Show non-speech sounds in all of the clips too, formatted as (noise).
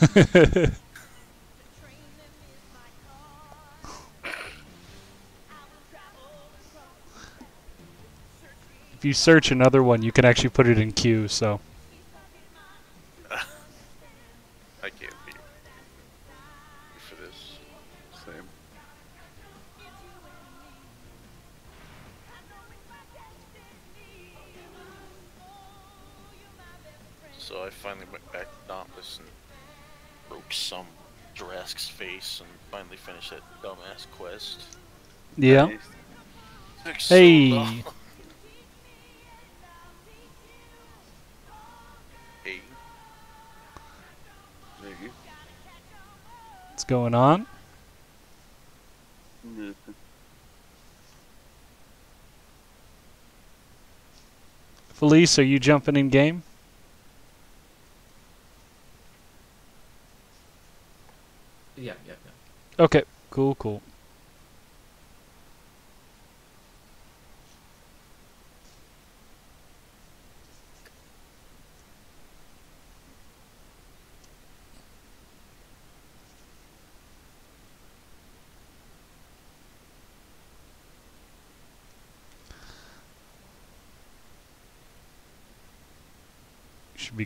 (laughs) if you search another one, you can actually put it in queue. So yeah. Nice. Took so Hey. Hey. What's going on? Nothing. Felice, are you jumping in game? Yeah, yeah, yeah. Okay. Cool. Cool.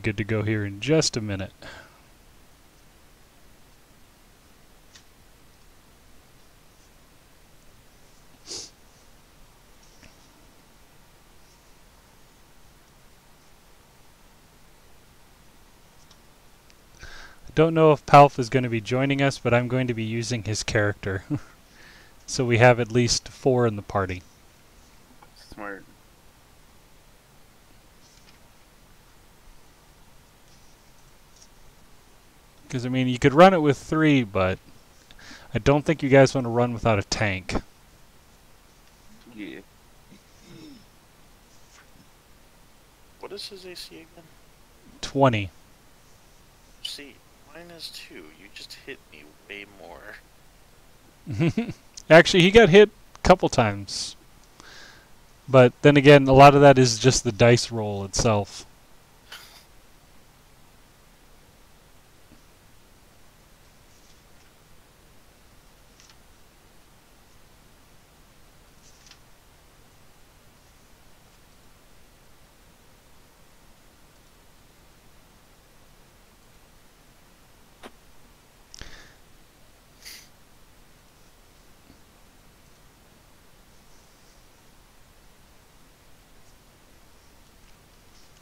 Good to go here in just a minute. I don't know if Palf is going to be joining us, but I'm going to be using his character. (laughs) so we have at least four in the party. Smart. Because, I mean, you could run it with three, but I don't think you guys want to run without a tank. Yeah. What is his AC again? 20. See, mine is two. You just hit me way more. (laughs) Actually, he got hit a couple times. But then again, a lot of that is just the dice roll itself.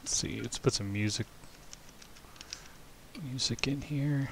Let's see, let's put some music music in here.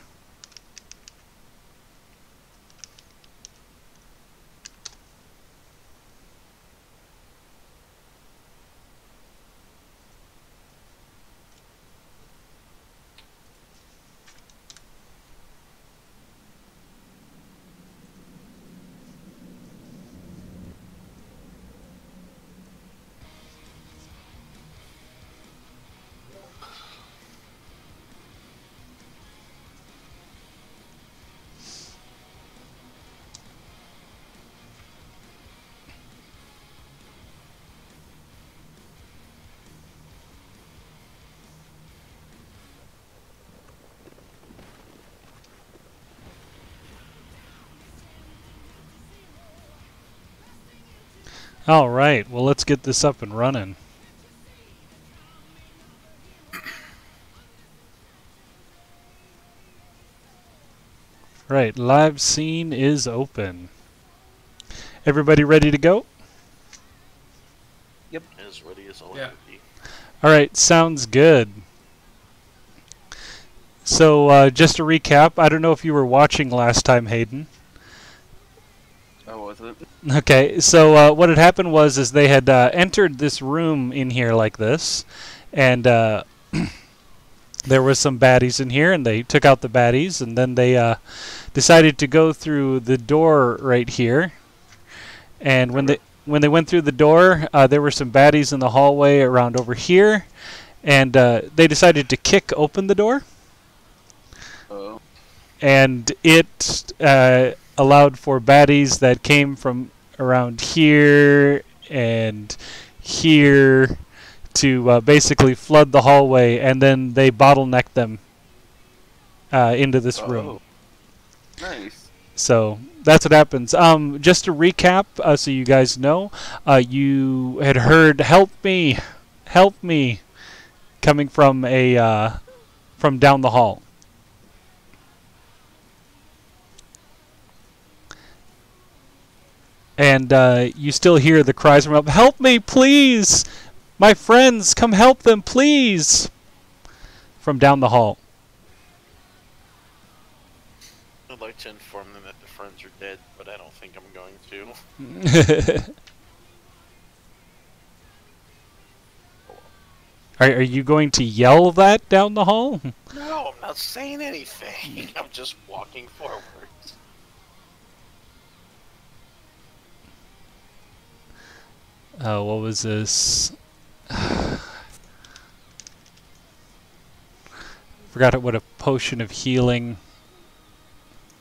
All right, well let's get this up and running. Right, live scene is open. Everybody ready to go? Yep. As ready as I'll Yeah. be. All right, sounds good. So, uh, just to recap, I don't know if you were watching last time, Hayden. Okay, so uh, what had happened was is they had uh, entered this room in here like this, and uh, (clears throat) there was some baddies in here, and they took out the baddies, and then they uh, decided to go through the door right here. And when they when they went through the door, uh, there were some baddies in the hallway around over here, and uh, they decided to kick open the door Oh. and it uh, allowed for baddies that came from around here and here to uh, basically flood the hallway, and then they bottlenecked them. uh, into this room. Oh. Nice. So that's what happens. Um, just to recap, uh, so you guys know, uh, you had heard "Help me, help me," coming from a uh, from down the hall. And uh, you still hear the cries from up, "Help me, please! My friends, come help them, please!" From down the hall. I'd like to inform them that the friends are dead, but I don't think I'm going to. (laughs) are, are you going to yell that down the hall? No, I'm not saying anything. (laughs) I'm just walking forward. Uh, what was this? (sighs) Forgot it what a potion of healing.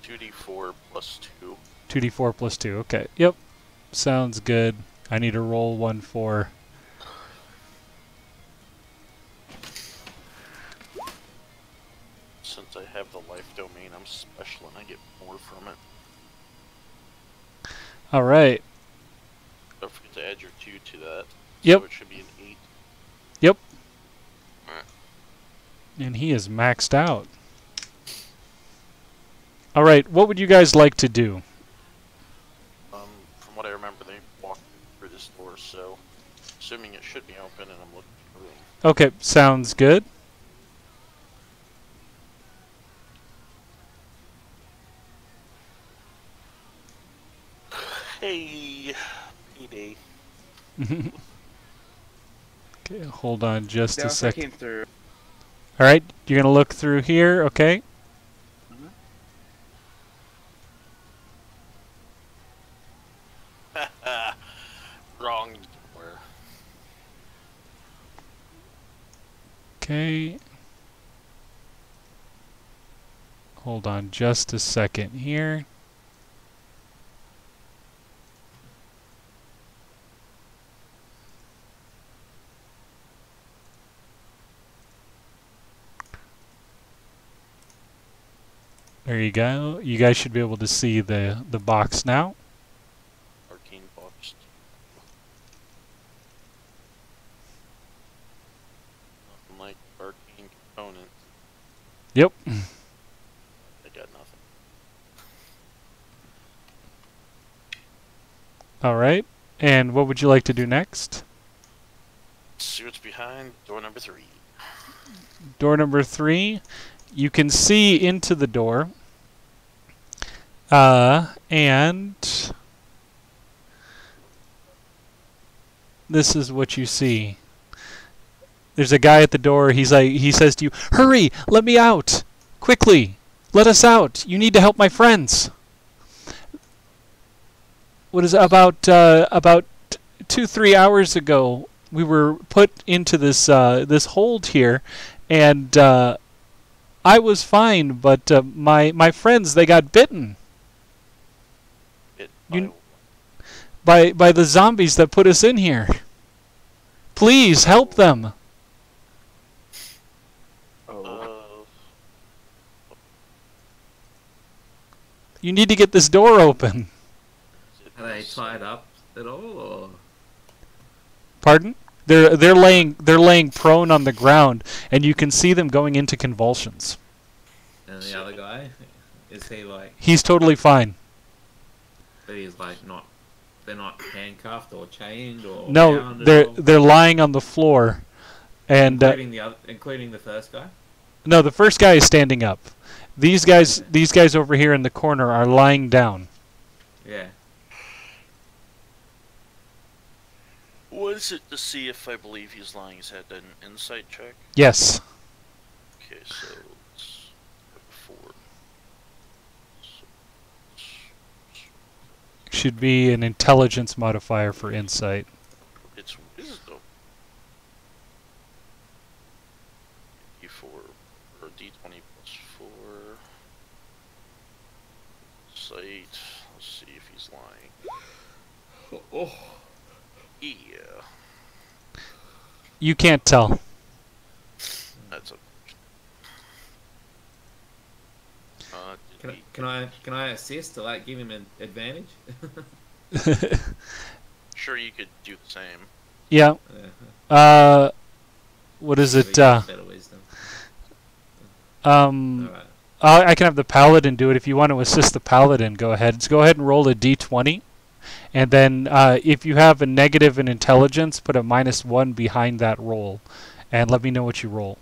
2d4 plus 2. 2d4 plus 2. Okay. Yep. Sounds good. I need to roll one for. Since I have the life domain, I'm special and I get more from it. All right. Don't forget to add your 2 to that. Yep. So it should be an 8. yep And he is maxed out. All right. What would you guys like to do? Um, from what I remember, they walked through this door, so assuming it should be open, and I'm looking for room. Okay. Sounds good. Hey, PD. (laughs) okay. Hold on just Yeah, a I second. All right. You're gonna look through here. Okay. Mm-hmm. (laughs) Wrong door. Okay. Hold on just a second here. There you go. You guys should be able to see the the box now. Arcane box. Nothing like arcane component. Yep. I got nothing. All right. And what would you like to do next? See what's behind door number three. Door number three, you can see into the door. Uh, and this is what you see. There's a guy at the door. He's like, he says to you, "Hurry! Let me out! Quickly! Let us out! You need to help my friends." What is about uh, about two three hours ago? We were put into this uh, this hold here, and uh, I was fine, but uh, my my friends they got bitten It You- by by the zombies that put us in here. Please help them. Oh. uh, You need to get this door open. Are they tied up at all, or Pardon? They're they're laying they're laying prone on the ground, and you can see them going into convulsions. and the other guy is he like? He's totally fine. But he's like not. They're not handcuffed or chained or. No, they're all? they're lying on the floor, and uh, including the other, including the first guy. no, the first guy is standing up. These guys these guys over here in the corner are lying down. Yeah. what is it to see if I believe he's lying? Is that an insight check? Yes. Okay, so it's four. Should be an intelligence modifier for insight. It's wisdom. D4 or D20 plus four. Sight. Let's see if he's lying. Oh. Yeah, You can't tell. that's a. Can I, can I assist to like give him an advantage? (laughs) Sure, you could do the same. yeah. Uh, Uh, what is it? Uh, better wisdom. um, All right. Uh, I can have the paladin do it. If you want to assist the paladin, go ahead. Just go ahead and roll a d20, and then uh, if you have a negative in intelligence, put a minus one behind that roll, and let me know what you roll.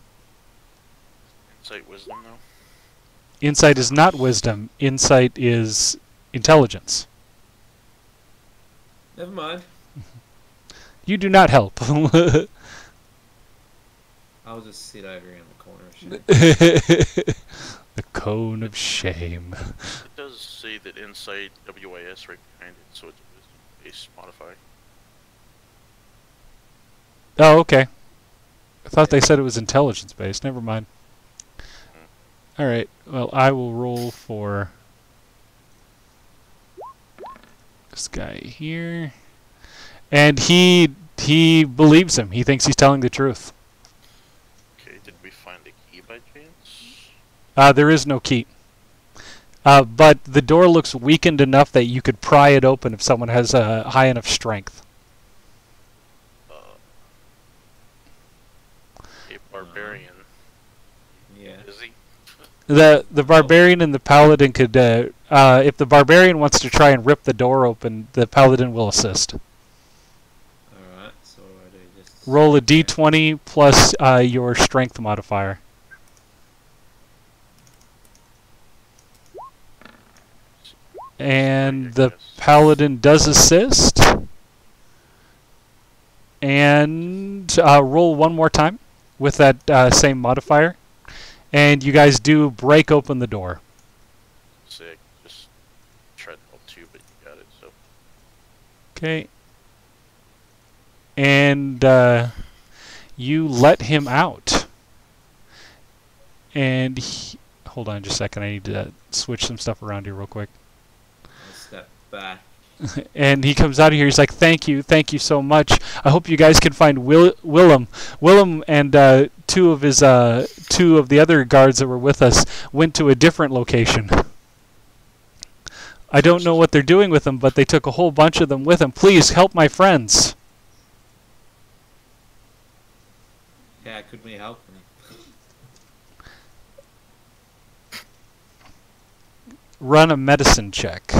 Insight wisdom, though. Insight is not wisdom. Insight is intelligence. Never mind. You do not help. (laughs) I'll just sit over here in the corner. (laughs) The cone of shame. It does say that insight WIS right behind it, so it's a wisdom-based modifier. Oh, okay. I thought they said it was intelligence based. Never mind. All right. Well, I will roll for this guy here, and he he believes him. He thinks he's telling the truth. Okay, did we find the key by chance? Uh, there is no key. Uh, but the door looks weakened enough that you could pry it open if someone has a high enough strength. Uh, a barbarian. Yeah. Is he? The the barbarian and the paladin could, uh, uh, if the barbarian wants to try and rip the door open, the paladin will assist. All right. So I do? Just Roll a d20 plus uh, your strength modifier. And the paladin does assist. And uh, roll one more time with that uh, same modifier. And you guys do break open the door. Sick. Just tried L2, but you got it, so. Okay. And uh, you let him out. And he, hold on just a second. I need to switch some stuff around here real quick. Step back. (laughs) and he comes out of here. He's like, "Thank you, thank you so much. I hope you guys can find Will- Willem. Willem and uh, two of his uh, two of the other guards that were with us went to a different location. I don't know what they're doing with them, but they took a whole bunch of them with them. Please help my friends." Yeah, could we help him? Run a medicine check.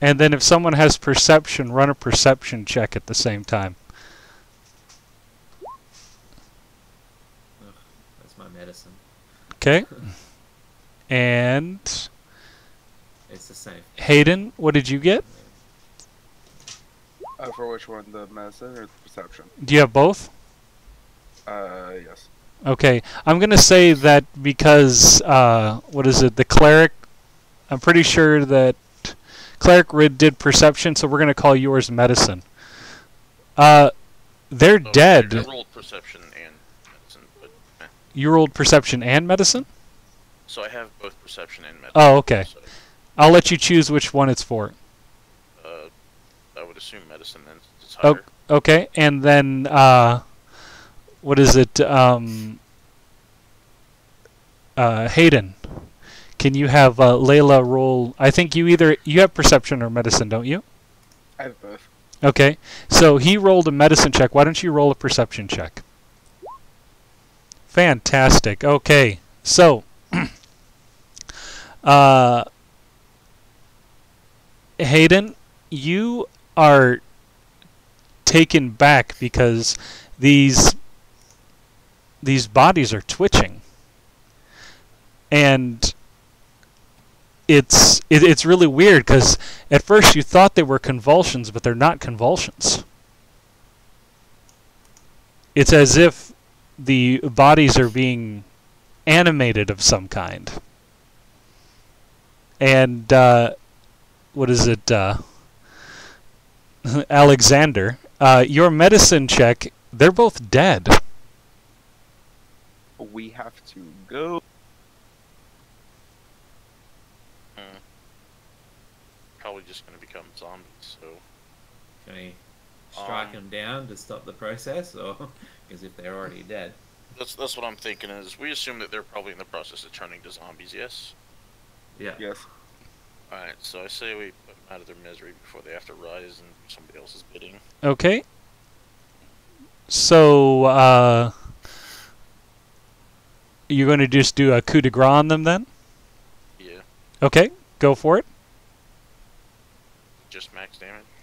And then if someone has perception, run a perception check at the same time. That's my medicine. Okay? (laughs) And It's the same. Hayden, what did you get? Uh, for which one, the medicine or the perception? Do you have both? Uh, yes. Okay, I'm gonna say that because uh, what is it? The cleric. I'm pretty sure that cleric rid did perception, so we're gonna call yours medicine. Uh, they're Oh, dead. I rolled perception and medicine, but eh. You rolled perception and medicine. so I have both perception and medicine. Oh, okay. So, I'll let you choose which one it's for. uh, I would assume medicine then. Oh. Okay, and then uh, what is it? Um, uh, Hayden, can you have uh, Layla roll? I think you either you have perception or medicine, don't you? I have both. Okay, so he rolled a medicine check. Why don't you roll a perception check? Fantastic. Okay, so (clears throat) uh, Hayden, you are taken back because these these bodies are twitching, and it's it, it's really weird because at first you thought they were convulsions, but they're not convulsions. It's as if the bodies are being animated of some kind. And uh, what is it, uh, (laughs) Alexander? Uh, your medicine check. They're both dead. We have to go. Probably just gonna become zombies. So Can we strike Um, them down to stop the process, or (laughs) because if they're already dead? That's that's what I'm thinking. Is we assume that they're probably in the process of turning to zombies. Yes. Yeah. Yes. All right. So I say we put them out of their misery before they have to rise and somebody else's bidding. Okay. So, uh, you're going to just do a coup de grace on them then? Yeah. Okay, go for it. Just max damage.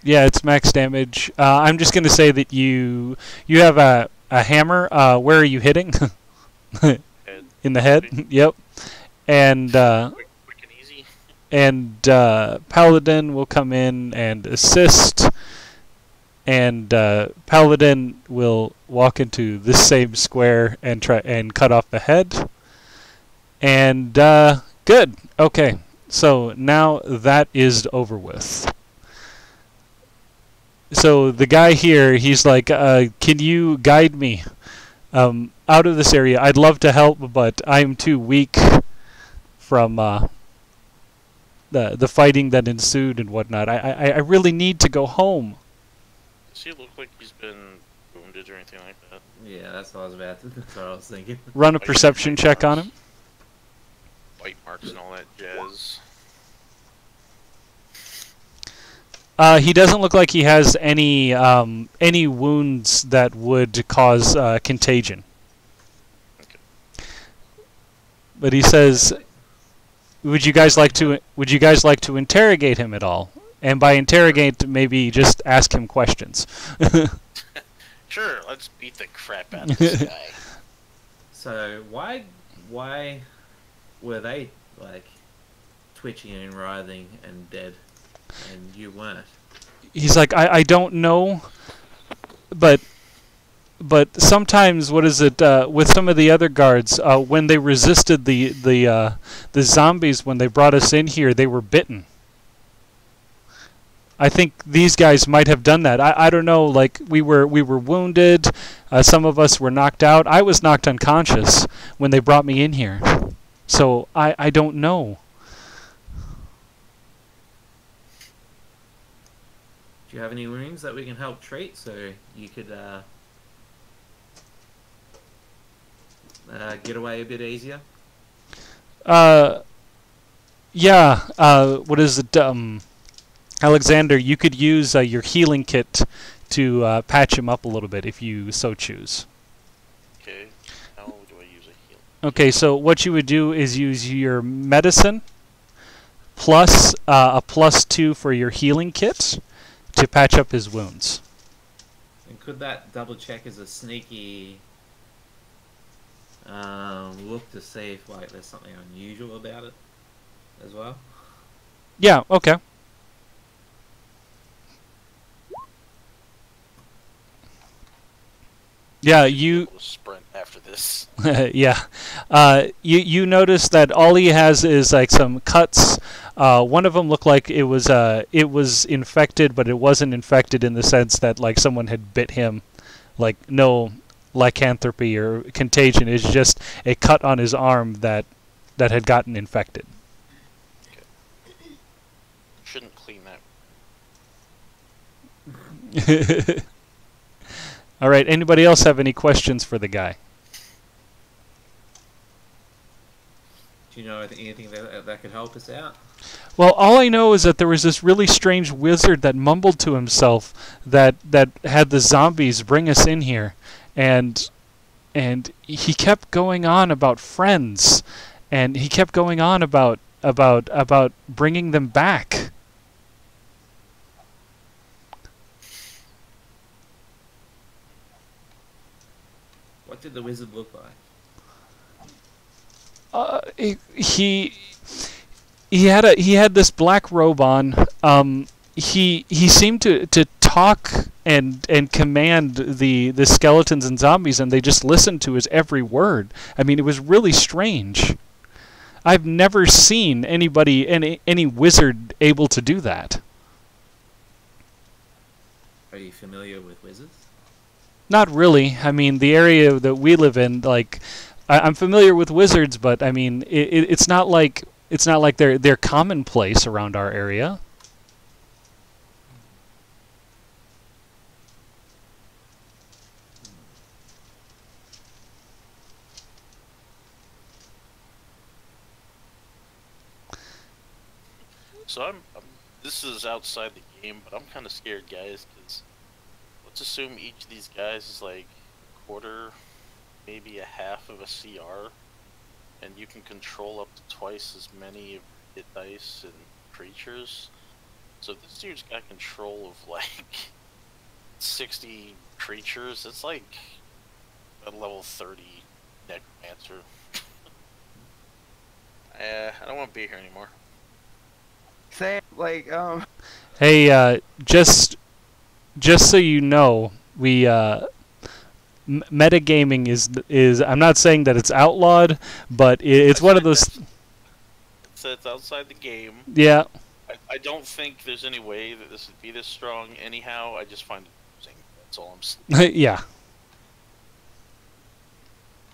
Yeah, it's max damage. Uh, I'm just going to say that you you have a, a hammer. Uh, where are you hitting? (laughs) In the head? yep. And uh, Quick, quick and easy. and uh, Paladin will come in and assist. And uh, Paladin will walk into this same square and try and cut off the head. And uh, good. Okay. So now that is over with. So the guy here, he's like, uh, "Can you guide me um, out of this area? I'd love to help, but I'm too weak from uh, the the fighting that ensued and whatnot. I, I I really need to go home." Does he look like he's been wounded or anything like that? Yeah, that's what I was about to. (laughs) That's what I was thinking. Run a perception check on him. Bite marks and all that jazz. Uh, he doesn't look like he has any um, any wounds that would cause uh, contagion. Okay. But he says, "Would you guys like to? Would you guys like to interrogate him at all? And by interrogate, maybe just ask him questions." (laughs) Sure. Let's beat the crap out of this (laughs) guy. So why, why were they like twitching and writhing and dead, and you weren't? He's like, "I, I don't know, but." But sometimes, what is it uh, with some of the other guards? Uh, when they resisted the the uh, the zombies when they brought us in here, they were bitten. I think these guys might have done that. I, I don't know. Like we were we were wounded. Uh, some of us were knocked out. I was knocked unconscious when they brought me in here. So I I don't know. Do you have any wounds that we can help treat so you could uh, uh, get away a bit easier? Uh, yeah. Uh, what is it? Um, Alexander, you could use uh, your healing kit to uh, patch him up a little bit if you so choose. Okay. How do I use a heal? Okay, so what you would do is use your medicine plus uh, a plus two for your healing kit to patch up his wounds. And could that double check as a sneaky um, look to see if like there's something unusual about it as well? Yeah. Okay. Yeah, you sprint after this. (laughs) yeah. Uh, you you notice that all he has is like some cuts. Uh, one of them looked like it was uh, it was infected, but it wasn't infected in the sense that like someone had bit him. Like no lycanthropy or contagion. It's just a cut on his arm that that had gotten infected. Shouldn't clean that. (laughs) all right. Anybody else have any questions for the guy? Do you know anything that, uh, that could help us out? Well, all I know is that there was this really strange wizard that mumbled to himself that that had the zombies bring us in here, and and he kept going on about friends, and he kept going on about about about bringing them back. What did the wizard look like? Uh, he, he had a he had this black robe on. Um, he he seemed to, to talk and and command the the skeletons and zombies, and they just listened to his every word. I mean, it was really strange. I've never seen anybody any any wizard able to do that. Are you familiar with wizards? Not really. I mean, the area that we live in, like, I, am familiar with wizards, but I mean, it, it, it's not like it's not like they're they're commonplace around our area. So I'm, I'm this is outside the game, but I'm kind of scared, guys, because let's assume each of these guys is like a quarter maybe a half of a CR, and you can control up to twice as many of hit dice and creatures. So this dude's got control of like (laughs) 60 creatures. It's like a level 30 necromancer. (laughs) uh, I don't want to be here anymore. Same, like, um, Hey, uh, just just so you know, we uh, m- metagaming is is. I'm not saying that it's outlawed, but i it's one of those. (laughs) It's, it's outside the game. Yeah. I, I don't think there's any way that this would be this strong anyhow. I just find it amusing. That's all I'm saying. (laughs) yeah.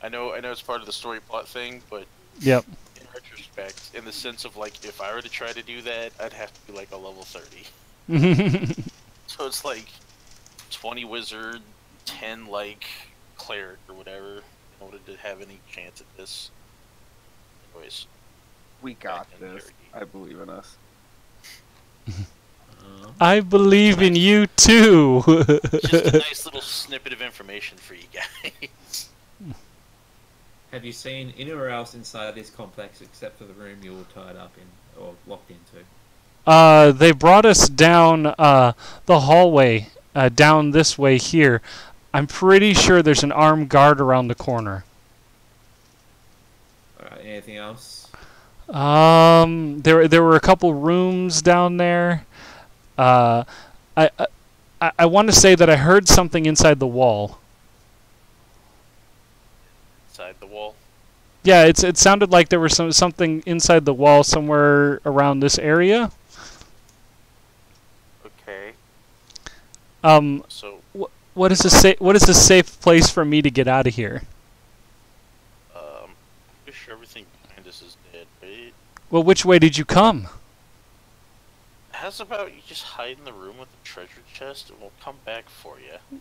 I know I know it's part of the story plot thing, but Yep. in retrospect, in the sense of like if I were to try to do that, I'd have to be like a level 30. (laughs) So it's like 20 wizard, 10 like cleric or whatever in order to have any chance at this. Anyways, we got Back this. Turkey. I believe in us. (laughs) I believe in you too. just a (laughs) nice little snippet of information for you guys. have you seen anywhere else inside this complex except for the room you were tied up in or locked into? uh, they brought us down uh, the hallway, uh, down this way here. I'm pretty sure there's an armed guard around the corner. Alright, anything else? Um, there there were a couple rooms down there. Uh, I I, I want to say that I heard something inside the wall. Inside the wall. Yeah, it's it sounded like there was some something inside the wall somewhere around this area. Okay. Um, So, what is a sa- what is a safe place for me to get out of here? um, pretty sure everything behind us is dead, right? Well, which way did you come? How's about you just hide in the room with the treasure chest and we'll come back for you?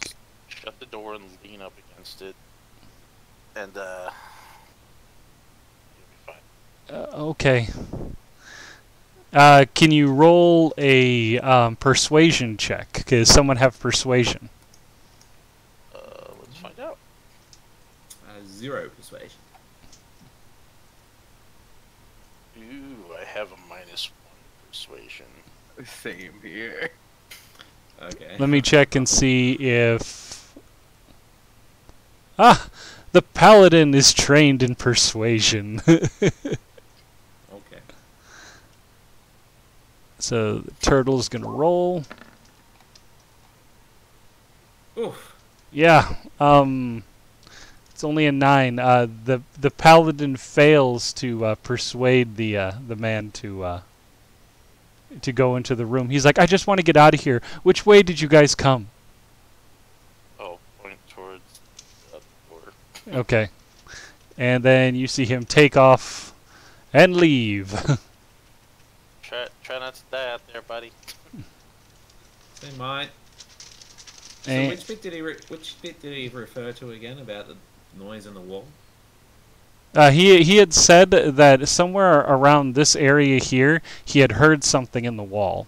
Just shut the door and lean up against it. And, uh. You'll be fine. Uh, okay. Uh, can you roll a um, persuasion check? Does someone have persuasion? Uh, let's find out. Uh, zero persuasion. Ooh, I have a minus one persuasion. Same here. Okay. Let me check and see if. Ah, the paladin is trained in persuasion. (laughs) Okay. So the turtle's gonna roll. Oof. Yeah. Um, it's only a nine. Uh, the the paladin fails to uh, persuade the uh, the man to uh, to go into the room. He's like, I just want to get out of here. Which way did you guys come? Oh, point towards the door. Okay. And then you see him take off and leave. (laughs) Try, try not to die out there, buddy. They might. So And- which bit did he re- which bit did he refer to again about the noise in the wall? Uh, he he had said that somewhere around this area here, he had heard something in the wall.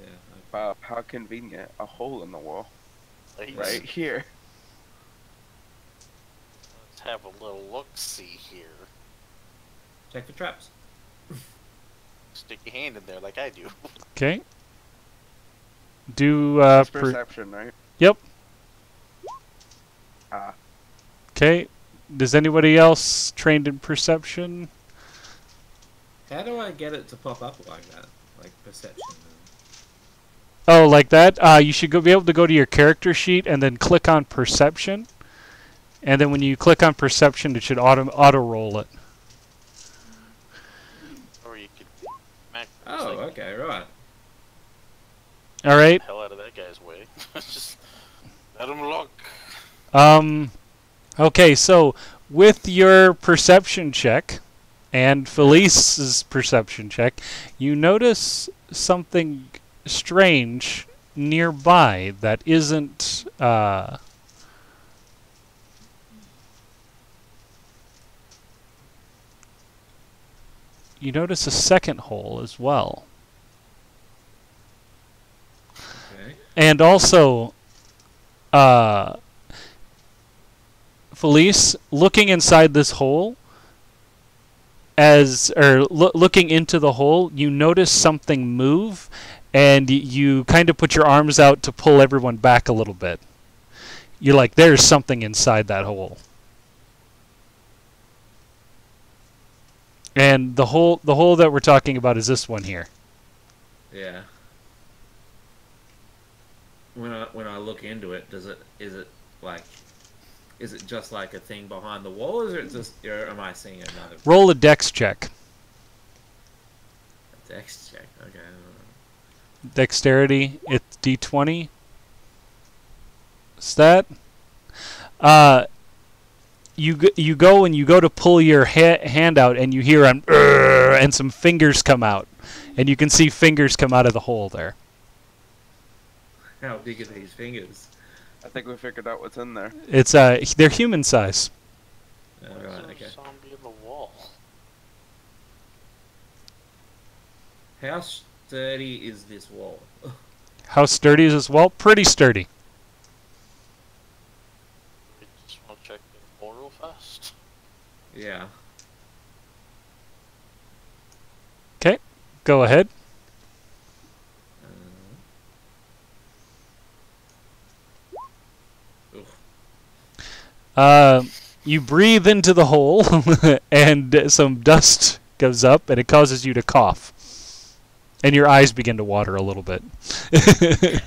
Yeah. Wow, how convenient. A hole in the wall. Let's, Right here. let's have a little look see here. Check the traps. Stick your hand in there like I do. (laughs) Okay. Do uh, That's per- perception, right? Yep. Ah, okay. Does anybody else trained in perception? How do I get it to pop up like that? Like perception. Oh, like that? Uh, you should go be able to go to your character sheet and then click on perception. And then when you click on perception, it should auto auto roll it. or you could smack Oh, just like okay, right. All right. hell out of that guy's way. (laughs) just let him look. Um, okay, so with your perception check and Felice's perception check, you notice something strange nearby that isn't. Uh, you notice a second hole as well. Okay. And also, uh, Felice, looking inside this hole, as or loo- looking into the hole, you notice something move, and you kind of put your arms out to pull everyone back a little bit. You're like, there's something inside that hole. And the hole, the hole that we're talking about is this one here. Yeah. When I when I look into it, does it is it like is it just like a thing behind the wall, or is it just or am I seeing another Roll a dex check. dex check? Okay. dexterity it's d20 stat uh you you go and you go to pull your ha- hand out and you hear an and some fingers come out and you can see fingers come out of the hole there How big are these fingers? I think we figured out what's in there. it's uh they're human size Oh, Why right, a okay. zombie in the wall? How sturdy is this wall? (laughs) how sturdy is this wall pretty sturdy I just want to check the wall real fast. yeah. Okay, go ahead uh you breathe into the hole (laughs) and some dust goes up and it causes you to cough and your eyes begin to water a little bit (laughs)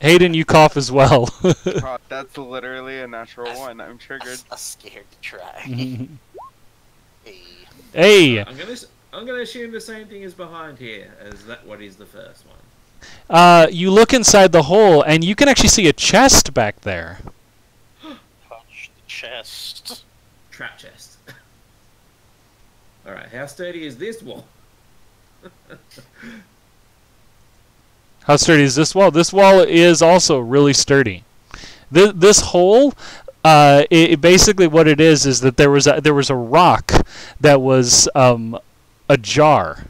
Hayden, you cough as well. (laughs) God, that's literally a natural one. I'm triggered. I'm scared to try. hey, hey. I'm gonna s- I'm gonna assume the same thing is behind here as that what is the first one. Uh, you look inside the hole and you can actually see a chest back there. Touch the chest. Trap chest. (laughs) Alright, how sturdy is this wall? (laughs) How sturdy is this wall? This wall is also really sturdy. This, this hole, uh, it, it basically what it is is that there was a, there was a rock that was um, ajar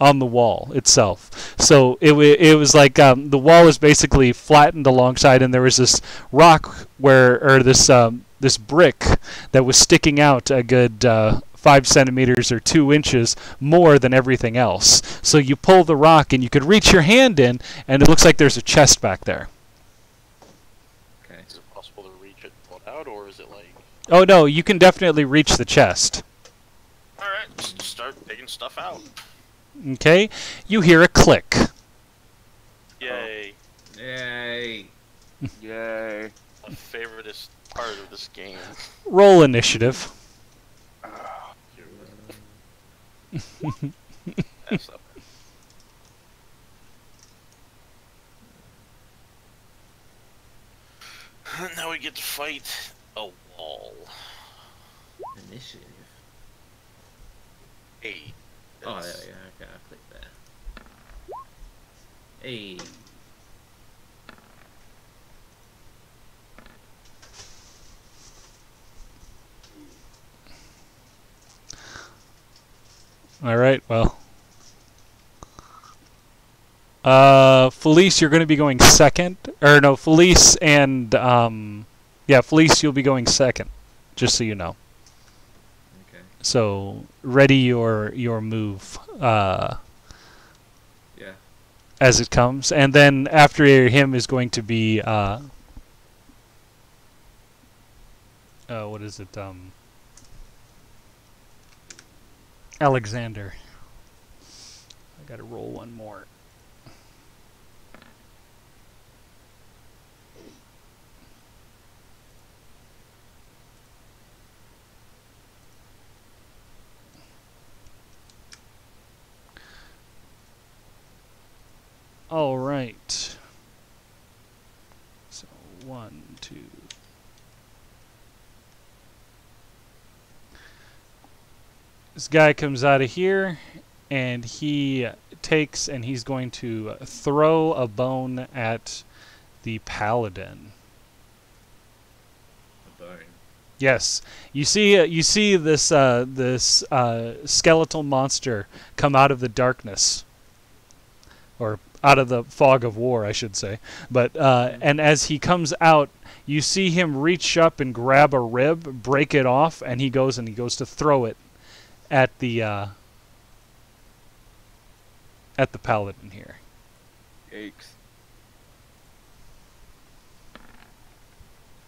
on the wall itself. So it it was like um, the wall was basically flattened alongside, and there was this rock where or this um, this brick that was sticking out a good. Uh, Five centimeters or two inches more than everything else. So you pull the rock and you could reach your hand in, and it looks like there's a chest back there. Okay. Is it possible to reach it and out, or is it like... Oh no, you can definitely reach the chest. Alright, just start digging stuff out. Okay? You hear a click. Yay. Yay. (laughs) Yay. My favoriteest part of this game. Roll initiative. That's (laughs) up. now we get to fight a wall. Initiative. Eight. Oh, there That's- we go. Okay, I'll click there. Hey. All right, well. Uh, Felice, you're going to be going second. Or no, Felice and, um, yeah, Felice, you'll be going second, just so you know. Okay. So ready your your move uh. As it comes, and then after him is going to be uh, uh, what is it? Um, Alexander. I got to roll one more. All right. So one, two. This guy comes out of here, and he takes and he's going to throw a bone at the paladin. A bone. Yes, you see, uh, you see this uh, this uh, skeletal monster come out of the darkness, or out of the fog of war, I should say. But uh, and as he comes out, you see him reach up and grab a rib, break it off, and he goes and he goes to throw it at the uh, at the paladin here. Yikes.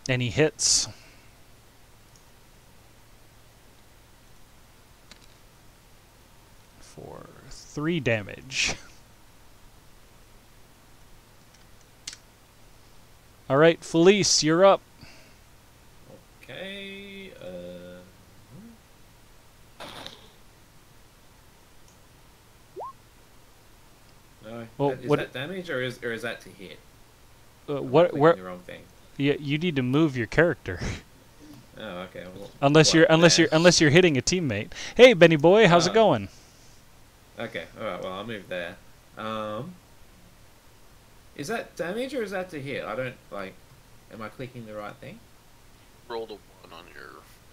and he hits. For three damage. All right, Felice, you're up. Okay. Uh, no. Well, that- is what- that damage or is or is that to hit? Uh, what? Where? The wrong thing. Yeah, you need to move your character, (laughs) Oh, okay. Well, unless you're unless you're unless you're hitting a teammate. Hey, Benny boy, how's it Oh. going? Okay. All right. Well, I'll move there. Um. Is that damage or is that to hit? I don't like. Am I clicking the right thing? Roll a one on your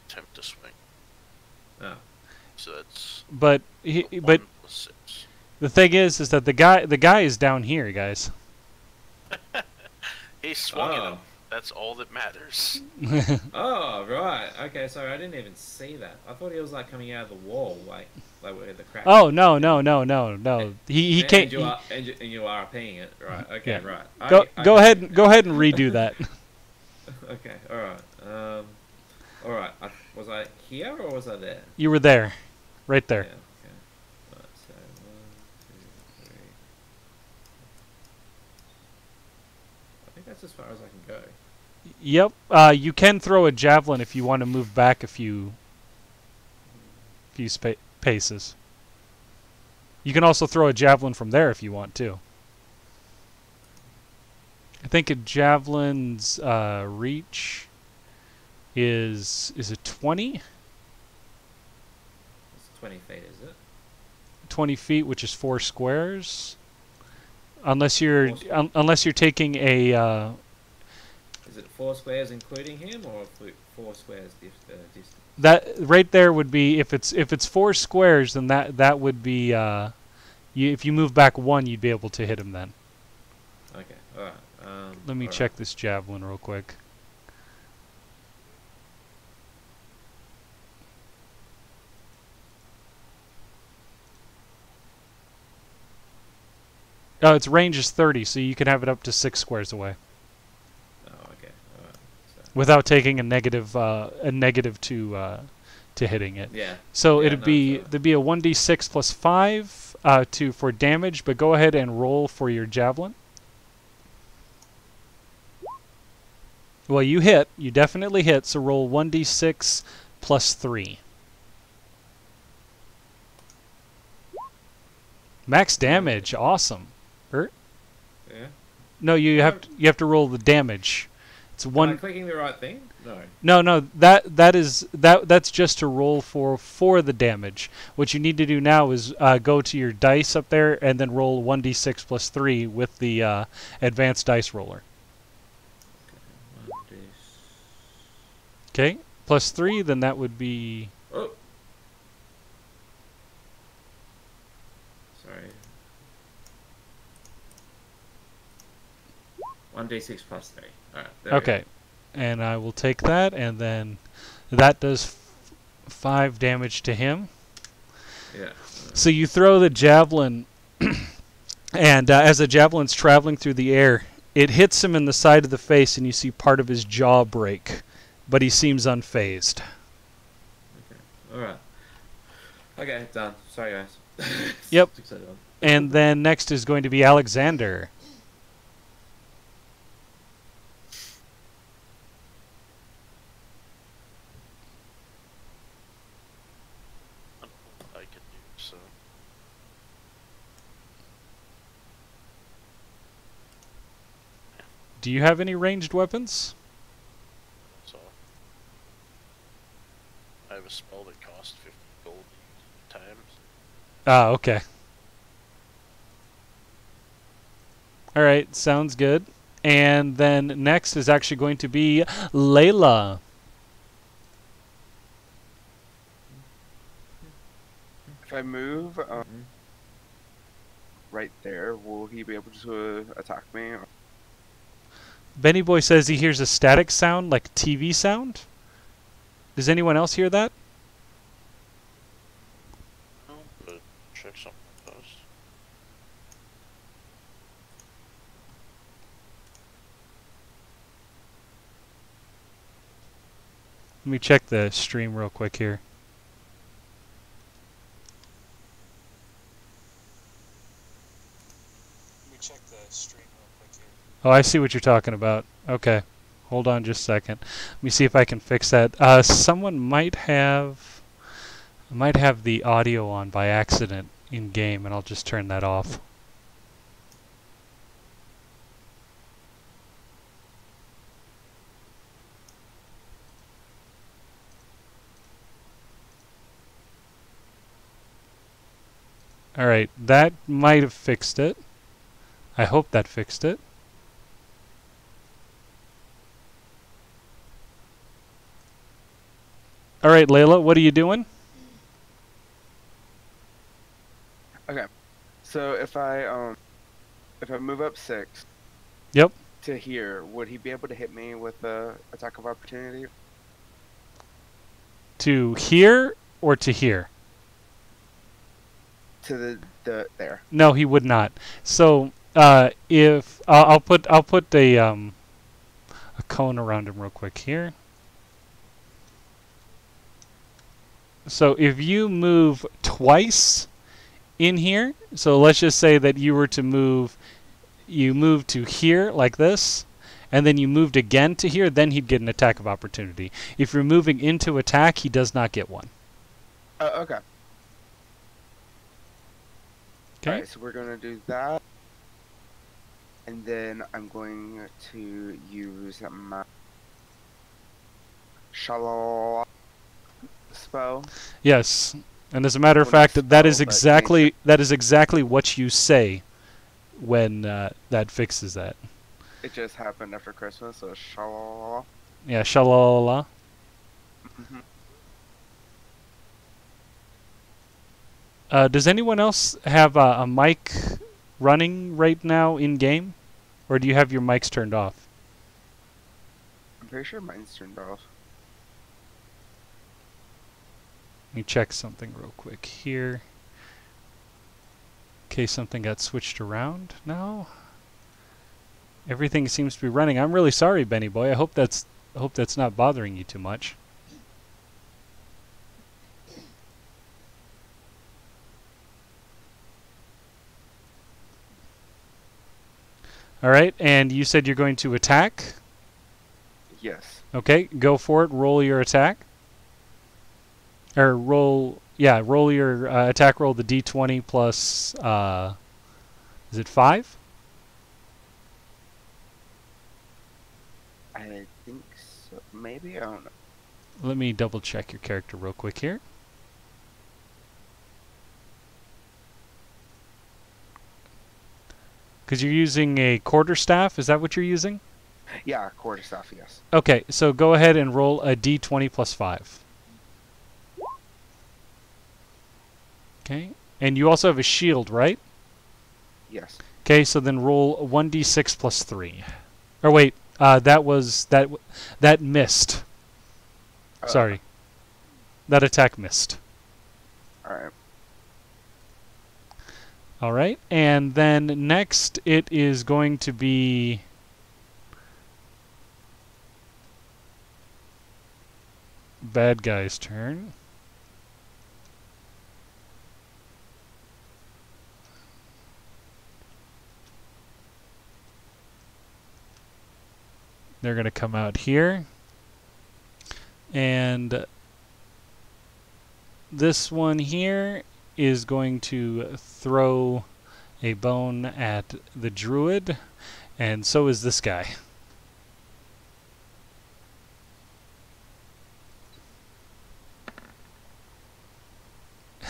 attempt to swing, Oh. so that's But he, a but plus six. the thing is, is that the guy the guy is down here, guys. He swung at Oh. him. That's all that matters. (laughs) Oh right. Okay. Sorry, I didn't even see that. I thought he was like coming out of the wall, like like where the crack. oh no no no no no. He he and, can't. And you he- are and you, and you are paying it, right? Okay, Yeah. right. I- go I go can ahead and go ahead and redo that. (laughs) (laughs) Okay, all right. Um, all right. I, was I here or was I there? You were there, right there. Yeah, okay. So one, two, three. I think that's as far as I can go. Yep. Uh, you can throw a javelin if you want to move back a few few spa- paces. You can also throw a javelin from there if you want to. I think a javelin's uh, reach is is it 20? It's 20 feet, is it? 20 feet, which is four squares. Unless you're un- unless you're taking a uh, Is it four squares including him, or four squares dif- uh, distance? that right there would be if it's if it's four squares then that that would be uh you, if you move back one you'd be able to hit him then Okay, all right. Um, let me check right. this javelin real quick oh its range is 30 so you can have it up to six squares away Oh, okay, all right. So, without taking a negative uh, a negative to uh, to hitting it yeah. So Yeah, it'd no, be there'd be a one d six plus five uh, to for damage, but go ahead and roll for your javelin. Well, you hit. You definitely hit. So roll one d six plus three. Max damage. Awesome. Bert. Yeah. No, you have to, you have to roll the damage. It's Am I one. clicking the right thing? No. No, no, that that is that that's just to roll for for the damage. What you need to do now is uh, go to your dice up there and then roll one d six plus three with the uh, advanced dice roller. One, Okay, plus three, then that would be Oh. Sorry. One d six plus three. Right. there we go. okay, and I will take that, and then that does f- five damage to him. Yeah. So you throw the javelin, (clears throat) and uh, as the javelin's traveling through the air, it hits him in the side of the face, and you see part of his jaw break, but he seems unfazed. Okay. All right. Okay, done. Sorry, guys. (laughs) Yep. Took so long. And then next is going to be Alexander. Do you have any ranged weapons? So, I have a spell that costs 50 gold times. Ah, okay. Alright, sounds good. And then next is actually going to be Layla. If I move um, mm-hmm. right there, will he be able to attack me? Benny Boy says he hears a static sound like TV sound. Does anyone else hear that? Let me check the stream real quick here. Let me check the stream real quick here. Oh, I see what you're talking about. Okay. Hold on just a second. Let me see if I can fix that. Uh, someone might have might have the audio on by accident in game and I'll just turn that off. Alright, that might have fixed it. I hope that fixed it. Alright, Layla, what are you doing? Okay. So if I um, if I move up six. Yep. To here, would he be able to hit me with a attack of opportunity? To here or to here? To the the there. No, he would not. So, uh, if uh, I'll put I'll put a um, a cone around him real quick here. So if you move twice in here, so let's just say that you were to move, you move to here like this, and then you moved again to here, then he'd get an attack of opportunity. If you're moving into attack, he does not get one. Uh, okay. Okay. Alright, so we're gonna do that. And then I'm going to use my Shillelagh spell. Yes, and as a matter of fact, not that is exactly that is exactly what you say when uh, that fixes that. It just happened after Christmas, so Shalala. Yeah, shalala. Mhm. Uh, does anyone else have uh, a mic running right now in game, or do you have your mics turned off? I'm pretty sure mine's turned off. Let me check something real quick here. In case something got switched around. now. Everything seems to be running. I'm really sorry, Benny boy. I hope that's I hope that's not bothering you too much. All right, and you said you're going to attack. Yes. Okay, go for it. Roll your attack. Or roll, yeah, roll your uh, attack roll the d20 plus, uh, is it 5? I think so. Maybe? I don't know. Let me double check your character real quick here. Because you're using a quarterstaff, is that what you're using? Yeah, quarterstaff, yes. Okay, so go ahead and roll a d20 plus 5. Okay, and you also have a shield, right? Yes. Okay, so then roll 1d6 plus 3. Or wait, uh, that was that that missed. Uh, Sorry. That attack missed. Alright. All right, and then next it is going to be bad guy's turn. They're going to come out here. And this one here is going to throw a bone at the druid, and so is this guy.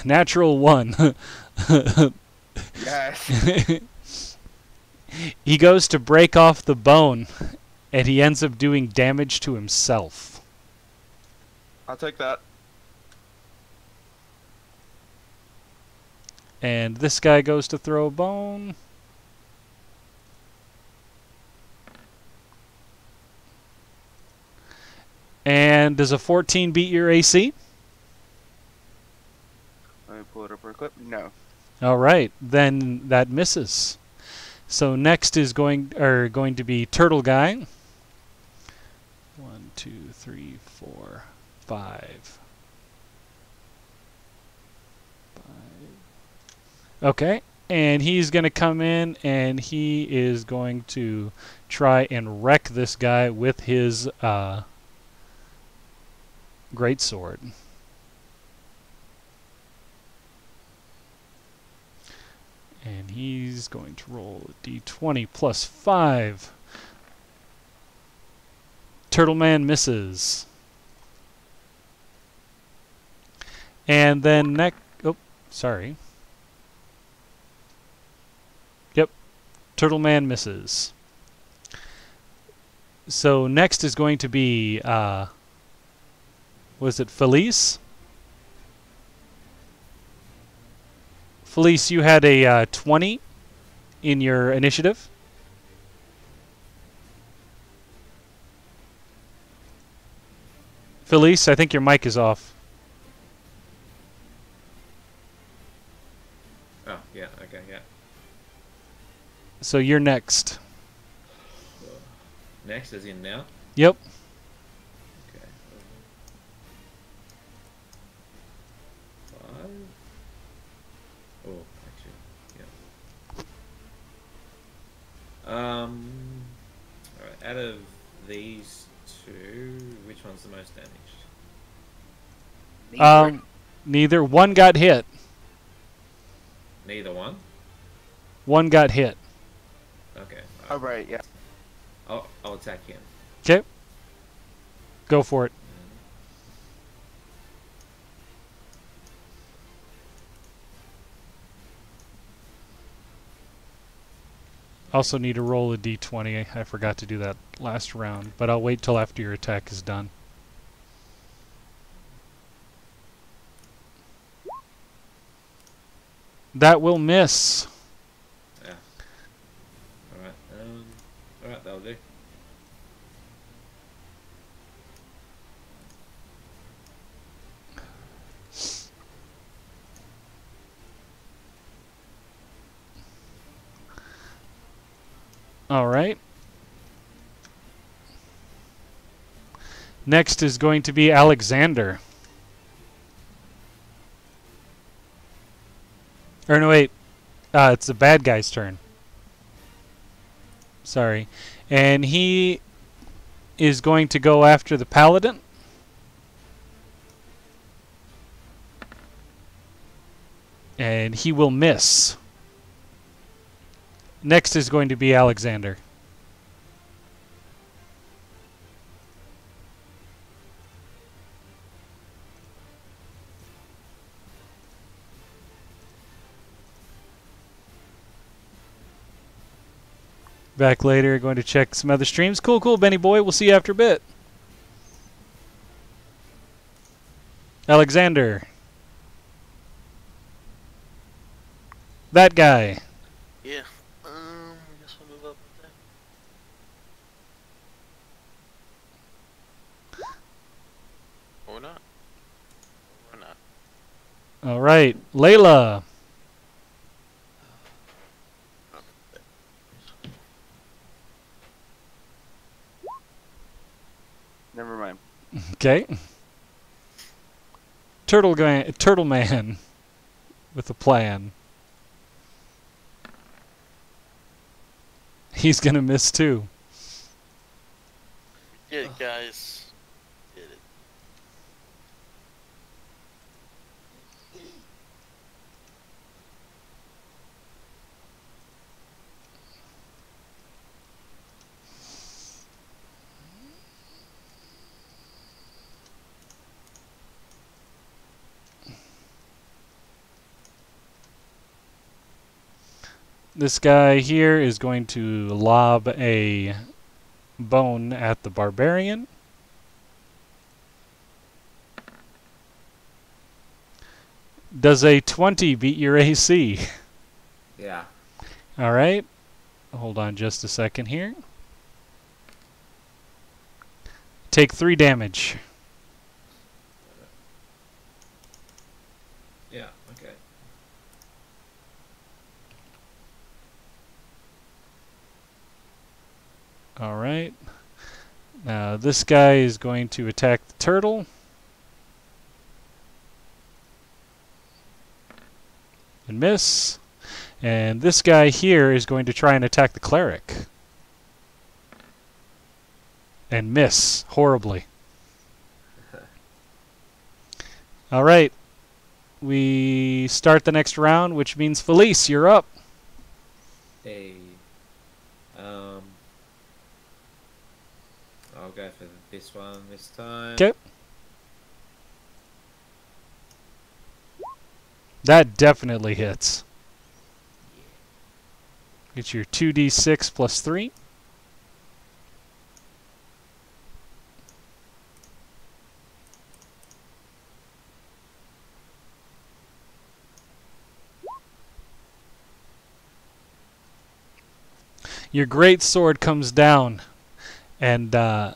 Natural one. Yes. (laughs) he goes to break off the bone, and he ends up doing damage to himself. I'll take that. And this guy goes to throw a bone. And does a 14 beat your AC? Let me pull it up real quick. No. All right, then that misses. So next is going or going to be Turtle Guy. Two, three, four, five. Five. Okay, and he's going to come in and he is going to try and wreck this guy with his uh, great sword. And he's going to roll a d20 plus 5. Turtle Man misses. And then next. Oh, sorry. Yep. Turtle Man misses. So next is going to be. Uh, was it Felice? Felice, you had a uh, 20 in your initiative. Felice, I think your mic is off. Oh, yeah, okay, yeah. So you're next. Next is in now. Yep. Okay. Five. Oh, actually, yeah. Um. Alright, out of these two, which one's the most damaged? Um, neither. One got hit. Neither one? One got hit. Okay. Oh, right, yeah. I'll, I'll attack him. Okay. Go for it. Also need to roll a d20. I forgot to do that last round, but I'll wait till after your attack is done. That will miss. Yeah. Alright, um. Alright, that'll do. All right. Next is going to be Alexander. Or no, wait. Uh, it's the bad guy's turn. Sorry. And he is going to go after the paladin. And he will miss. Next is going to be Alexander. Back later, going to check some other streams. Cool, cool, Benny boy. We'll see you after a bit. Alexander. That guy. Yeah. Um, I guess I'll move up with that. Or not. Or not. All right, Layla. Never mind. Okay. Turtle guy, Turtle Man, (laughs) with a plan. He's gonna miss too. It, guys. This guy here is going to lob a bone at the barbarian. Does a 20 beat your AC? Yeah. All right. Hold on just a second here. Take three damage. Yeah. Okay. All right. Now this guy is going to attack the turtle. And miss. And this guy here is going to try and attack the cleric. And miss horribly. (laughs) All right. We start the next round, which means Felice, you're up. Hey. Um. I'll go for this one this time. 'Kay. That definitely hits. Get your 2d6 plus 3. Your great sword comes down, and uh,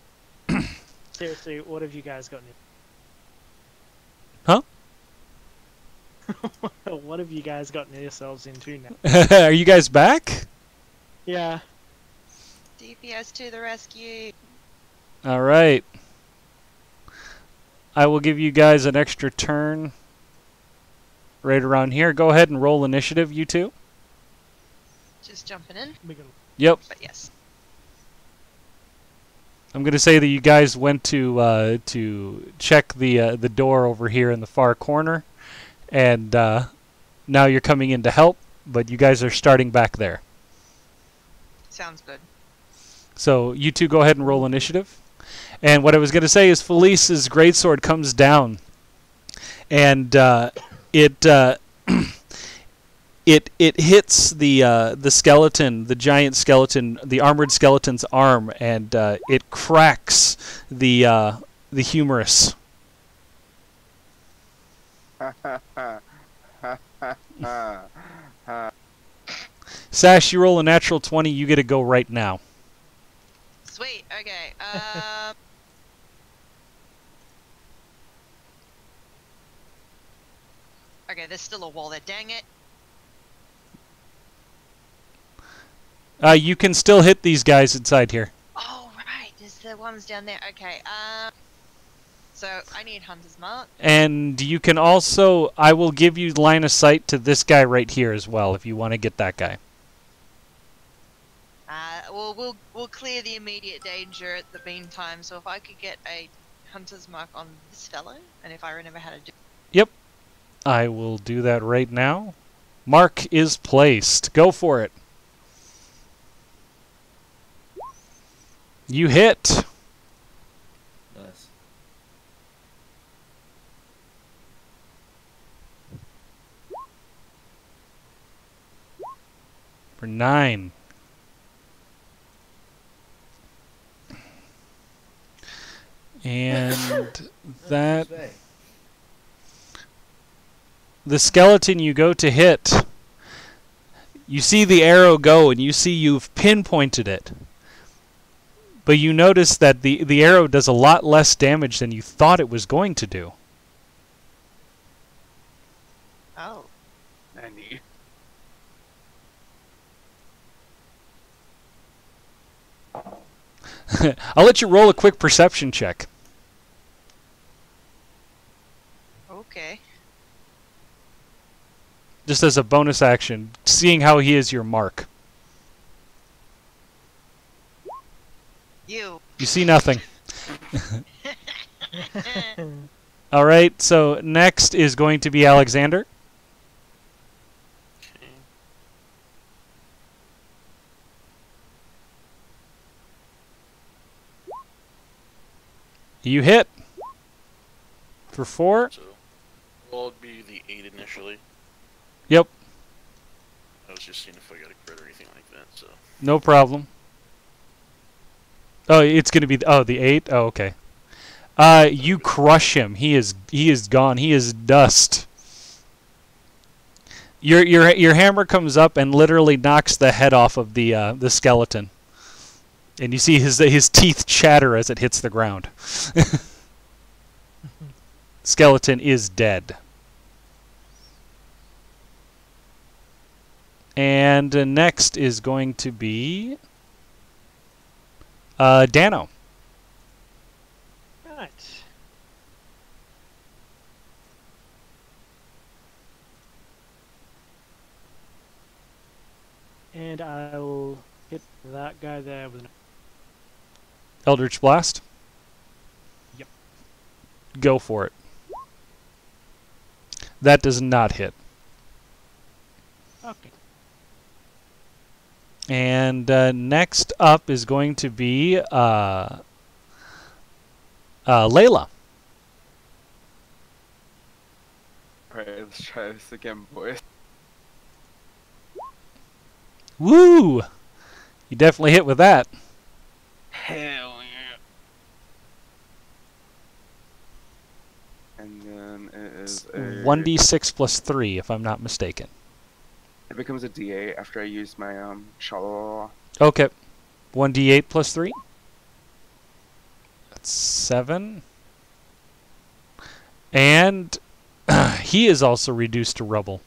(clears throat) Seriously, what have you guys gotten? Into? Huh? (laughs) what have you guys gotten yourselves into now? (laughs) are you guys back? Yeah. DPS to the rescue. All right. I will give you guys an extra turn right around here. Go ahead and roll initiative, you two. Just jumping in, Yep. but yes. I'm going to say that you guys went to uh, to check the uh, the door over here in the far corner, and uh, now you're coming in to help. But you guys are starting back there. Sounds good. So you two go ahead and roll initiative. And what I was going to say is Felice's greatsword comes down, and uh, it uh, (clears throat) it it hits the uh, the skeleton, the giant skeleton, the armored skeleton's arm, and uh, it cracks the uh, the humerus. (laughs) Sash, you roll a natural twenty. You get to go right now. Sweet. Okay. Um. (laughs) okay, there's still a wall there. Dang it. Uh, you can still hit these guys inside here. Oh right, there's the ones down there. Okay. Um. So I need hunter's mark. And you can also, I will give you line of sight to this guy right here as well if you want to get that guy. Uh, well, we'll we'll clear the immediate danger at the meantime. So if I could get a hunter's mark on this fellow, and if I remember how to do. Yep, I will do that right now. Mark is placed. Go for it. You hit. Nice. For nine. And (laughs) that the skeleton you go to hit, you see the arrow go and you see you've pinpointed it. But you notice that the, the arrow does a lot less damage than you thought it was going to do. Oh. Nanny. (laughs) I'll let you roll a quick perception check. Okay. Just as a bonus action, seeing how he is your mark. You. You see nothing. (laughs) All right, so next is going to be Alexander. Okay. You hit for four. So, well, it'd be the eight initially. Yep, I was just seeing if I got a crit or anything like that. So no problem. Oh, it's going to be oh the eight. Oh, okay. Uh, you crush him. He is he is gone. He is dust. Your your your hammer comes up and literally knocks the head off of the uh, the skeleton, and you see his his teeth chatter as it hits the ground. (laughs) skeleton is dead. And next is going to be uh, Dano. Right. And I'll hit that guy there with an Eldritch Blast. Yep. Go for it. That does not hit. Okay. And uh, next up is going to be uh, uh, Layla. Alright, let's try this again, boys. Woo! You definitely hit with that. Hell yeah. And then it is a 1d6 plus 3, if I'm not mistaken. It becomes a D8 after I use my um. Okay. 1d8 plus 3. That's 7. And (clears throat) he is also reduced to rubble.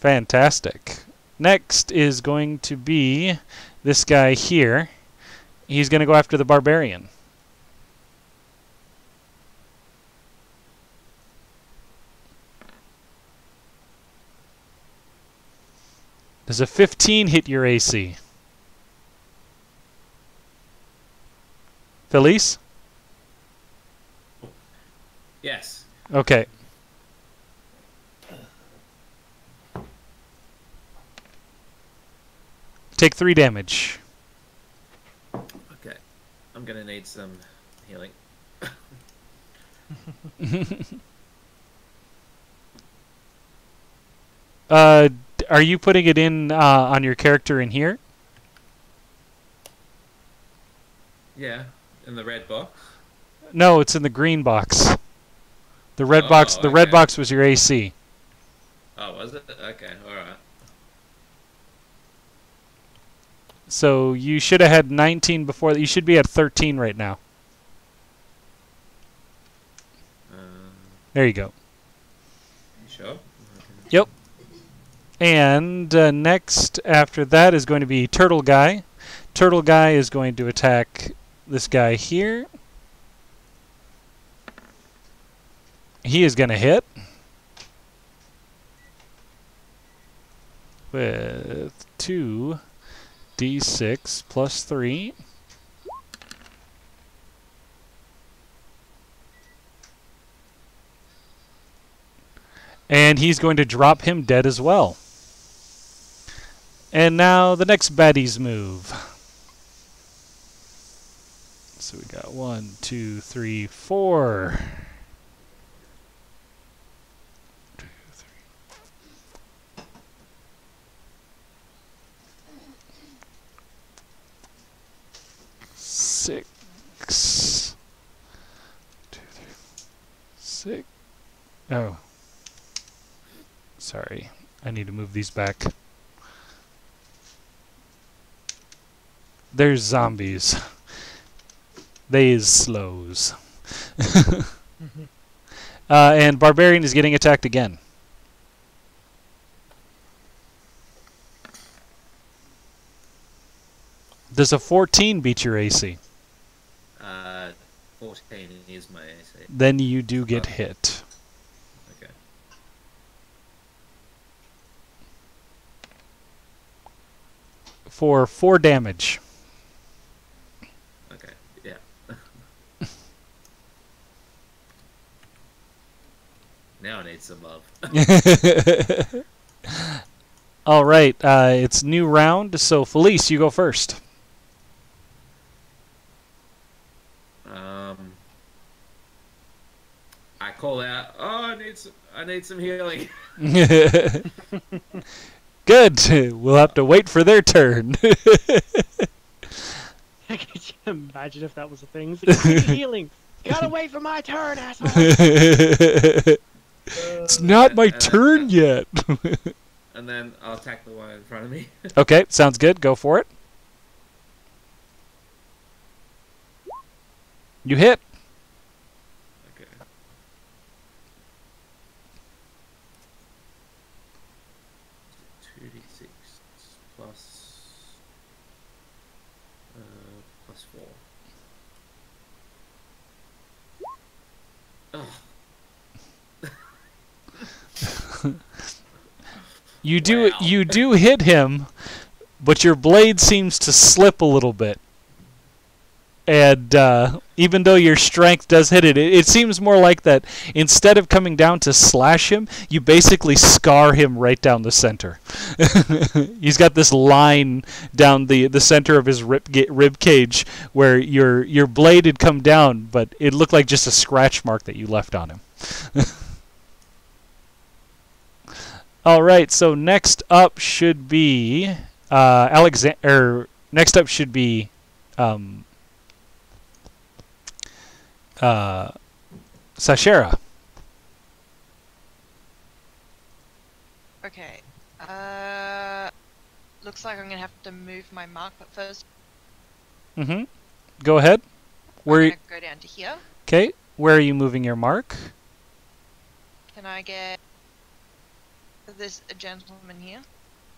Fantastic. Next is going to be this guy here. He's going to go after the barbarian. Does a 15 hit your AC? Felice? Yes. Okay. Take three damage. Okay. I'm gonna need some healing. (laughs) Uh, are you putting it in uh, on your character in here? Yeah. In the red box. No, it's in the green box. The red Oh, box. The red box was your AC. Oh, was it? Okay. All right. So you should have had 19 before. You should be at 13 right now. Um, There you go. you sure? And uh, next after that is going to be Turtle Guy. Turtle Guy is going to attack this guy here. He is going to hit with 2 d6 plus 3. And he's going to drop him dead as well. And now the next baddie's move. So we got one, two, three, four. Two, three. Six. Two, three, six. Oh. Sorry. I need to move these back. There's zombies. They is slows. (laughs) uh, and Barbarian is getting attacked again. Does a 14 beat your AC? Uh, 14 is my AC. Then you do get Oh. hit. Okay. For 4 damage. Okay. Yeah. Now I need some love. (laughs) All right, uh, it's new round. So Felice, you go first. um, I call out. Oh, I need some. I need some healing. (laughs) (laughs) Good. We'll have to wait for their turn. Could you imagine if that was a thing? It's like, healing. Gotta wait for my turn, asshole. Uh, it's not my turn (laughs) yet. And then I'll attack the one in front of me. (laughs) okay, sounds good. Go for it. You hit. okay. Two d six plus uh plus four. Ugh. You do Wow. you do hit him, but your blade seems to slip a little bit. And uh, even though your strength does hit it, it, it seems more like that instead of coming down to slash him, you basically scar him right down the center. (laughs) He's got this line down the, the center of his rib, rib cage where your your blade had come down, but it looked like just a scratch mark that you left on him. (laughs) All right, so next up should be uh, Alexander. Next up should be um, uh, Sashera. Okay. Uh, looks like I'm gonna have to move my mark, but first Mm-hmm. Go ahead. Where? I'm gonna go down to here. Okay. Where are you moving your mark? Can I get this a gentleman here?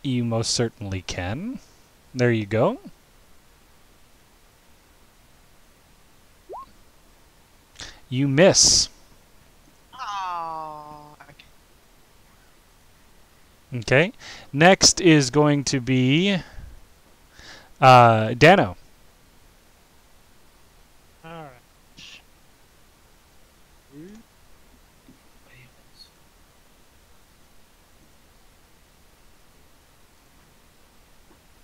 You most certainly can. There you go. You miss. Oh, okay. Okay. Next is going to be uh, Dano. Alright.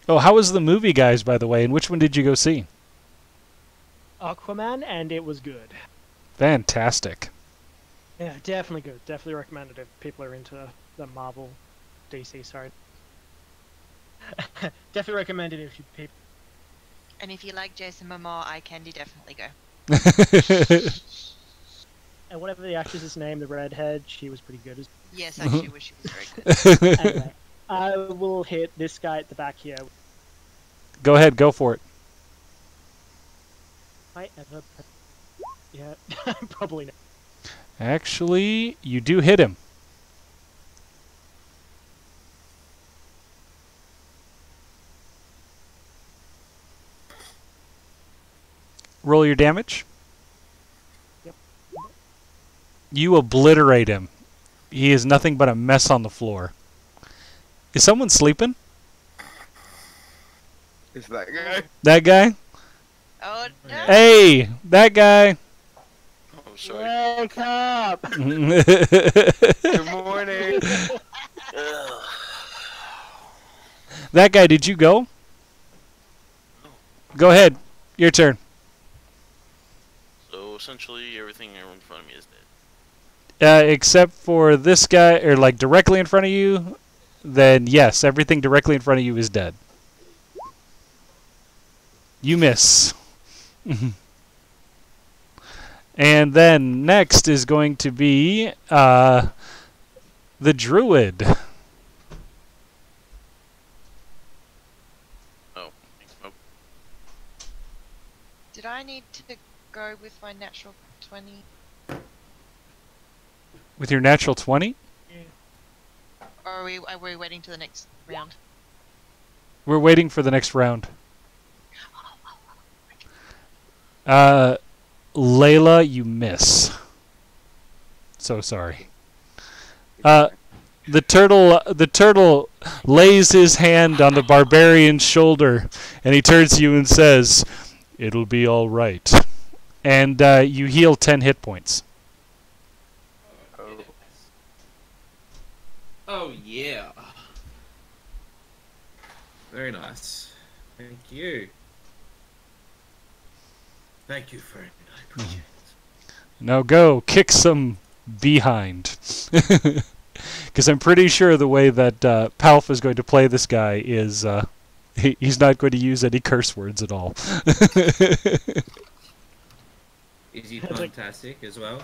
Oh, how was the movie, guys? By the way, and which one did you go see? Aquaman, and it was good. Fantastic. Yeah, definitely good. Definitely recommend it if people are into the Marvel, DC. Sorry. (laughs) definitely recommend it if you people. And if you like Jason Momoa, eye candy, definitely go. (laughs) And whatever the actress's name, the redhead, she was pretty good. As Yes, I actually wish he was very good. (laughs) anyway, uh, I will hit this guy at the back here. go ahead, go for it. I ever. Yeah, (laughs) probably not. Actually, you do hit him. Roll your damage. Yep. You obliterate him. He is nothing but a mess on the floor. Is someone sleeping? Is that guy? That guy? Oh no! Hey, that guy. Oh, sorry. Wake up! (laughs) Good morning. (sighs) That guy, did you go? No. Go ahead. Your turn. So essentially, everything in front of me is dead. Uh, except for this guy, or like directly in front of you, then yes, everything directly in front of you is dead. You miss. (laughs) and then next is going to be uh, the druid. Oh, thanks, Smoke. Did I need to go with my natural 20? With your natural 20? Or are we, are we waiting to the next round? We're waiting for the next round. Uh, Layla, you miss. So sorry. Uh, the turtle, the turtle lays his hand on the barbarian's shoulder, and he turns to you and says, "It'll be all right." And uh, you heal ten hit points. Oh. Oh yeah. Very nice. Thank you. Thank you, friend. I appreciate it. Now go kick some behind. (laughs) Because I'm pretty sure the way that uh, Palf is going to play this guy is uh, (laughs) he, he's not going to use any curse words at all. (laughs) Is he fantastic as well?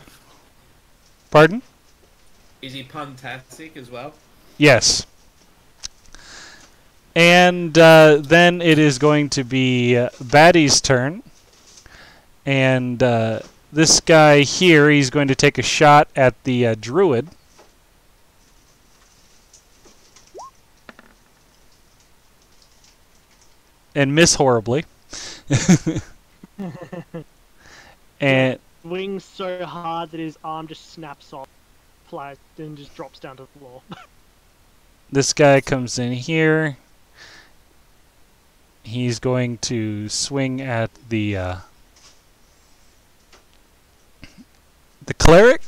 Pardon? Is he puntastic as well? Yes. And uh, then it is going to be uh, Batty's turn. And uh, this guy here, he's going to take a shot at the uh, druid. And miss horribly. (laughs) (laughs) and Wings so hard that his arm just snaps off, flies, then just drops down to the floor. (laughs) this guy comes in here. He's going to swing at the uh, the cleric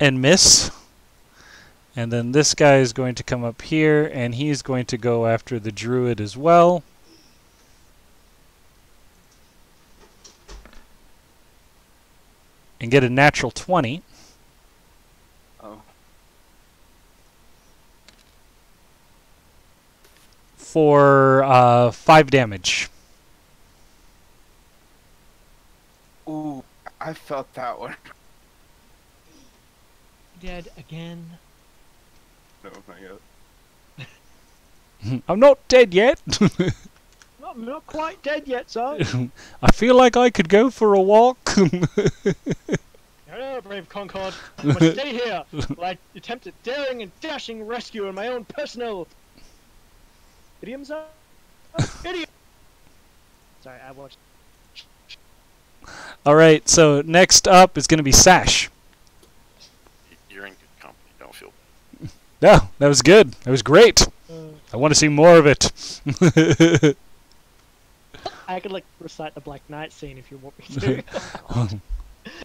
and miss. And then this guy is going to come up here and he's going to go after the druid as well. And get a natural 20. Oh. for uh, five damage. Ooh, I felt that one. (laughs) Dead again. No, not yet. (laughs) I'm not dead yet. (laughs) Not, not quite dead yet, sir. (laughs) I feel like I could go for a walk. (laughs) no, no, brave Concorde. I must stay here while I attempt a daring and dashing rescue in my own personal. Idiom, sir? Idiom! Sorry, I watched. All right, so next up is going to be Sash. You're in good company. Don't feel. No, that was good. That was great. Uh, I want to see more of it. (laughs) I could like recite the Black Knight scene if you want me to. (laughs)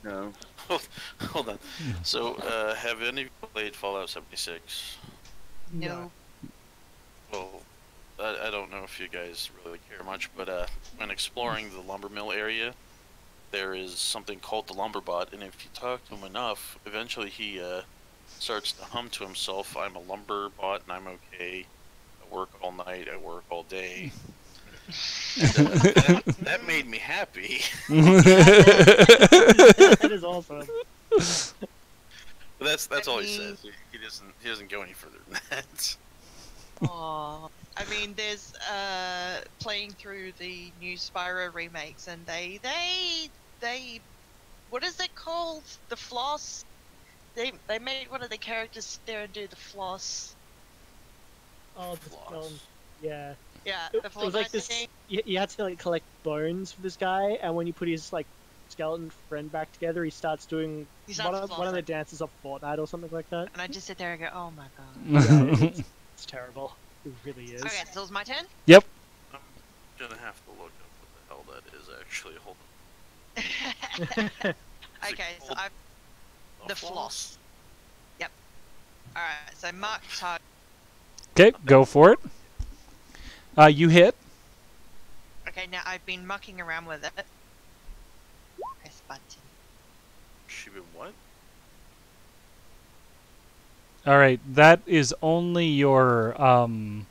No. (laughs) Hold on. So, uh, have any of played Fallout 76? No. Well, I, I don't know if you guys really care much, but uh, when exploring the lumber mill area, there is something called the Lumberbot, and if you talk to him enough, eventually he uh, starts to hum to himself, "I'm a Lumberbot and I'm okay. I work all night. I work all day." (laughs) And, that, that made me happy. (laughs) that is awesome. But that's that's all he says. He, he doesn't he doesn't go any further than that. Aw. I mean, there's uh playing through the new Spyro remakes, and they they they, what is it called? The floss. They they made one of the characters sit there and do the floss. Oh, the Floss. skeleton. Yeah. Yeah, It, the it was like this. thing. You, you had to like collect bones for this guy, and when you put his like skeleton friend back together, he starts doing He one, of, one of the dances of Fortnite or something like that. And I just sit there and go, oh my god. (laughs) Yeah, it's, it's terrible. It really is. Okay, so it's my turn. I'm gonna have to look up what the hell that is actually. Hold on. (laughs) Okay, so I've a the floss. Yep. All right, so mark target. Okay, go for it. Uh, you hit. Okay, now I've been mucking around with it. Press button. She been what? All right, that is only your um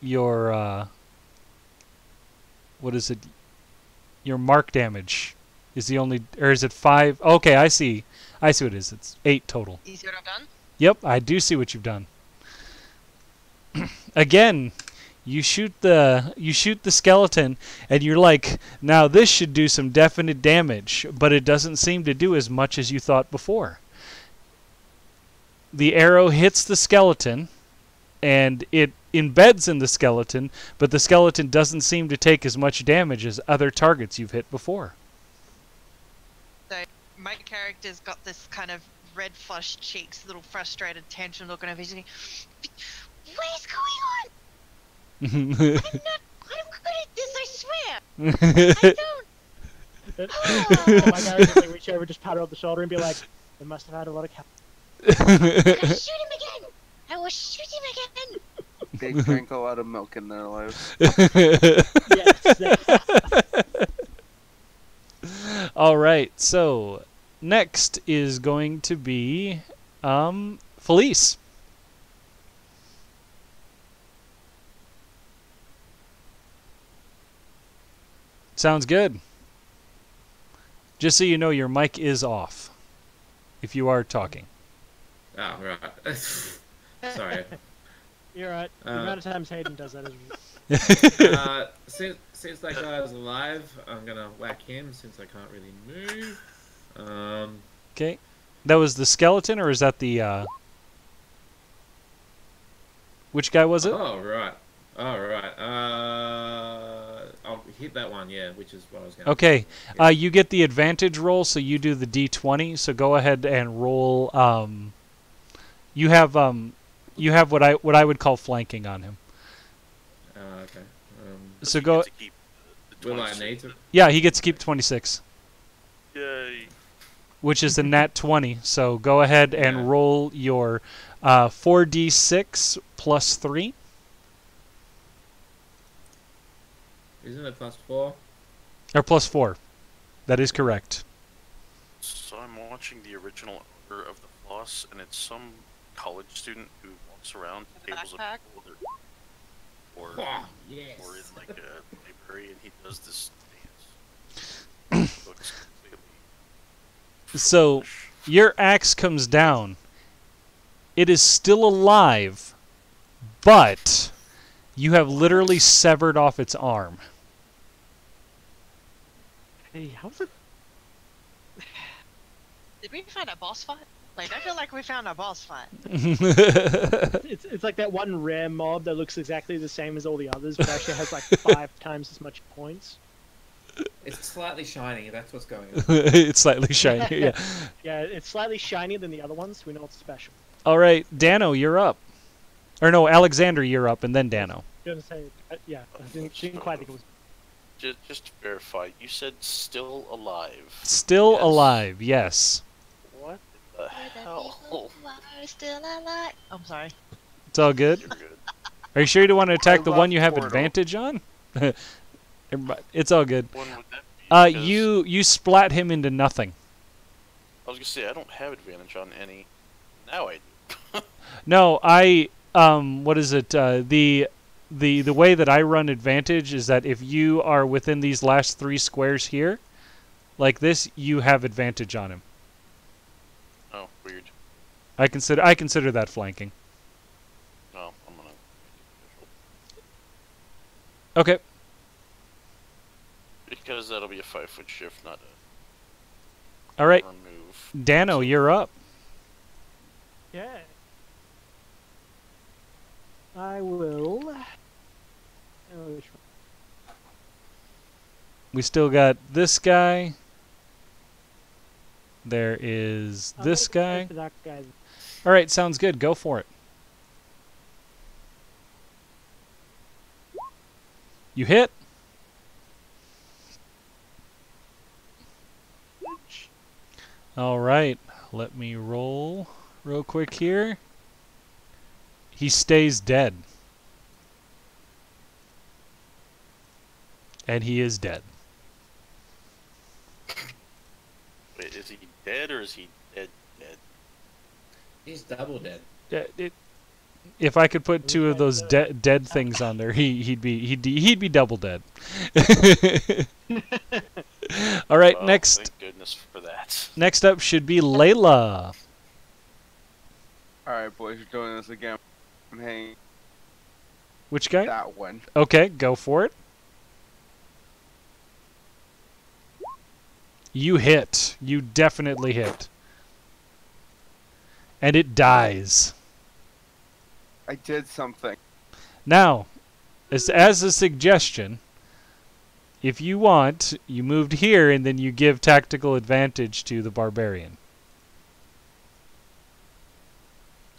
your uh what is it? Your mark damage is the only or is it 5? Okay, I see. I see what it is. It's 8 total. You see what I've done? Yep, I do see what you've done. (clears throat) Again, you shoot the you shoot the skeleton and you're like, now this should do some definite damage, but it doesn't seem to do as much as you thought before. The arrow hits the skeleton and it embeds in the skeleton, but the skeleton doesn't seem to take as much damage as other targets you've hit before. So My character's got this kind of red flushed cheeks, little frustrated tension look on her. And he, What is going on? I'm (laughs) not. I'm good at this. I swear. I (laughs) don't. Oh, my guy would just like reach over, just pat her on the shoulder, and be like, "It must have had a lot of cap." I gotta (laughs) shoot him again. I will shoot him again. They drink a lot of milk in their lives. yes. All right. So next is going to be um, Felice. Sounds good. Just so you know, your mic is off. If you are talking. Oh, right. (laughs) Sorry. (laughs) You're right. The Uh, amount of times Hayden does that is (laughs) uh, since, since that guy is alive, I'm gonna whack him since I can't really move. Um, Okay. That was the skeleton, or is that the? Uh... Which guy was it? Oh, right. Oh, right. Uh, I'll hit that one, yeah, which is what I was gonna Okay. Yeah. Uh, you get the advantage roll, so you do the d20. So go ahead and roll. Um, you have um, you have what I what I would call flanking on him. Uh, okay. Um, So go. get to keep the will I need to? Yeah, he gets to keep 26, Yay. which is a nat 20. So go ahead and Yeah. roll your uh, 4d6 plus three. Isn't it plus four? Or plus four. That is correct. So I'm watching the original owner of the floss, and it's some college student who walks around to tables of people or Oh, yes. or in like a (laughs) library, and he does this dance. (clears throat) So your axe comes down. It is still alive, but you have literally severed off its arm. Hey, how's it? Did we find a boss fight? Like, I feel like we found a boss fight. (laughs) It's it's like that one rare mob that looks exactly the same as all the others, but actually has like (laughs) five times as much points. It's slightly shiny. That's what's going on. (laughs) it's slightly shiny. Yeah. Yeah, it's slightly shinier than the other ones. We know it's special. All right, Dano, you're up. Or no, Alexander, you're up, and then Dano. You want to say? Uh, yeah, I didn't, didn't quite think it was. Just, just to verify, you said still alive. Still Yes. alive, yes. What the hell? (laughs) Are still alive. I'm sorry. It's all good. You're good. Are you sure you don't want to attack I the one you have Portal. advantage on? (laughs) It's all good. When would that be? Uh, you you splat him into nothing. I was gonna say I don't have advantage on any. Now I do. (laughs) No, I um what is it? Uh, the the the way that I run advantage is that if you are within these last 3 squares here, like this, you have advantage on him. Oh, weird. I consider I consider that flanking. No, I'm gonna. Okay. Because that'll be a five foot shift, not a All right. remove. Dano, you're up. Yeah. I will. We still got this guy. There is this guy. fight for That guy. All right, sounds good. Go for it. You hit. All right, let me roll real quick here. He stays dead. And he is dead. Wait, is he dead or is he dead? Dead. He's double dead. Uh, it, if I could put two of those de- dead things on there, he he'd be he'd be- he'd be double dead. (laughs) All right, Well, next Thank goodness for that. next up should be Layla. All right, boys, we're doing this again. I'm hanging Which guy? that one. Okay, go for it. You hit. You definitely hit. And it dies. I did something. Now, as, as a suggestion, if you want, you moved here and then you give tactical advantage to the barbarian.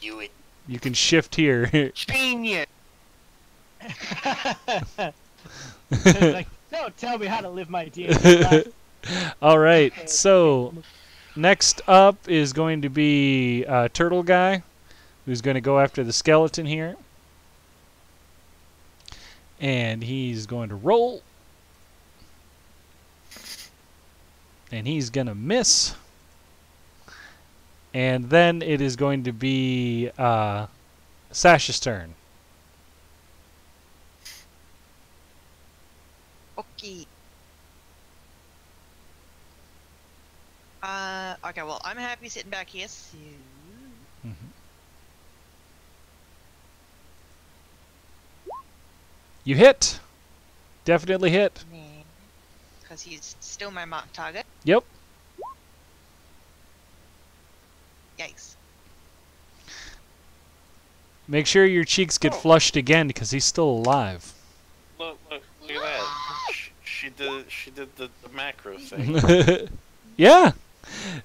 You it. You can shift here. (laughs) Genius. (laughs) like, don't tell me how to live my D&D (laughs) life. (laughs) All right. So, next up is going to be uh, Turtle Guy, who's going to go after the skeleton here. And he's going to roll. And he's going to miss. And then it is going to be uh, Sasha's turn. Okay. Uh, be sitting back here. So... Mm-hmm. You hit. Definitely hit. Because he's still my mark target. Yep. Yikes. Make sure your cheeks get Oh. flushed again because he's still alive. Look, look, look at that. Ah. She, she did, she did the, the macro (laughs) thing. (laughs) yeah.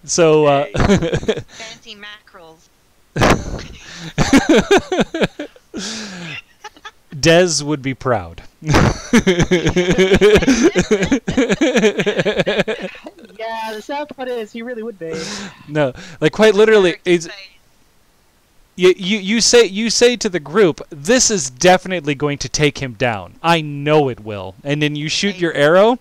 So uh, (laughs) Fancy mackerels. (laughs) Dez would be proud. (laughs) Yeah, the sad part is he really would be. no, like quite literally, Character it's you, you you say you say to the group, this is definitely going to take him down. I know it will. And then you shoot your arrow,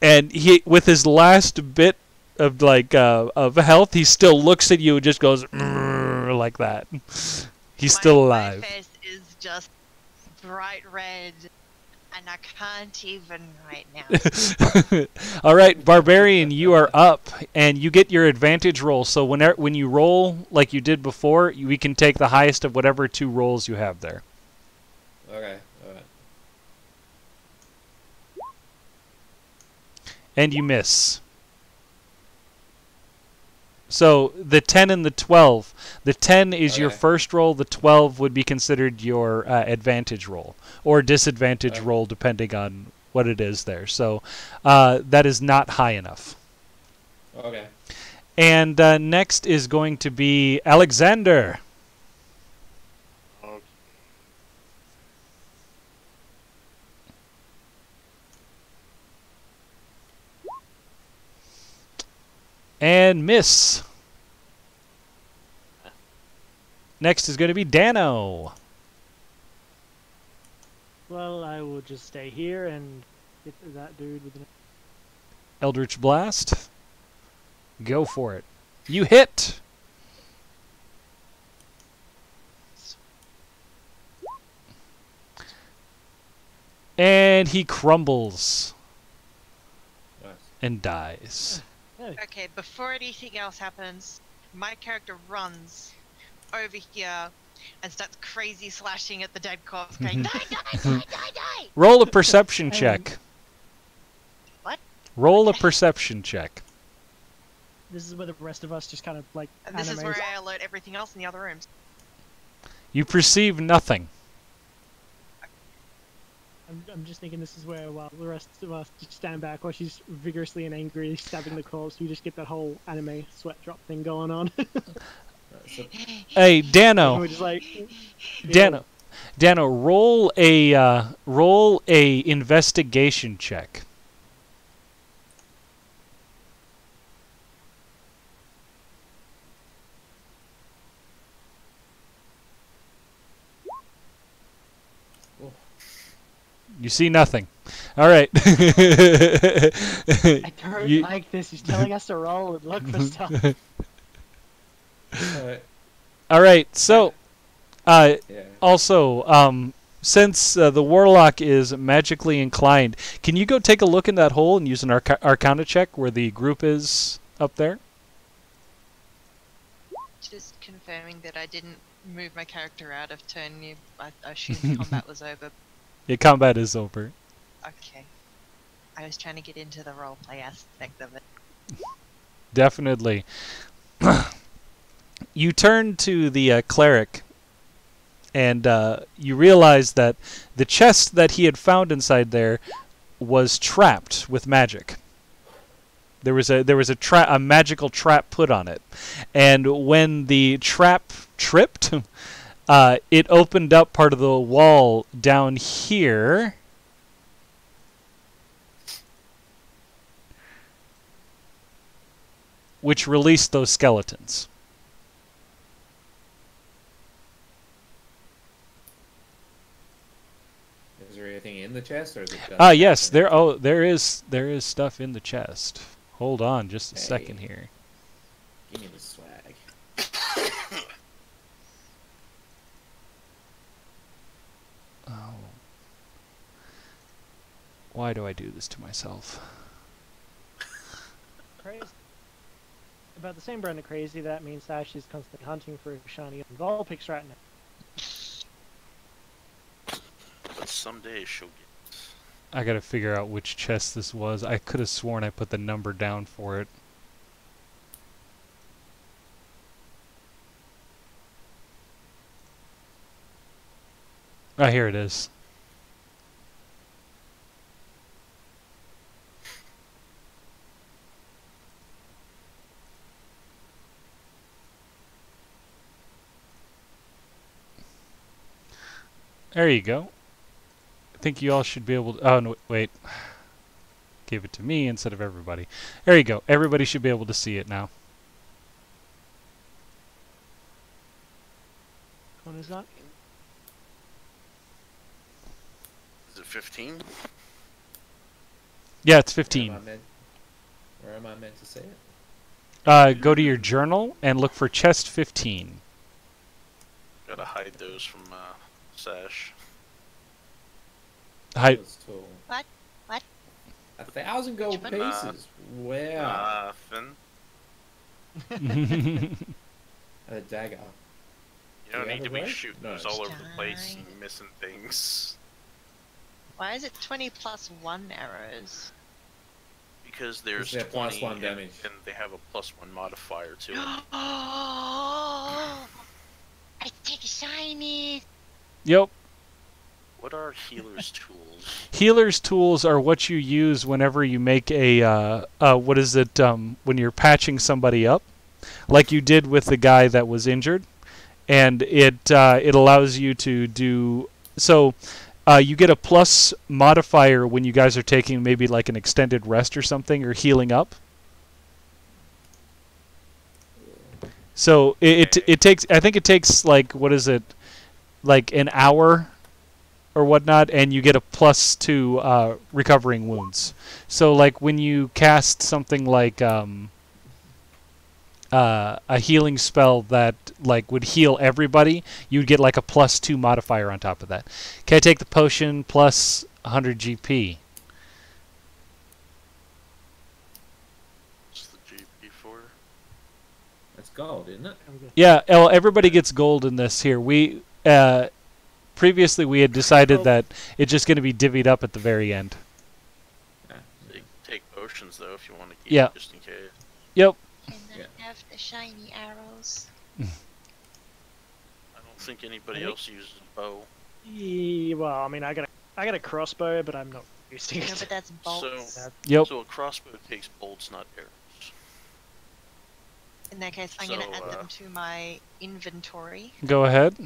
and he with his last bit of like uh, of health, he still looks at you and just goes like that. He's my- still alive. My face is just bright red, and I can't even right now. (laughs) All right, barbarian, you are up, and you get your advantage roll. So whenever when you roll like you did before, you- we can take the highest of whatever two rolls you have there. Okay, alright. and you miss. So the 10 and the 12. The 10 is your first roll, the 12 would be considered your uh, advantage roll or disadvantage Okay. roll depending on what it is there. So uh, that is not high enough. Okay. And uh, next is going to be Alexander. Okay. And miss. Next is going to be Dano. Well, I will just stay here and get to that dude with an Eldritch Blast. Go for it. You hit. And he crumbles Nice. and dies. Oh. okay, before anything else happens, my character runs over here and starts crazy slashing at the dead corpse, going, mm-hmm. die, die, mm-hmm. die, die, die! Roll a perception (laughs) um, check. What? Roll a (laughs) perception check. This is where the rest of us just kind of like And this is where I alert everything else in the other rooms. You perceive nothing. I'm, I'm just thinking this is where while the rest of us just stand back while she's vigorously and angry stabbing the corpse, we just get that whole anime sweat drop thing going on. So, (laughs) Hey, Dano. we're just like, Dano. Dano, roll a uh, roll a investigation check. You see nothing. All right. (laughs) I don't You- like this. He's telling us to roll and look for stuff. alright, (laughs) All right. So, uh, yeah. also, um, since uh, the warlock is magically inclined, can you go take a look in that hole and use an arca- Arcana check where the group is up there? Just confirming that I didn't move my character out of turn. You, I, I assumed combat was over. Yeah, combat is over. Okay. I was trying to get into the roleplay aspect of it. Definitely. (clears throat) you turn to the uh, cleric, and uh, you realize that the chest that he had found inside there was trapped with magic. There was a there was a tra- a magical trap put on it, and when the trap tripped, (laughs) uh, it opened up part of the wall down here. Which released those skeletons. Is there anything in the chest, or is it Ah, yes, there. Oh, there is. There is stuff in the chest. Hold on, just a second here. Give me Oh. Why do I do this to myself? (laughs) Praise. about the same brand of crazy, that means Sash is constantly hunting for shiny Vulpix right now. But someday she'll get. I gotta figure out which chest this was. I could have sworn I put the number down for it. Ah, here it is. There you go. I think you all should be able to. Oh, no, wait. Gave it to me instead of everybody. There you go. Everybody should be able to see it now. One is not. Is it 15? Yeah, it's Where 15. am I meant, where am I meant to say it? Uh, go to your journal and look for chest 15. Gotta hide those from uh, Sash. Hi. What? What? A thousand gold Which one? pieces. Wow. Nothing. (laughs) and (laughs) a dagger. You don't need to be way? shooting No. those all over the place Fine. and missing things. Why is it 20 plus 1 arrows? Because there's they're 20 plus one and, damage. and they have a plus one modifier to it. oh! (gasps) I take a shiny! Yep. What are healer's (laughs) tools? Healer's tools are what you use whenever you make a uh, uh, what is it um, when you're patching somebody up, like you did with the guy that was injured, and it uh, it allows you to do so. Uh, you get a plus modifier when you guys are taking maybe like an extended rest or something or healing up. So it, it it takes I think it takes like what is it like an hour or whatnot, and you get a plus to uh, recovering wounds. So, like when you cast something like um, uh, a healing spell that like would heal everybody, you'd get like a plus two modifier on top of that. Can I take the potion plus 100 GP? What's the GP for? That's gold, isn't it? There we go. Yeah, well, everybody gets gold in this here. We uh, previously we had decided Oh. that it's just going to be divvied up at the very end. So you can take potions though if you want to keep Yeah. it just in case. Yep. Can Yeah. I have the shiny arrows? I don't think anybody Really? else uses a bow. Yeah, well, I mean, I got a, I got a crossbow, but I'm not using No, it. but that's bolts. So, Yep. so a crossbow takes bolts, not arrows. In that case, I'm gonna add uh, them to my inventory. Go ahead.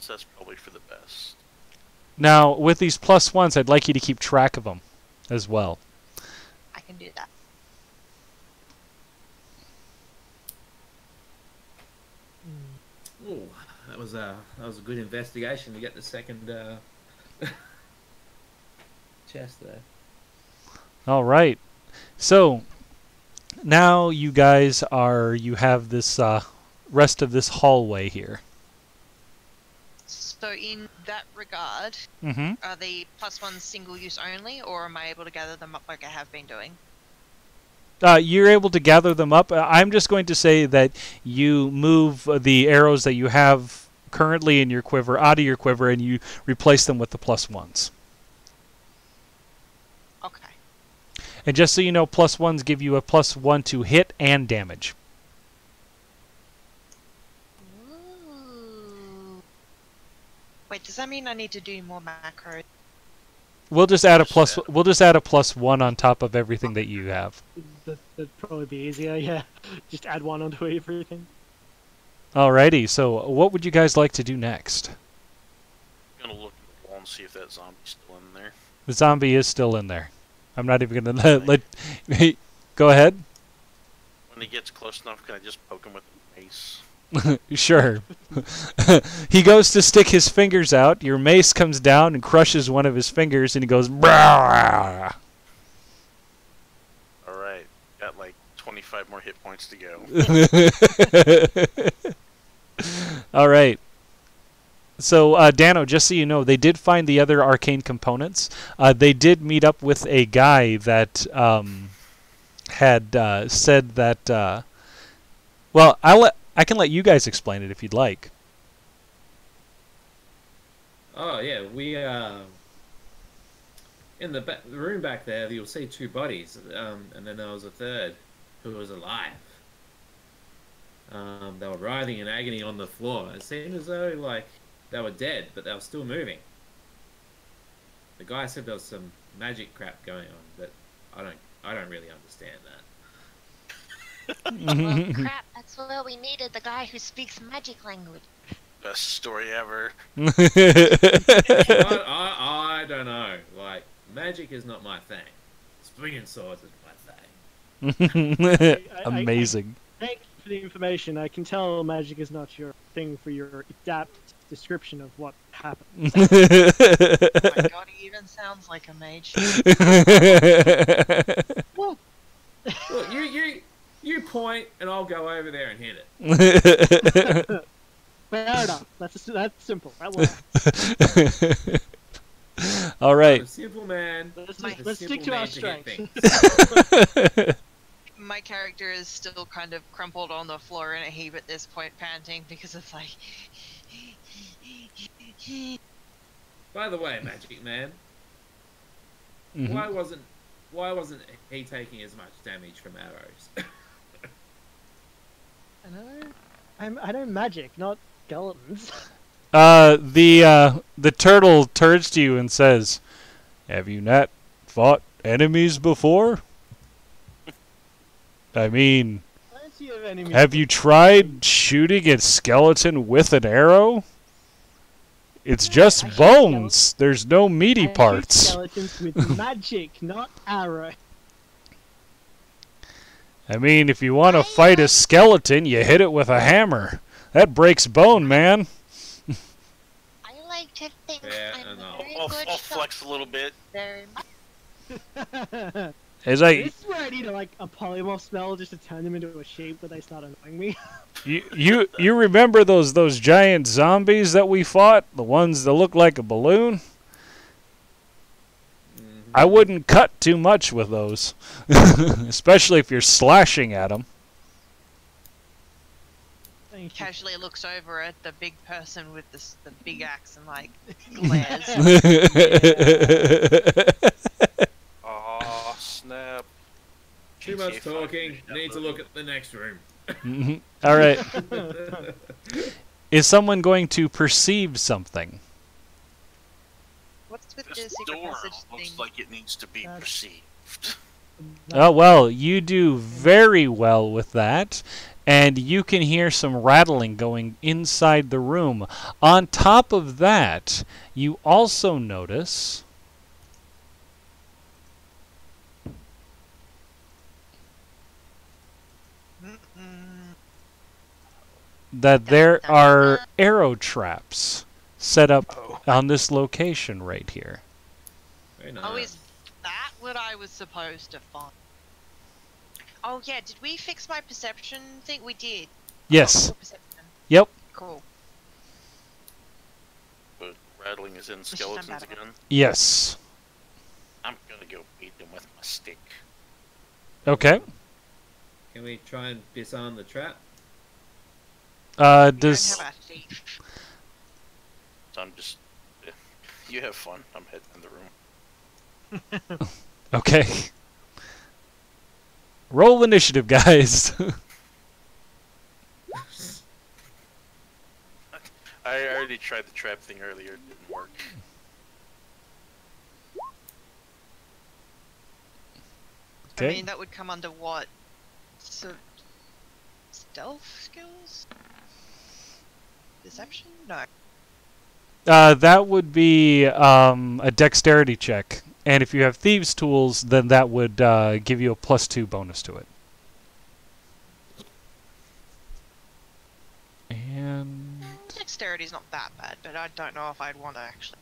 So that's probably for the best. Now, with these plus ones, I'd like you to keep track of them as well. I can do that. Mm. Ooh, that was a that was a good investigation to get the second uh, (laughs) chest there. All right. So now you guys are you have this uh, rest of this hallway here. So, in that regard, Mm-hmm. are the plus ones single use only, or am I able to gather them up like I have been doing? Uh, you're able to gather them up. Uh, I'm just going to say that you move uh, the arrows that you have currently in your quiver out of your quiver, and you replace them with the plus ones. Okay. And just so you know, plus ones give you a plus one to hit and damage. Ooh. Wait, does that mean I need to do more macros? We'll just add a plus. We'll just add a plus one on top of everything that you have. That'd probably be easier, yeah. (laughs) Just add one onto everything. Alrighty. So, what would you guys like to do next? I'm gonna look at the wall and see if that zombie's still in there. The zombie is still in there. I'm not even gonna let. let (laughs) go ahead. When he gets close enough, can I just poke him with a mace? (laughs) Sure. (laughs) he goes to stick his fingers out. Your mace comes down and crushes one of his fingers, and he goes. "Brah." Alright, got like 25 more hit points to go. (laughs) All right. So, uh, Dano, just so you know, they did find the other arcane components. Uh, they did meet up with a guy that um, had uh, said that uh, Well, I let I can let you guys explain it if you'd like. Oh yeah, we uh, in the room back there. You'll see two bodies, um, and then there was a third who was alive. Um, they were writhing in agony on the floor. It seemed as though like they were dead, but they were still moving. The guy said there was some magic crap going on, but I don't, I don't really understand that. Well, (laughs) crap, that's what we needed the guy who speaks magic language. Best story ever. I, I, I don't know. Like magic is not my thing. Swinging swords is my thing. (laughs) I- I- Amazing. Thank you for the information. I can tell magic is not your thing for your adapt description of what happened. (laughs) Oh my god, he even sounds like a mage. (laughs) well, Look, you, you, you point, and I'll go over there and hit it. (laughs) Fair enough. That's that's simple. That works. I'm right. a simple man. Let's, let's stick simple to our man to hit strengths. Things. My character is still kind of crumpled on the floor in a heap at this point, panting because it's like. By the way, Magic Man, Mhm. why wasn't why wasn't he taking as much damage from arrows? (laughs) I know. I'm I know magic, not skeletons. (laughs) Uh, the uh, the turtle turns to you and says, "Have you not fought enemies before? I mean, Plenty of enemies. have you tried shooting a skeleton with an arrow? It's just shoot bones. There's no meaty shoot parts." Skeletons with (laughs) magic, not arrow. I mean, if you want to fight a skeleton, you hit it with a hammer. That breaks bone, man. (laughs) I like to think Yeah, I I'm know. a very I'll, good I'll flex a little bit. (laughs) Very. It's Is like this where I need like a polymorph spell just to turn them into a shape where they start annoying me? (laughs) you, you you remember those those giant zombies that we fought, the ones that look like a balloon? Mhm. I wouldn't cut too much with those, (laughs) especially if you're slashing at them. Thank you. Casually looks over at the big person with the, the big axe and like (laughs) glares. Aw, snap. Too much talking. Need to look at the next room. Mhm. All right. (laughs) Is someone going to perceive something? What's with the This secret door looks thing? like it needs to be That's- perceived. (laughs) Oh well, you do very well with that. And you can hear some rattling going inside the room. On top of that, you also notice that there are arrow traps set up Oh. on this location right here. Very nice. Oh, is that what I was supposed to find? Oh yeah, did we fix my perception thing? We did. Yes. Oh. Yep. Cool. But rattling is in should have done skeletons again. Yes. I'm gonna go beat them with my stick. Okay. Can we try and disarm the trap? Uh, We does don't have our thief. So I'm just. (laughs) You have fun. I'm heading in the room. (laughs) okay. Roll initiative, guys. (laughs) I already tried the trap thing earlier. It didn't work. Okay. I mean, that would come under what? So, stealth skills? Deception? No. Uh, that would be um, a dexterity check, and if you have thieves' tools, then that would uh, give you a plus two bonus to it. And Dexterity's not that bad, but I don't know if I'd want to actually.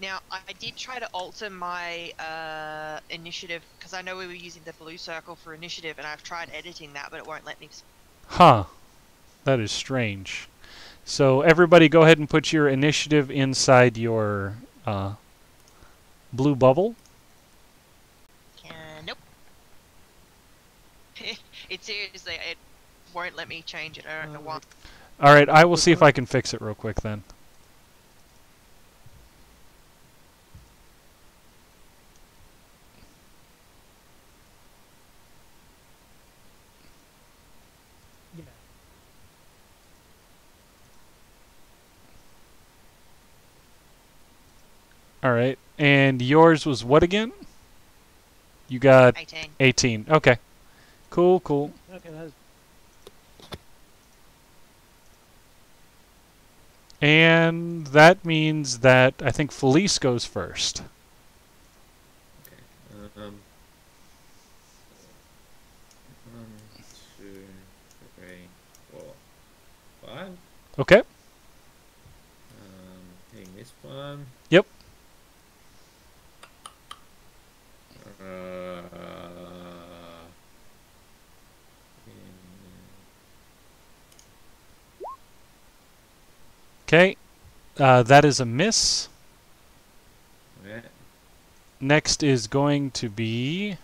Now, I did try to alter my uh, initiative because I know we were using the blue circle for initiative, and I've tried editing that, but it won't let me. huh, that is strange. So everybody, go ahead and put your initiative inside your uh, blue bubble. Uh, nope. (laughs) It seriously, it won't let me change it. I don't know why. All right, I will see if I can fix it real quick then. Yeah. All right, and yours was what again? You got 18. 18. Okay. Cool, cool. Okay, that's And that means that I think Felice goes first. Okay. Um. One, two, three, four, five. Okay. Um, hitting this one. Yep. Uh, Okay. Uh, that is a miss. yeah. Next is going to be.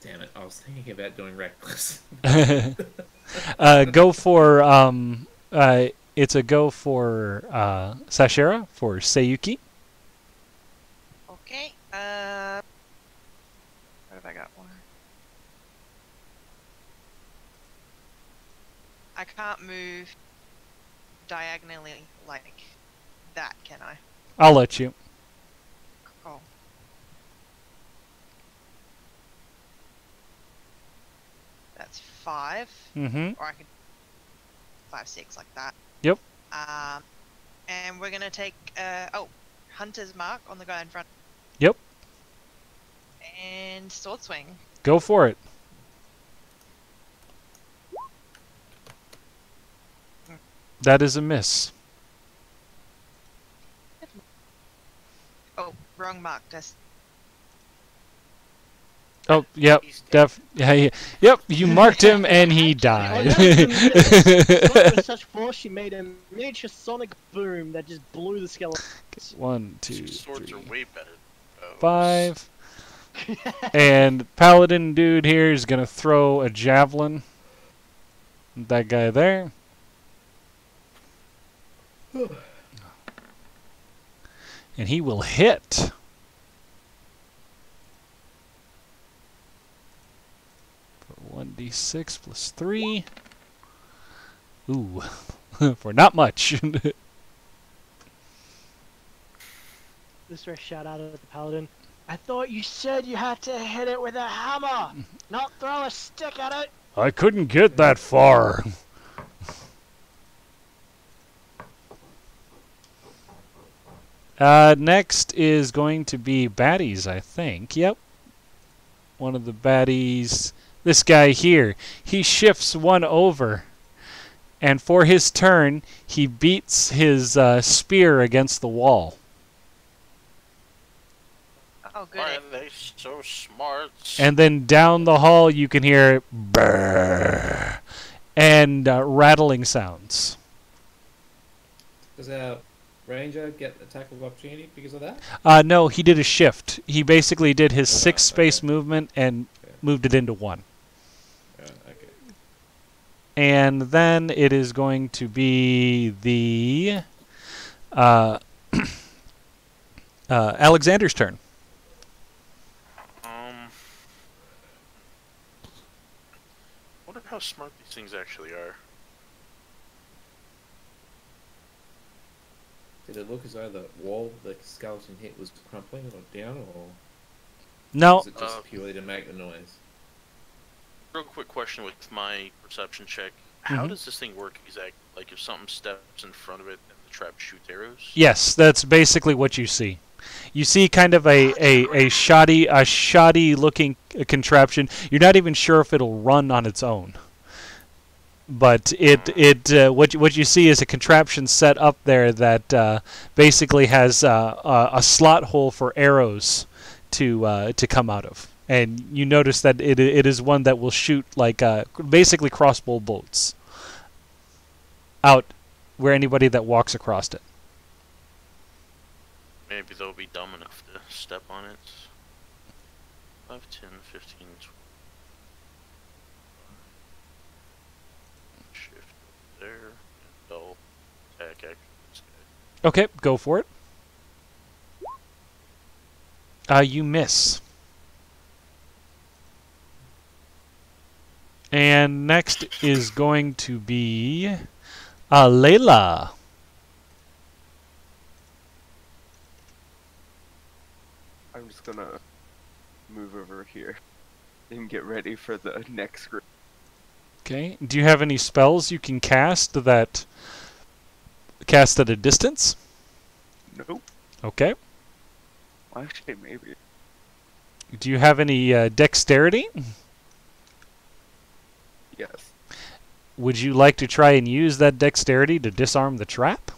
Damn it! I was thinking about doing reckless. (laughs) uh, go for. Um, uh, it's a go for uh, Sashera for Seiyuki. Okay. Uh. What have I got? One. I can't move diagonally like that, can I? I'll let you. Cool. That's five, Mm-hmm. or I could five, six like that. Yep. Um, and we're gonna take uh oh, hunter's mark on the guy in front. Yep. And sword swing. Go for it. That is a miss. Oh, wrong mark. Just Oh, yep. He's. Def. Yeah, yeah. Yep. You (laughs) marked him and he died. (laughs) With such force, she made a miniature sonic boom that just blew the skeleton. One, two, swords three, are way better. than five. (laughs) and paladin dude here is gonna throw a javelin. That guy there. And he will hit. For One d six plus three. Ooh, (laughs) for not much. (laughs) This is a shout out at the paladin. I thought you said you had to hit it with a hammer, not throw a stick at it. I couldn't get that far. Uh, next is going to be baddies, I think. Yep. One of the baddies. This guy here. He shifts one over. And for his turn, he beats his uh, spear against the wall. oh good. Why are they so smart? And then down the hall, you can hear brrr and uh, rattling sounds. Does our ranger get attack of opportunity because of that? Uh, no, he did a shift. He basically did his six Ah, space okay. movement and Okay. moved it into one. Uh, okay. And then it is going to be the uh, (clears throat) uh, Alexander's turn. Um, wonder how smart these things actually are. Did it look as though the wall the skeleton hit was crumpling or down, or No, was it just Uh, purely to make the noise? Real quick question with my perception check: How Mhm. does this thing work exactly? Like, if something steps in front of it, and the trap shoots arrows? yes, that's basically what you see. You see kind of a, a, a shoddy a shoddy looking contraption. You're not even sure if it'll run on its own. But it it uh, what you, what you see is a contraption set up there that uh, basically has uh, a, a slot hole for arrows to uh, to come out of, and you notice that it it is one that will shoot like uh, basically crossbow bolts out where anybody that walks across it. Maybe they'll be dumb enough to step on it. 5, 10, 15, Okay, go for it. Uh, you miss. And next is going to be uh, Layla. I'm just gonna move over here and get ready for the next group. Okay. Do you have any spells you can cast that cast at a distance? Nope. Okay. Well, actually, maybe. Do you have any uh, dexterity? Yes. Would you like to try and use that dexterity to disarm the trap?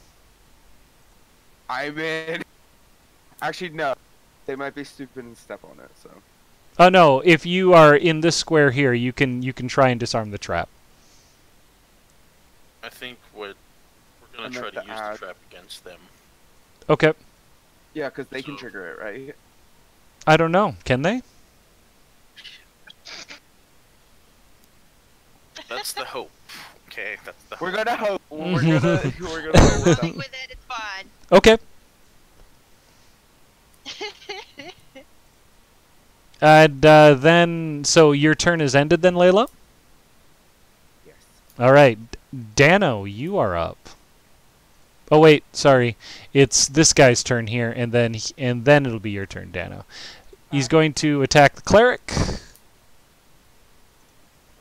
I'm in. Actually, no. They might be stupid and step on it. So. Oh no, if you are in this square here, you can you can try and disarm the trap. I think what we're gonna I'm try at to use ad. the trap against them. Okay. Yeah, because they can trigger it, right? I don't know. Can they? That's the hope. Okay, that's the We're hope. gonna hope. We're gonna. (laughs) we're gonna roll with Stick them. with it, it's fine. Okay. (laughs) And uh, then, so your turn is ended then, Layla? Yes. All right. Dano, you are up. Oh wait, sorry. It's this guy's turn here, and then and then it'll be your turn, Dano. He's going to attack the cleric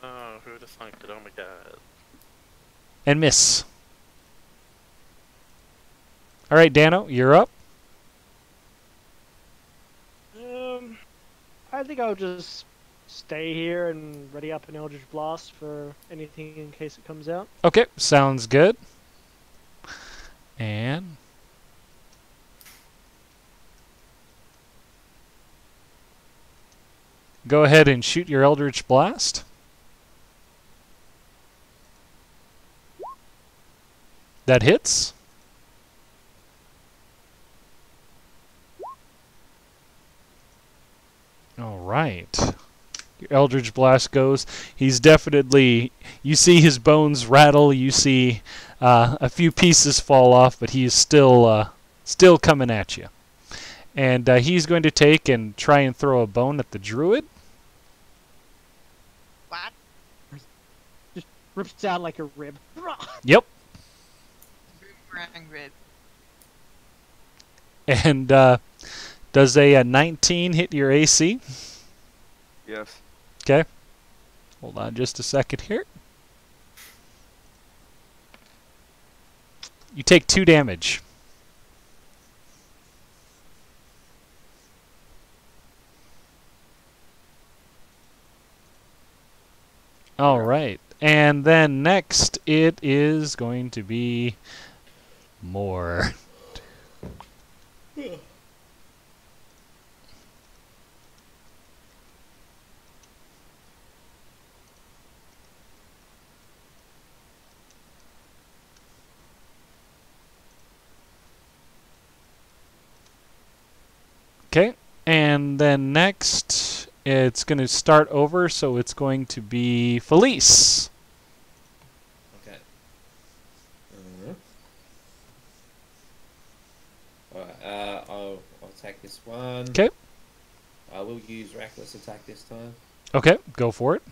Oh, who'd have thunk it? Oh my god. and miss. All right, Dano, you're up. Um, I think I'll just stay here and ready up an Eldritch Blast for anything in case it comes out. Okay, sounds good. And go ahead and shoot your Eldritch Blast. That hits. All right. Your Eldritch Blast goes. He's definitely. You see his bones rattle. You see uh, a few pieces fall off, but he is still uh, still coming at you. And uh, he's going to take and try and throw a bone at the druid. What? Just rips out like a rib. (laughs) Yep. Boomerang rib. And uh, does a, uh 19 hit your AC? Yes. Okay. Hold on just a second here. You take two damage. All right. And then next it is going to be more. Okay. And then next it's going to start over so it's going to be Felice. Okay. Uh, Alright, uh, I'll, I'll attack this one. 'Kay. I will use reckless attack this time. Okay, go for it.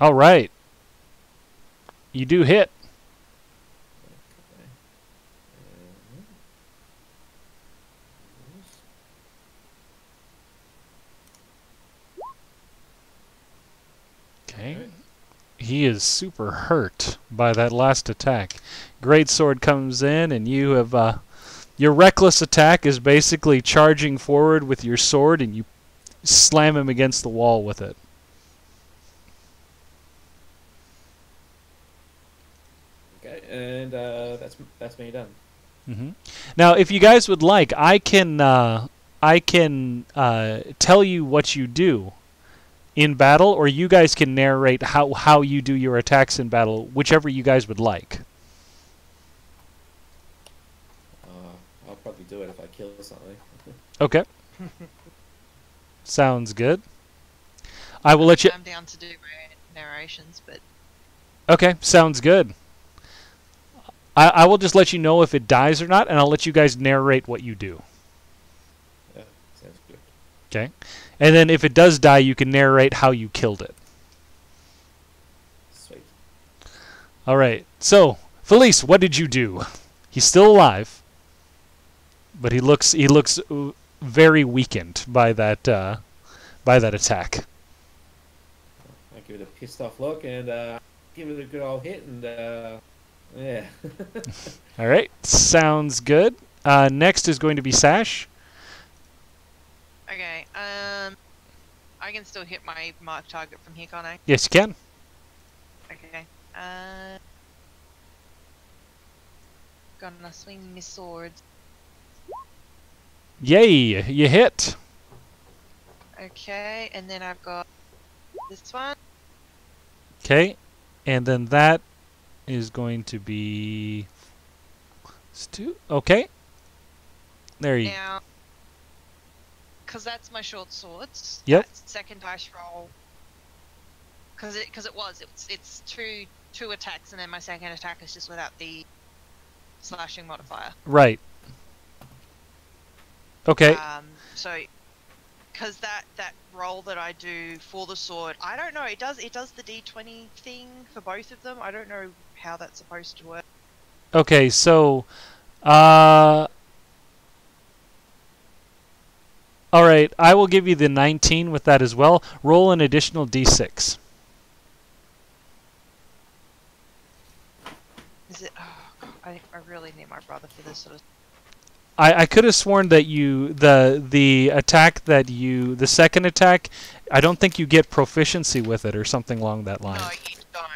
All right. You do hit. Okay. Uh, Okay. He is super hurt by that last attack. Great sword comes in, and you have uh, your reckless attack is basically charging forward with your sword, and you slam him against the wall with it. Okay, and uh, that's that's me done. Mm -hmm. Now, if you guys would like, I can uh, I can uh, tell you what you do in battle, or you guys can narrate how how you do your attacks in battle, whichever you guys would like. Uh, I'll probably do it if I kill something. (laughs) Okay. (laughs) Sounds good. I will let you. I'm down to do my narrations, but Okay, sounds good. I, I will just let you know if it dies or not, and I'll let you guys narrate what you do. Yeah, sounds good. Okay, and then if it does die, you can narrate how you killed it. Sweet. All right. So, Felice, what did you do? He's still alive, but he looks he looks uh, very weakened by that uh, by that attack. I give it a pissed off look and uh, give it a good old hit and uh, yeah. (laughs) All right. Sounds good. Uh, next is going to be Sash. Um, I can still hit my mark target from here, can't I? Yes, you can. Okay. Uh, gonna swing my sword. Yay! You hit. Okay, and then I've got this one. Okay, and then that is going to be Stu. Okay. There you. Now, because that's my short swords. Yep. Second dice roll. Because it, cause it was, it's, it's two, two attacks, and then my second attack is just without the slashing modifier. Right. Okay. Um, so, because that that roll that I do for the sword, I don't know. It does it does the d20 thing for both of them. I don't know how that's supposed to work. Okay, so, uh, all right, I will give you the 19 with that as well. Roll an additional d6. Is it? Oh, God, I I really need my brother for this sort of. I, I could have sworn that you the the attack that you the second attack, I don't think you get proficiency with it or something along that line. No, you don't. Uh,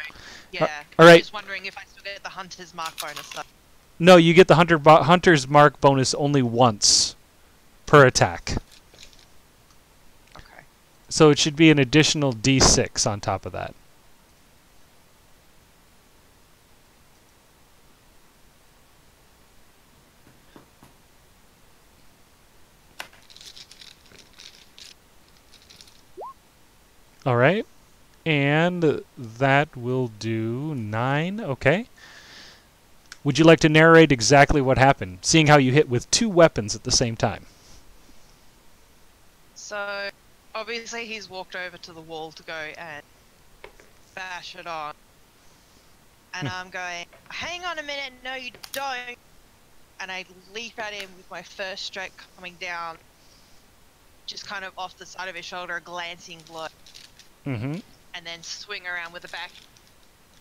yeah. all I was wondering if I still get the hunter's mark bonus. No, you get the hunter hunter's mark bonus only once per attack. So it should be an additional d6 on top of that. All right. And that will do 9. Okay. Would you like to narrate exactly what happened, seeing how you hit with two weapons at the same time? So obviously he's walked over to the wall to go and bash it on. And I'm going, hang on a minute, no you don't. And I leap at him with my first strike coming down, just kind of off the side of his shoulder, a glancing blow, Mm-hmm. and then swing around with the back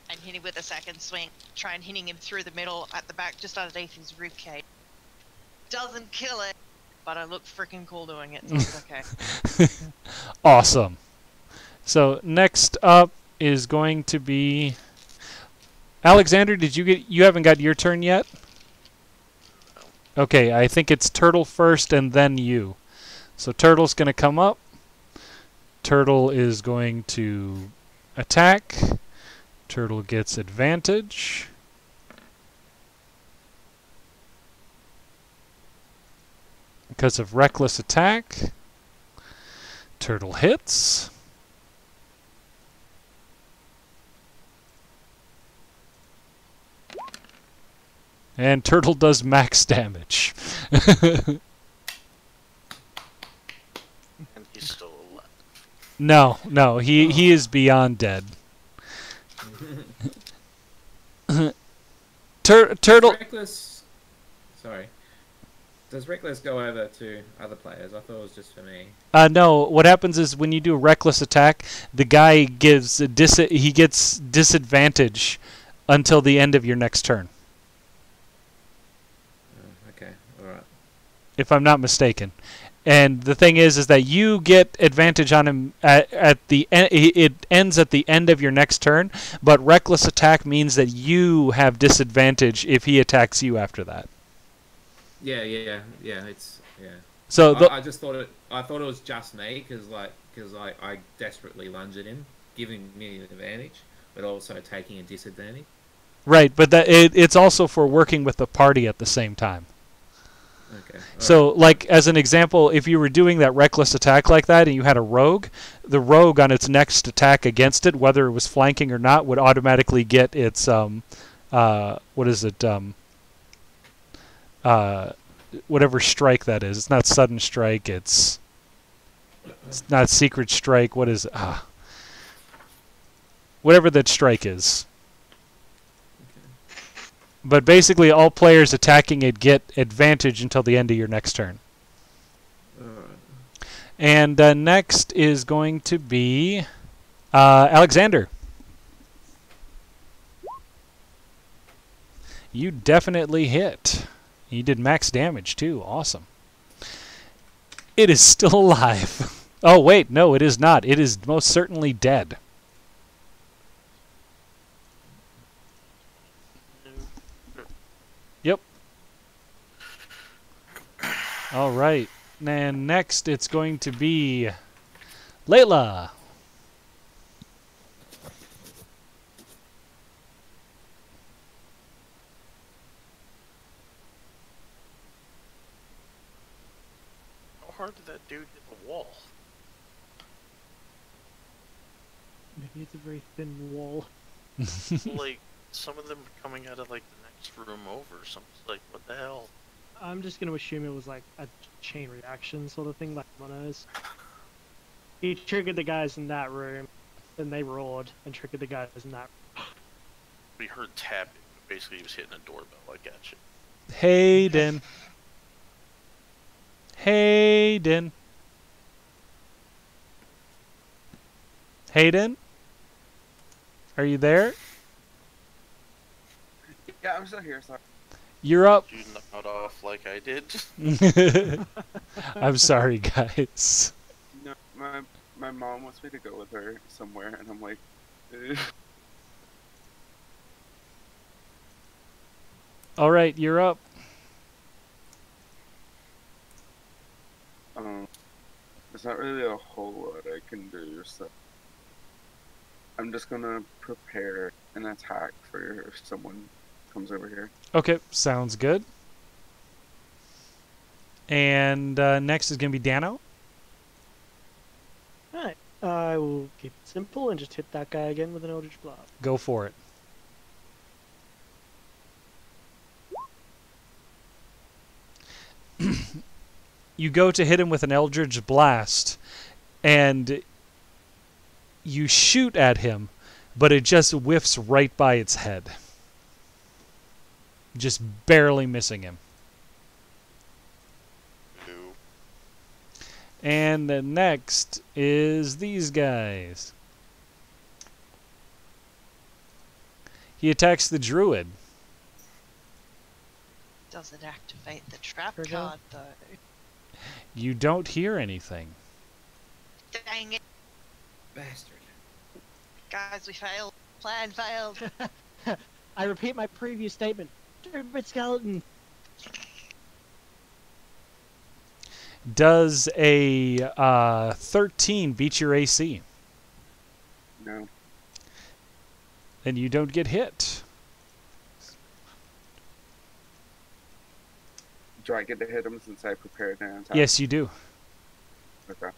and hit him with a second swing, try and hitting him through the middle at the back, just underneath his ribcage. Doesn't kill it, but I look freaking cool doing it, so it's okay. (laughs) awesome. So next up is going to be Alexander. Did you get? You haven't got your turn yet. Okay, I think it's Turtle first and then you. So Turtle's going to come up. Turtle is going to attack. Turtle gets advantage. Because of reckless attack. Turtle hits. And Turtle does max damage. And he's still alive. no, no, he, he is beyond dead. (laughs) Tur- turtle. Reckless. Sorry. Does Reckless go over to other players? I thought it was just for me. Uh, no, what happens is when you do a reckless attack, the guy gives a dis- he gets disadvantage until the end of your next turn, Oh, okay, alright. if I'm not mistaken. And the thing is, is that you get advantage on him at, at the end. it ends at the end of your next turn, but reckless attack means that you have disadvantage if he attacks you after that. Yeah, yeah, yeah. It's yeah. So the, I, I just thought it. I thought it was just me because like because I, I desperately lunged at him, giving me an advantage, but also taking a disadvantage. right, but that it, it's also for working with the party at the same time. Okay. So, like as an example, if you were doing that reckless attack like that, and you had a rogue, the rogue on its next attack against it, whether it was flanking or not, would automatically get its um, uh, what is it? Um, uh, whatever strike that is. It's not sudden strike. It's it's not secret strike. What is ah? Whatever that strike is. But basically, all players attacking it get advantage until the end of your next turn. And uh, next is going to be uh, Alexander. You definitely hit. You did max damage too. Awesome. It is still (laughs) alive. oh, wait. No, it is not. It is most certainly dead. Yep. All right. And next it's going to be Layla. How hard did that dude hit the wall? Maybe it's a very thin wall. (laughs) like some of them are coming out of like the next room over. or something. Like what the hell? I'm just gonna assume it was like a chain reaction sort of thing, like Mono's. He triggered the guys in that room, then they roared and triggered the guys in that. room. We heard tapping. Basically, he was hitting a doorbell. I got you. Hayden. Hayden. Hayden? Are you there? Yeah, I'm still here. Sorry. You're up. You nod off like I did. (laughs) I'm sorry, guys. No, my my mom wants me to go with her somewhere, and I'm like, "Ugh." All right, you're up. um, there's not really a whole lot I can do. So I'm just gonna prepare an attack for if someone comes over here. Okay, sounds good. And uh, next is going to be Dano. Alright, I will keep it simple and just hit that guy again with an Eldritch Blast. Go for it. (clears throat) you go to hit him with an Eldritch Blast, and you shoot at him, but it just whiffs right by its head. Just barely missing him. No. And the next is these guys. He attacks the druid. Doesn't activate the trap Trigger. card though. You don't hear anything. Dang it, Bastard. Guys, we failed. Plan failed. (laughs) I repeat my previous statement. Stupid skeleton. Does a uh, 13 beat your AC? No, Then you don't get hit. do I get to hit him since I prepared an attack? Yes, you do. Okay.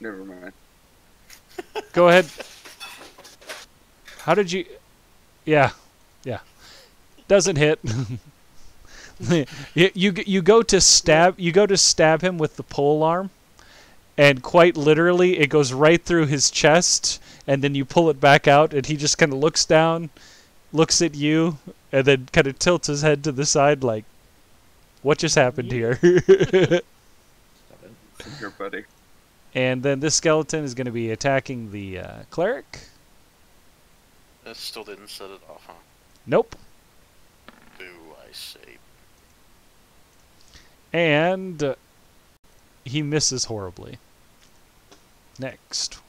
Never mind. Go ahead. How did you? Yeah, yeah. Doesn't hit. you, (laughs) you you go to stab you go to stab him with the pole arm, and quite literally it goes right through his chest, and then you pull it back out, and he just kind of looks down, looks at you, and then kind of tilts his head to the side like, "What just happened here?" Stop. (laughs) Here, buddy. And then this skeleton is going to be attacking the uh, cleric. That still didn't set it off, huh? Nope. Do I say? And uh, he misses horribly. Next.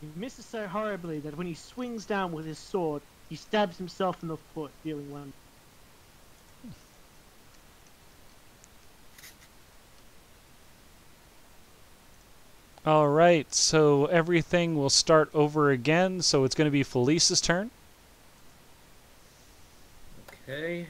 He misses so horribly that when he swings down with his sword, he stabs himself in the foot, dealing one. All right, so everything will start over again, so it's going to be Felice's turn. Okay.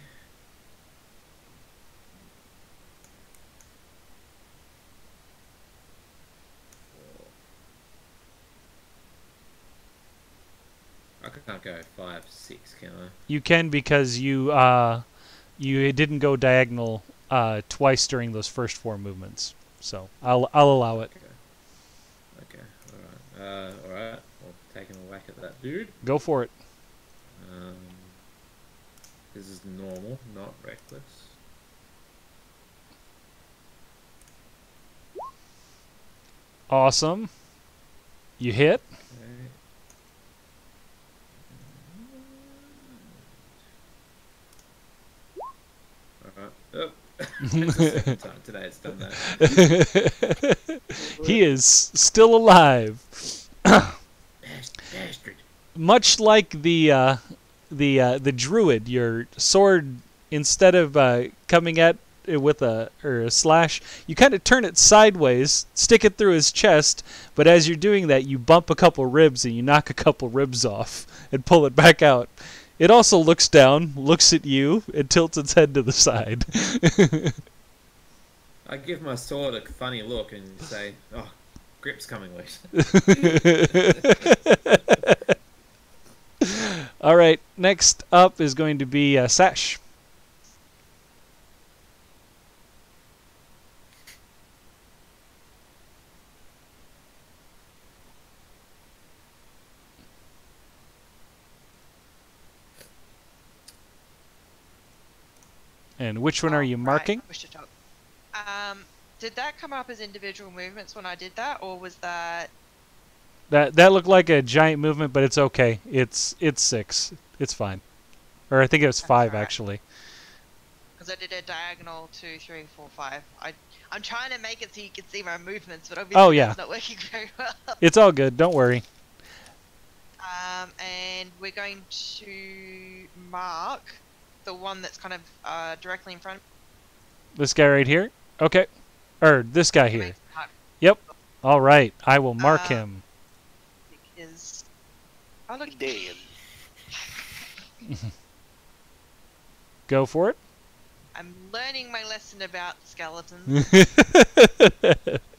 I can't go five, six, can I? You can because you uh, you didn't go diagonal uh, twice during those first four movements, so I'll I'll allow it. Okay. All right. Uh, all right. Well, taking a whack at that dude. Go for it. Um, this is normal, not reckless. Awesome. You hit. Okay. Alright. Oh. That's the second time (laughs) today it's done that. he is still alive. Much like the uh, the uh, the druid, your sword instead of uh, coming at it with a or a slash, you kind of turn it sideways, stick it through his chest. But as you're doing that, you bump a couple ribs and you knock a couple ribs off and pull it back out. It also looks down, looks at you, and tilts its head to the side. (laughs) I give my sword a funny look and say, "Oh, grip's coming loose." (laughs) All right, next up is going to be uh, Sash. And which one are you Right, marking? push to talk. Um, did that come up as individual movements when I did that, or was that? That that looked like a giant movement, but it's okay. It's it's six. It's fine. Or I think it was That's five alright. actually. Because I did a diagonal two, three, four, five. I I'm trying to make it so you can see my movements, but obviously Oh, yeah. it's not working (laughs) very well. It's all good. Don't worry. Um, and we're going to mark the one that's kind of uh, directly in front. This guy right here. Okay. Or this guy here. Yep. All right. I will mark Uh, him. Because oh look, Dan. Go for it. I'm learning my lesson about skeletons. (laughs)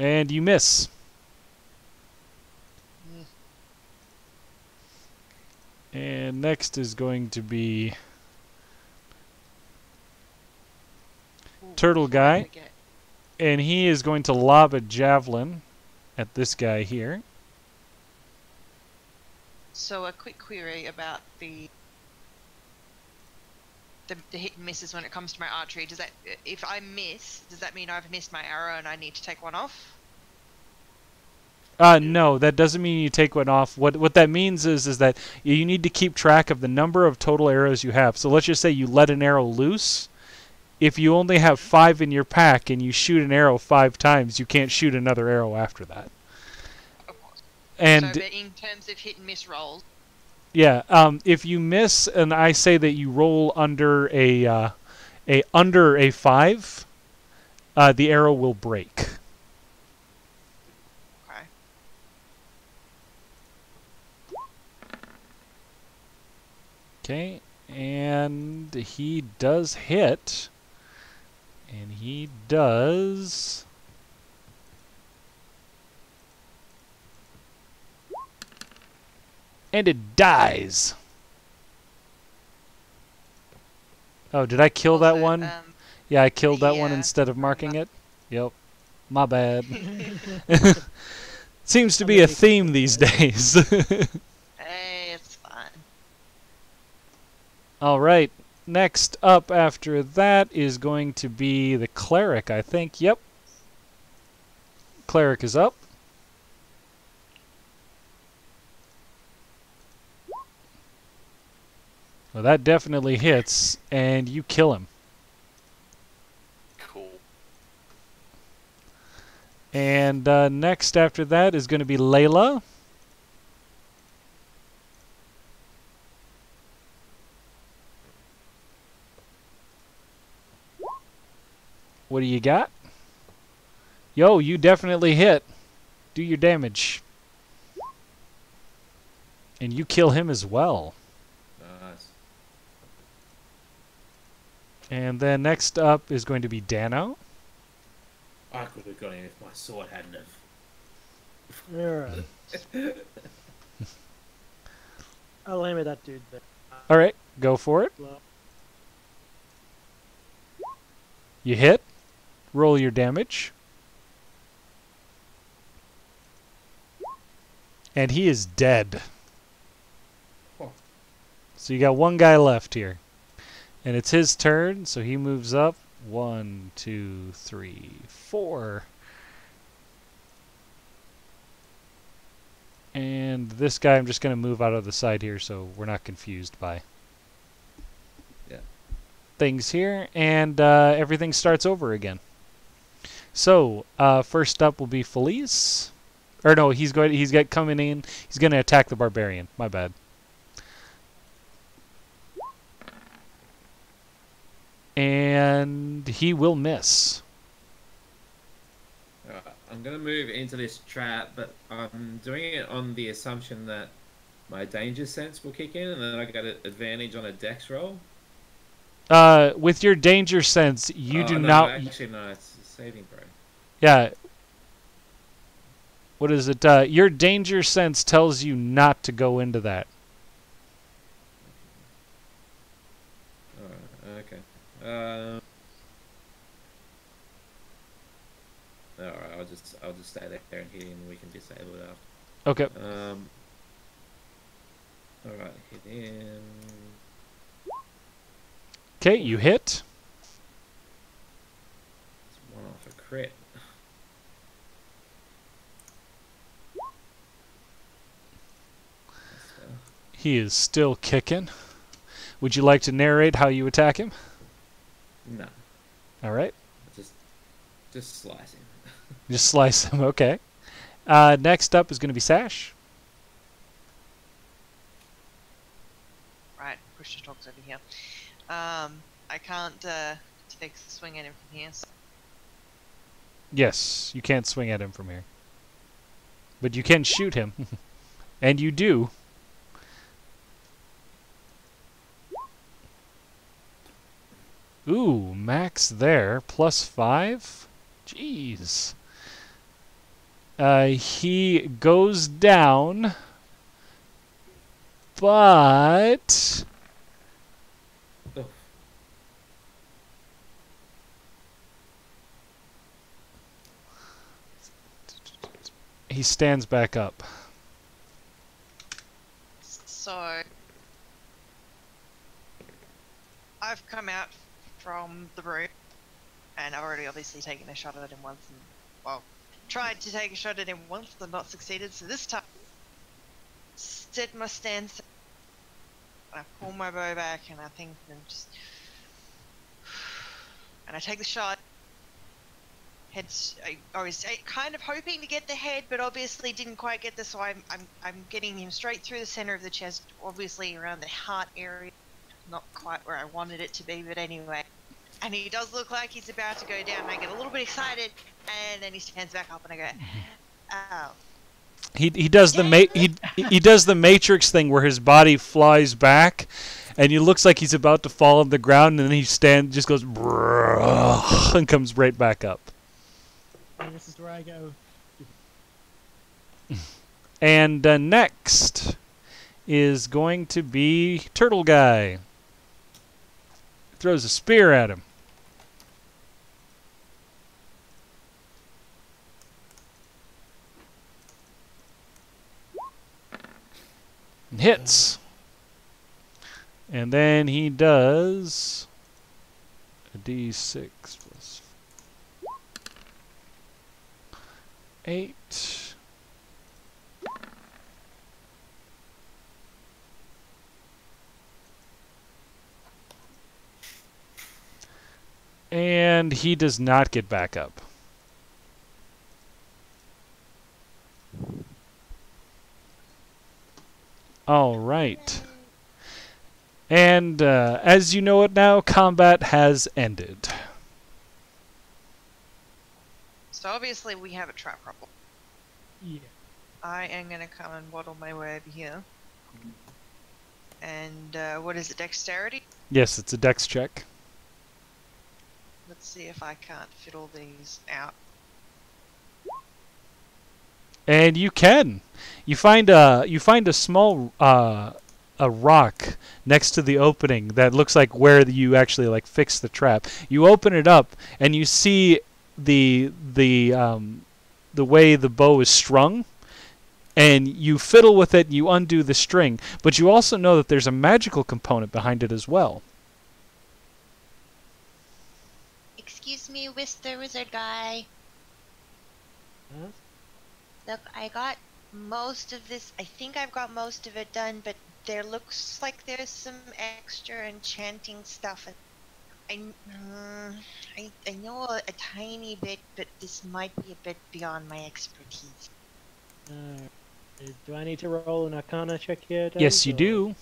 and you miss. And next is going to be Ooh, Turtle guy. and he is going to lob a javelin at this guy here. So a quick query about the the, the hit and misses when it comes to my archery. Does that if I miss, does that mean I've missed my arrow and I need to take one off? Uh, no, that doesn't mean you take one off. What what that means is is that you need to keep track of the number of total arrows you have. So let's just say you let an arrow loose. If you only have five in your pack and you shoot an arrow five times, you can't shoot another arrow after that. Of course. And so, in terms of hit and miss rolls, yeah, um, if you miss, and I say that you roll under a uh, a under a five, uh, the arrow will break. okay. Okay, and he does hit. And he does. And it dies. Oh, did I kill that one? Um, yeah, I killed that one yeah, instead of marking it. Yep. My bad. (laughs) (laughs) Seems to be a theme these days. (laughs) hey, it's fine. All right. Next up after that is going to be the cleric, I think. Yep. Cleric is up. Well, that definitely hits, and you kill him. Cool. And uh, next after that is going to be Layla. What do you got? Yo, you definitely hit. Do your damage. And you kill him as well. Nice. And then next up is going to be Dano. I could have got him if my sword hadn't have. Alright. I'll aim at that dude then. All right, go for it. You hit. Roll your damage. And he is dead. Oh. So you got one guy left here. And it's his turn, so he moves up. One, two, three, four. And this guy, I'm just going to move out of the side here so we're not confused by Yeah. things here. And uh, everything starts over again. So, uh, first up will be Felice. Or no, he's going. He's got coming in. He's going to attack the barbarian. My bad. And he will miss. I'm gonna move into this trap, but I'm doing it on the assumption that my danger sense will kick in, and then I get an advantage on a dex roll. Uh, with your danger sense, you Oh, do no, not. Actually, no, it's a saving throw. Yeah. What is it? Uh, your danger sense tells you not to go into that. Alright, okay. Um. Alright, I'll just I'll just stay there and hit him, and we can disable it Okay. Um. Alright, hit him. Okay, you hit. It's one off a crit. He is still kicking. Would you like to narrate how you attack him? No, All right. just just slice him. (laughs) Just slice him. Okay. Uh, next up is going to be Sash. Right, push the dogs over here. Um, I can't uh, take a swing at him from here. So Yes, you can't swing at him from here. But you can shoot him. (laughs) and you do. Ooh, max there. Plus five? Jeez. Uh, he goes down. But. He stands back up. So I've come out from the room, and I've already obviously taken a shot at him once, and well, tried to take a shot at him once, but not succeeded. So this time, set my stance. I pull my bow back, and I think and just, and I take the shot. Heads, I, I was uh, kind of hoping to get the head, but obviously didn't quite get this. So I'm, I'm, I'm getting him straight through the center of the chest, obviously around the heart area. Not quite where I wanted it to be, but anyway. And he does look like he's about to go down. And I get a little bit excited, and then he stands back up, and I go, "Oh, He he does the ma- he he does the Matrix thing where his body flies back, and he looks like he's about to fall on the ground, and then he stand just goes "Bruh," and comes right back up. and this is where I go. And uh, next is going to be Turtle Guy. Throws a spear at him. And hits. And then he does a d6 plus 8. And he does not get back up. All right. And uh, as you know it now, combat has ended. So obviously we have a trap problem. Yeah. I am gonna come and waddle my way over here. And uh, what is it? Dexterity. Yes, it's a dex check. Let's see if I can't fiddle these out. And you can. You find a you find a small uh, a rock next to the opening that looks like where you actually like fix the trap. You open it up and you see the the um, the way the bow is strung. And you fiddle with it, you undo the string, but you also know that there's a magical component behind it as well. Excuse me, Mr. Wizard Guy. Huh? Look, I got most of this. I think I've got most of it done, but there looks like there's some extra enchanting stuff. I, uh, I, I know a, a tiny bit, but this might be a bit beyond my expertise. Uh, do I need to roll an Arcana check here? Dave, Yes, you or- do.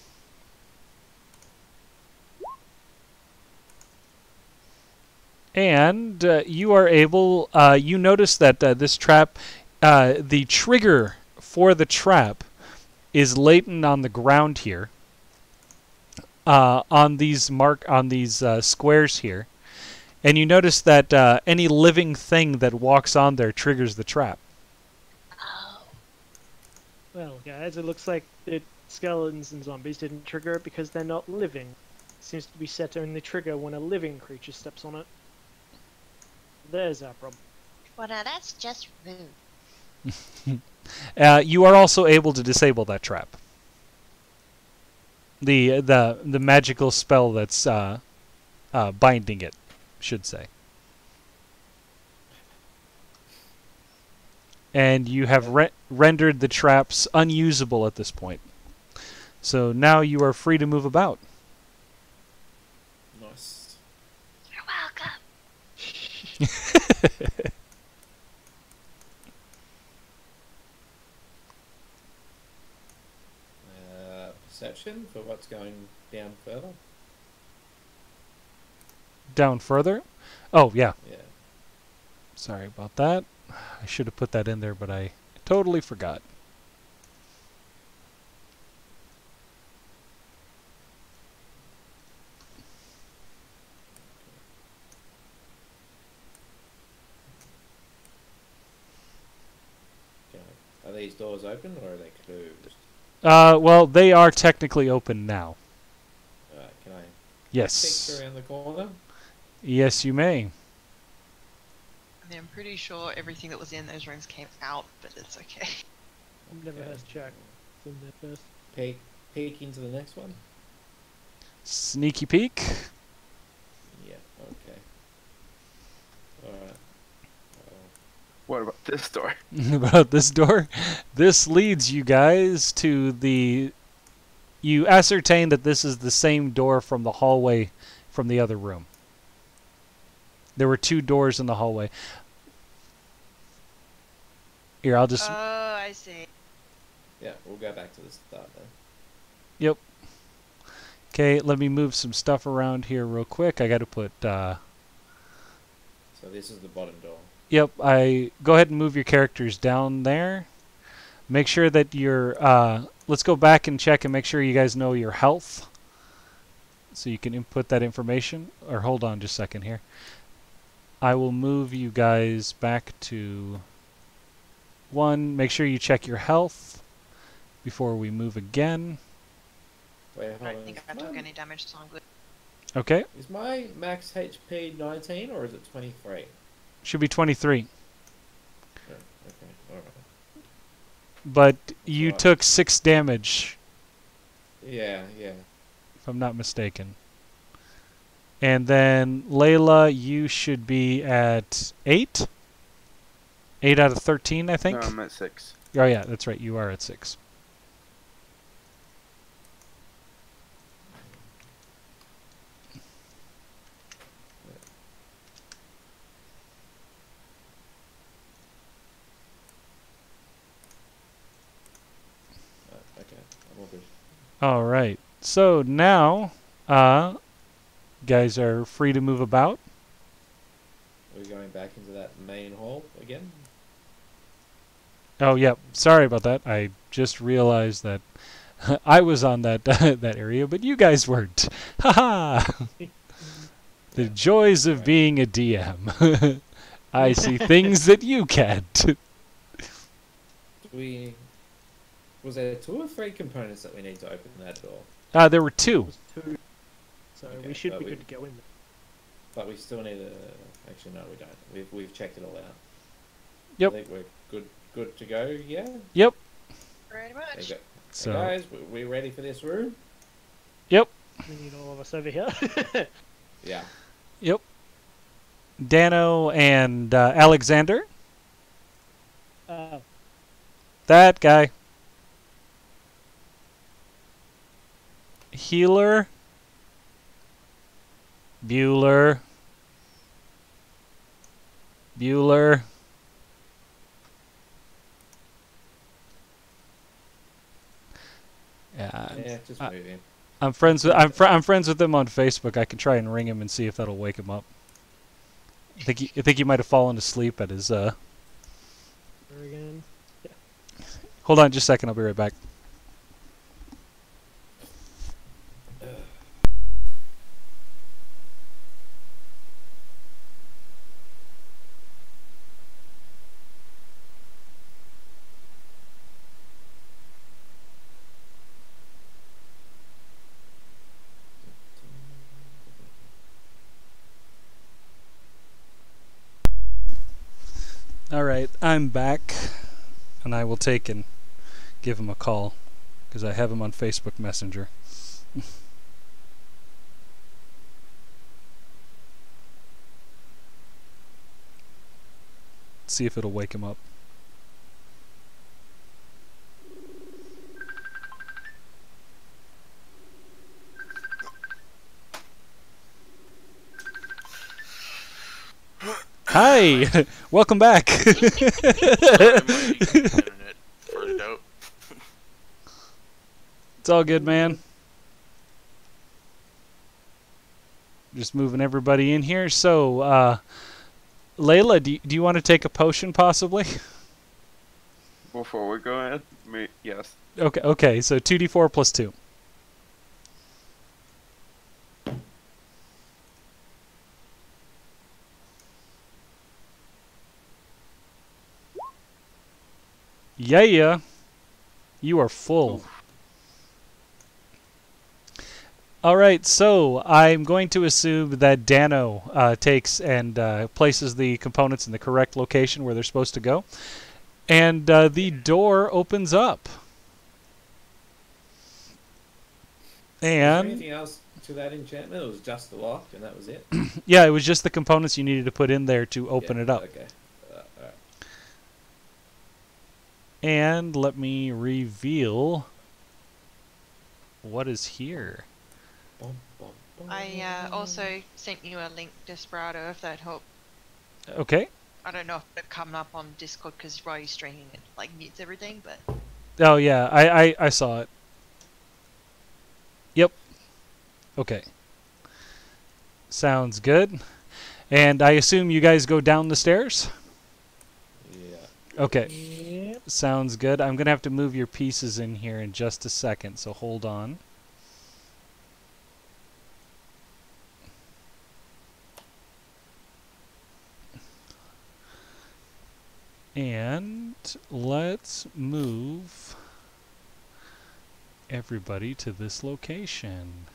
And uh, you are able. Uh, you notice that uh, this trap, uh, the trigger for the trap, is latent on the ground here. Uh, on these mark on these uh, squares here, and you notice that uh, any living thing that walks on there triggers the trap. Oh, Well, guys, it looks like the skeletons and zombies didn't trigger it because they're not living. It seems to be set to only trigger when a living creature steps on it. There's our problem. well, now that's just rude. (laughs) Uh, you are also able to disable that trap. The the the magical spell that's uh, uh, binding it, should say. And you have re- rendered the traps unusable at this point. So now you are free to move about. Nice. You're welcome. (laughs) Perception for what's going down further. Down further. Oh yeah, Yeah. sorry about that. I should have put that in there, but I totally forgot. Okay. Are these doors open or are they? Uh, well, they are technically open now. Alright, can I Yes. around the corner? Yes, you may. I mean, I'm pretty sure everything that was in those rooms came out, but it's okay. (laughs) I've never Okay. has checked. It's in there first. Peek, peek into the next one? Sneaky peek. Yeah, okay. Alright. Uh, What about this door? (laughs) about this door. This leads you guys to the. You ascertain that this is the same door from the hallway from the other room. There were two doors in the hallway. Here, I'll just. Oh, I see. yeah, we'll go back to this start then. Yep. Okay, let me move some stuff around here real quick. I got to put. Uh, So this is the bottom door. Yep, I go ahead and move your characters down there. Make sure that your uh, let's go back and check and make sure you guys know your health. So you can input that information. Or hold on just a second here. I will move you guys back to one. Make sure you check your health before we move again. Wait, I hold don't think I took any damage, so I'm good. Okay, Is my max HP 19 or is it 23? Should be 23. Yeah, okay, alright. But you Right. took 6 damage Yeah, yeah. if I'm not mistaken. And then Layla, you should be at eight. Eight out of thirteen, I think. No, I'm at six. oh yeah, that's right. You are at six. Uh, okay, I'm all good. All right. So now, uh, guys are free to move about. We're going back into that main hall again. Oh yeah, sorry about that. I just realized that (laughs) I was on that (laughs) that area, but you guys weren't. (laughs) Ha ha. The joys of Right. being a DM. I see things that you can't. Do we. Was there two or three components that we need to open that door? Uh, there were two. Two. So Okay, we should be good to go in there. But we still need a. Actually, no, we don't. We've, we've checked it all out. Yep. I think we're good good to go, yeah? Yep. Pretty There much. you go. So Hey guys, we, we ready for this room? Yep. We need all of us over here. (laughs) Yeah. Yep. Dano and uh, Alexander. uh, That guy. Healer. Bueller. Bueller. Yeah, Yeah, just move. I'm friends with I'm, fr- I'm friends with him on Facebook. I can try and ring him and see if that'll wake him up. I think he, I think he might have fallen asleep at his. Uh, there again. hold on, just a second. I'll be right back. All right, I'm back, and I will take and give him a call because I have him on Facebook Messenger. (laughs) See if it'll wake him up. Hi, (laughs) welcome back. (laughs) Sorry, my internet farted out. It's all good, man. Just moving everybody in here. So, uh, Layla, do you, do you want to take a potion possibly? Before we go in, me, yes. Okay, okay. So 2d4 plus 2. Yeah, yeah. You are full. All right, so I'm going to assume that Dano uh, takes and uh, places the components in the correct location where they're supposed to go, and uh, the door opens up. And anything else to that enchantment? It was just the lock, and that was it. (clears throat) yeah, it was just the components you needed to put in there to open Yeah, it up. Okay. Uh, alright. And let me reveal what is here. I uh, also sent you a link, Desperado, if that helped. Okay. I don't know if it come up on Discord because while you're streaming it like mutes everything, but Oh yeah, I, I I saw it. Yep. Okay. Sounds good. And I assume you guys go down the stairs? Okay. Yep. Sounds good. I'm going to have to move your pieces in here in just a second, so hold on. And let's move everybody to this location.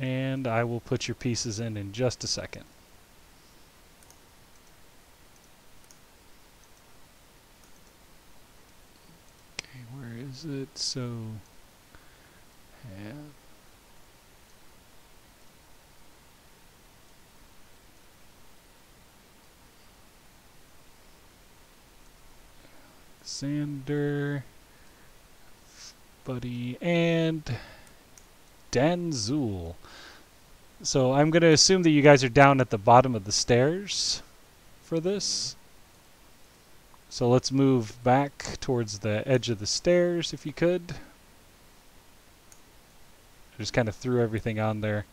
And I will put your pieces in in just a second. Okay, where is it? So, have Xander, Buddy, and Danzul. So I'm going to assume that you guys are down at the bottom of the stairs for this. So let's move back towards the edge of the stairs if you could. I just kind of threw everything on there.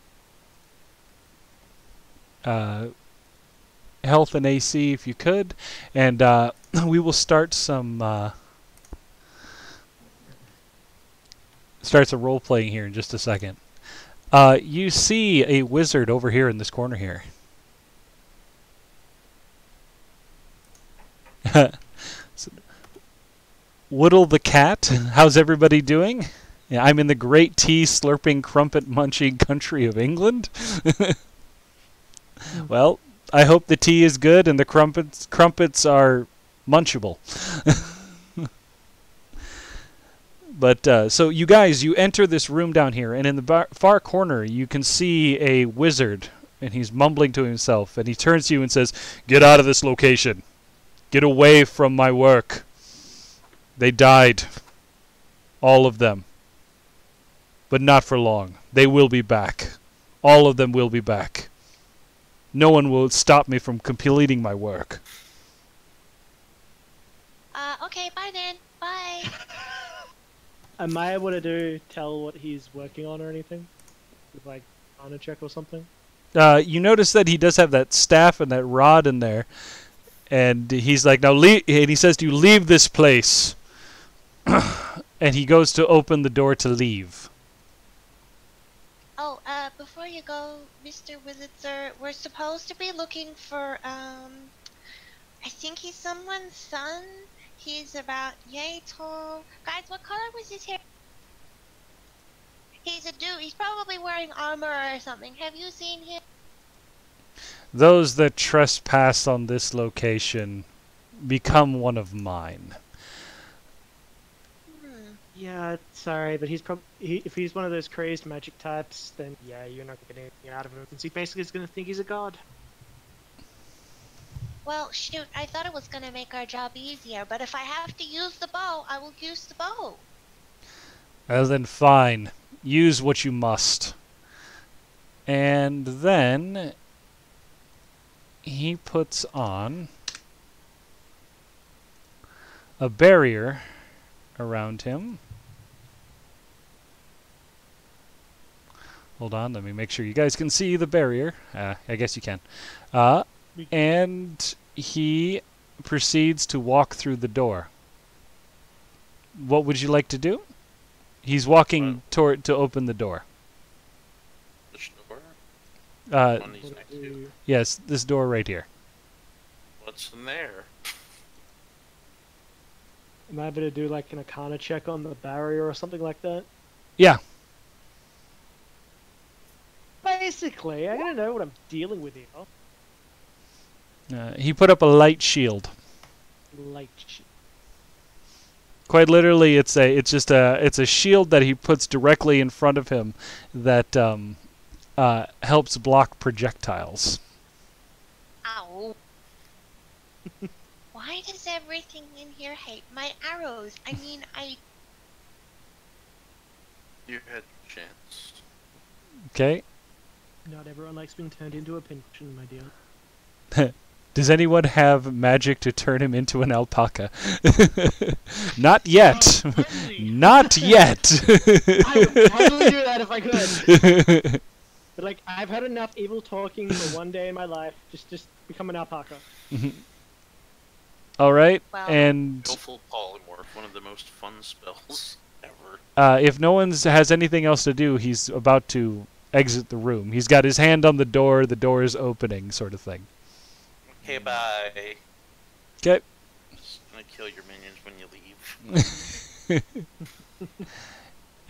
Uh, health and AC if you could. And uh, (clears throat) we will start some uh, start a role playing here in just a second. Uh, you see a wizard over here in this corner here. (laughs) Whittle the cat, how's everybody doing? Yeah, I'm in the great tea slurping, crumpet munching country of England. (laughs) well, I hope the tea is good and the crumpets crumpets are munchable. (laughs) but uh, so you guys, you enter this room down here, and in the bar- far corner, you can see a wizard, and he's mumbling to himself, and he turns to you and says, "Get out of this location. Get away from my work. They died, all of them, but not for long. They will be back. All of them will be back." No one will stop me from completing my work. Uh, okay, bye then. Bye. (laughs) Am I able to do tell what he's working on or anything? With like on a check or something? Uh, you notice that he does have that staff and that rod in there, and he's like, "Now leave," and he says to you, "Leave this place." (clears throat) and he goes to open the door to leave. Oh, uh, before you go, Mr. Wizard Sir, we're supposed to be looking for, um, I think he's someone's son. He's about yay tall. Guys, what color was his hair? He's a dude. He's probably wearing armor or something. Have you seen him? Those that trespass on this location become one of mine. Hmm. Yeah, sorry, but he's probably he, if he's one of those crazed magic types, then yeah, you're not getting anything out of him. Since he basically is going to think he's a god. Well, shoot, I thought it was gonna make our job easier, but if I have to use the bow, I will use the bow. Well, then fine. Use what you must. And then he puts on a barrier around him. Hold on, let me make sure you guys can see the barrier. Uh, I guess you can. Uh, and he proceeds to walk through the door. What would you like to do? He's walking Well- toward to open the door. Which door? Uh, One he's next to. Yes, this door right here. What's in there? Am I able to do like an Arcana check on the barrier or something like that? Yeah. Basically, I gotta know what I'm dealing with here. Uh, he put up a light shield. Light. sh- Quite literally, it's a it's just a it's a shield that he puts directly in front of him that um, uh, helps block projectiles. Ow. (laughs) Why does everything in here hate my arrows? I mean, I. You had your chance. Okay. Not everyone likes being turned into a pincushion, my dear. (laughs) Does anyone have magic to turn him into an alpaca? (laughs) Not yet. (laughs) Not yet. (laughs) I would totally do that if I could. But like, I've had enough evil talking for one day in my life. Just, just become an alpaca. All right. Wow. And Skillful polymorph, one of the most fun spells ever. uh, if no one has anything else to do, he's about to exit the room. He's got his hand on the door. The door is opening, sort of thing. Okay, bye. 'Kay. Just gonna kill your minions when you leave. (laughs)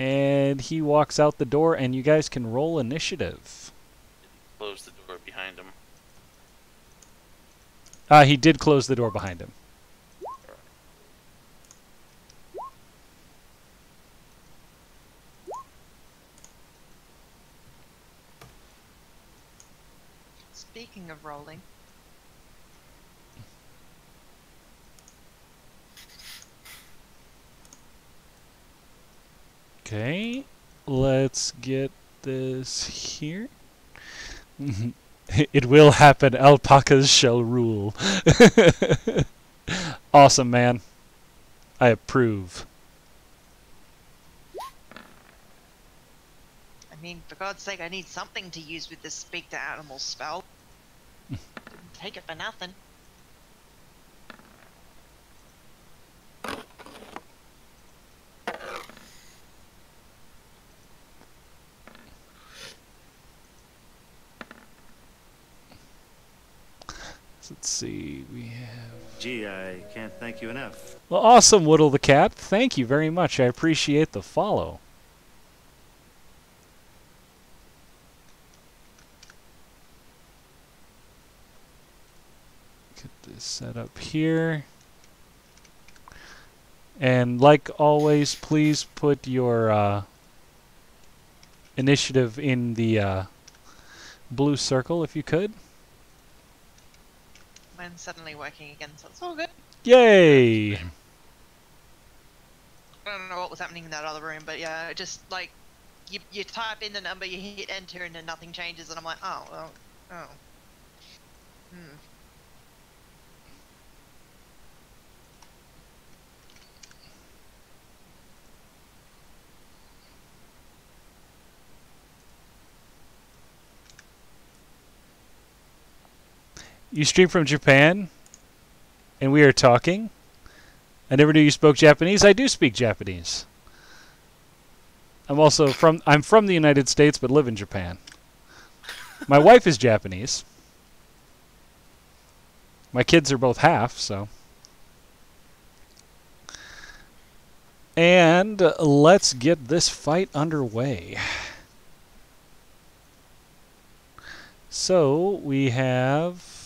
And he walks out the door, and you guys can roll initiative. Close the door behind him. Uh, he did close the door behind him. Speaking of rolling, Okay, let's get this here. Mm-hmm. (laughs) it will happen. Alpacas shall rule. (laughs) awesome, man. I approve. I mean, for God's sake, I need something to use with this speak to animals spell. (laughs) Didn't take it for nothing. Let's see. We have. Gee, I can't thank you enough. Well, awesome, Whittle the Cat. Thank you very much. I appreciate the follow. Get this set up here. And like always, please put your uh, initiative in the uh, blue circle if you could. Mine's suddenly working again, so it's all good. Yay! I don't know what was happening in that other room, but yeah, just like you, you type in the number, you hit enter, and then nothing changes, and I'm like, oh, well, oh. Hmm. You stream from Japan, and we are talking. I never knew you spoke Japanese. I do speak Japanese. I'm also from I'm from the United States but live in Japan. My wife is Japanese. My kids are both half, so. And let's get this fight underway. So we have.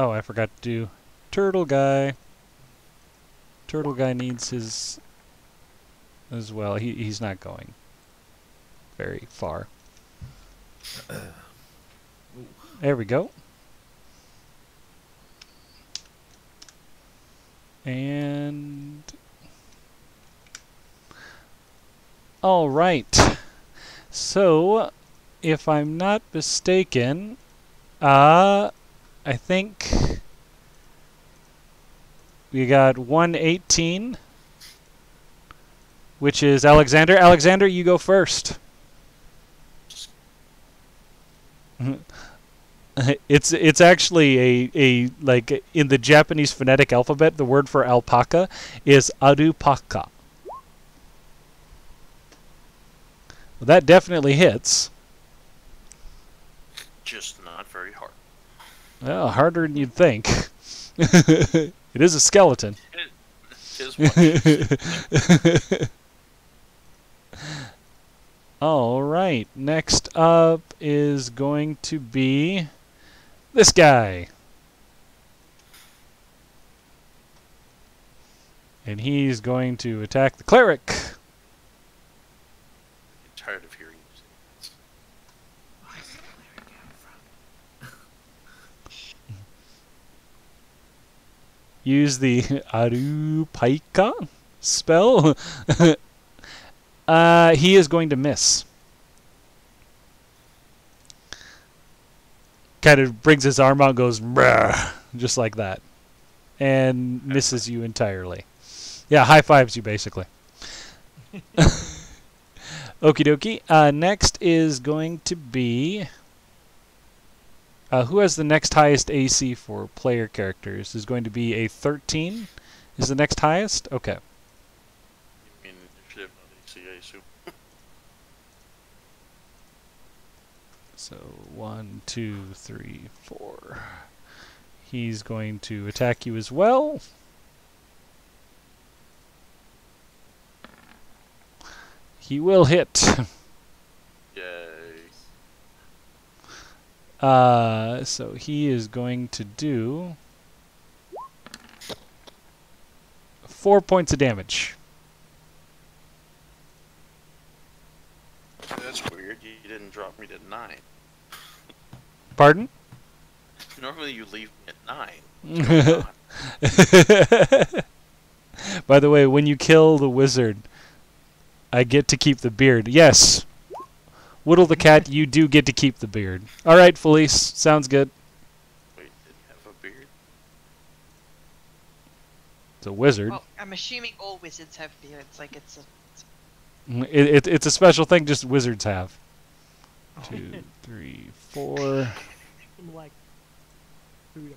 Oh, I forgot to do Turtle Guy. Turtle Guy needs his as well. He he's not going very far. There we go. And all right. So, if I'm not mistaken, uh I think we got 118 which is Alexander. Alexander, you go first. (laughs) it's it's actually a, a like in the Japanese phonetic alphabet, the word for alpaca is arupaka. Well, that definitely hits. Just. Well, harder than you'd think. (laughs) it is a skeleton. Is what she said. All right. Next up is going to be this guy. And he's going to attack the cleric. I'm tired of hearing you say this. Use the Arupaika spell. (laughs) uh, he is going to miss. Kind of brings his arm out, and goes just like that, and misses you entirely. Yeah, high fives you basically. (laughs) (laughs) Okie dokie. Uh, next is going to be. Uh, who has the next highest AC for player characters? Is going to be a 13. Is the next highest? Okay. You mean initiative, not AC, I assume. So one, two, three, four. He's going to attack you as well. He will hit. (laughs) Yay. Uh, so he is going to do four points of damage. That's weird. You didn't drop me to nine. Pardon? Normally you leave me at nine. (laughs) By the way, when you kill the wizard, I get to keep the beard. Yes. Whittle the cat, you do get to keep the beard. All right, Felice, sounds good. Wait, did he have a beard? It's a wizard. Well, I'm assuming all wizards have beards. Like it's a. It, it, it's a special thing just wizards have. Two, (laughs) three, four. I'm like, Buddha.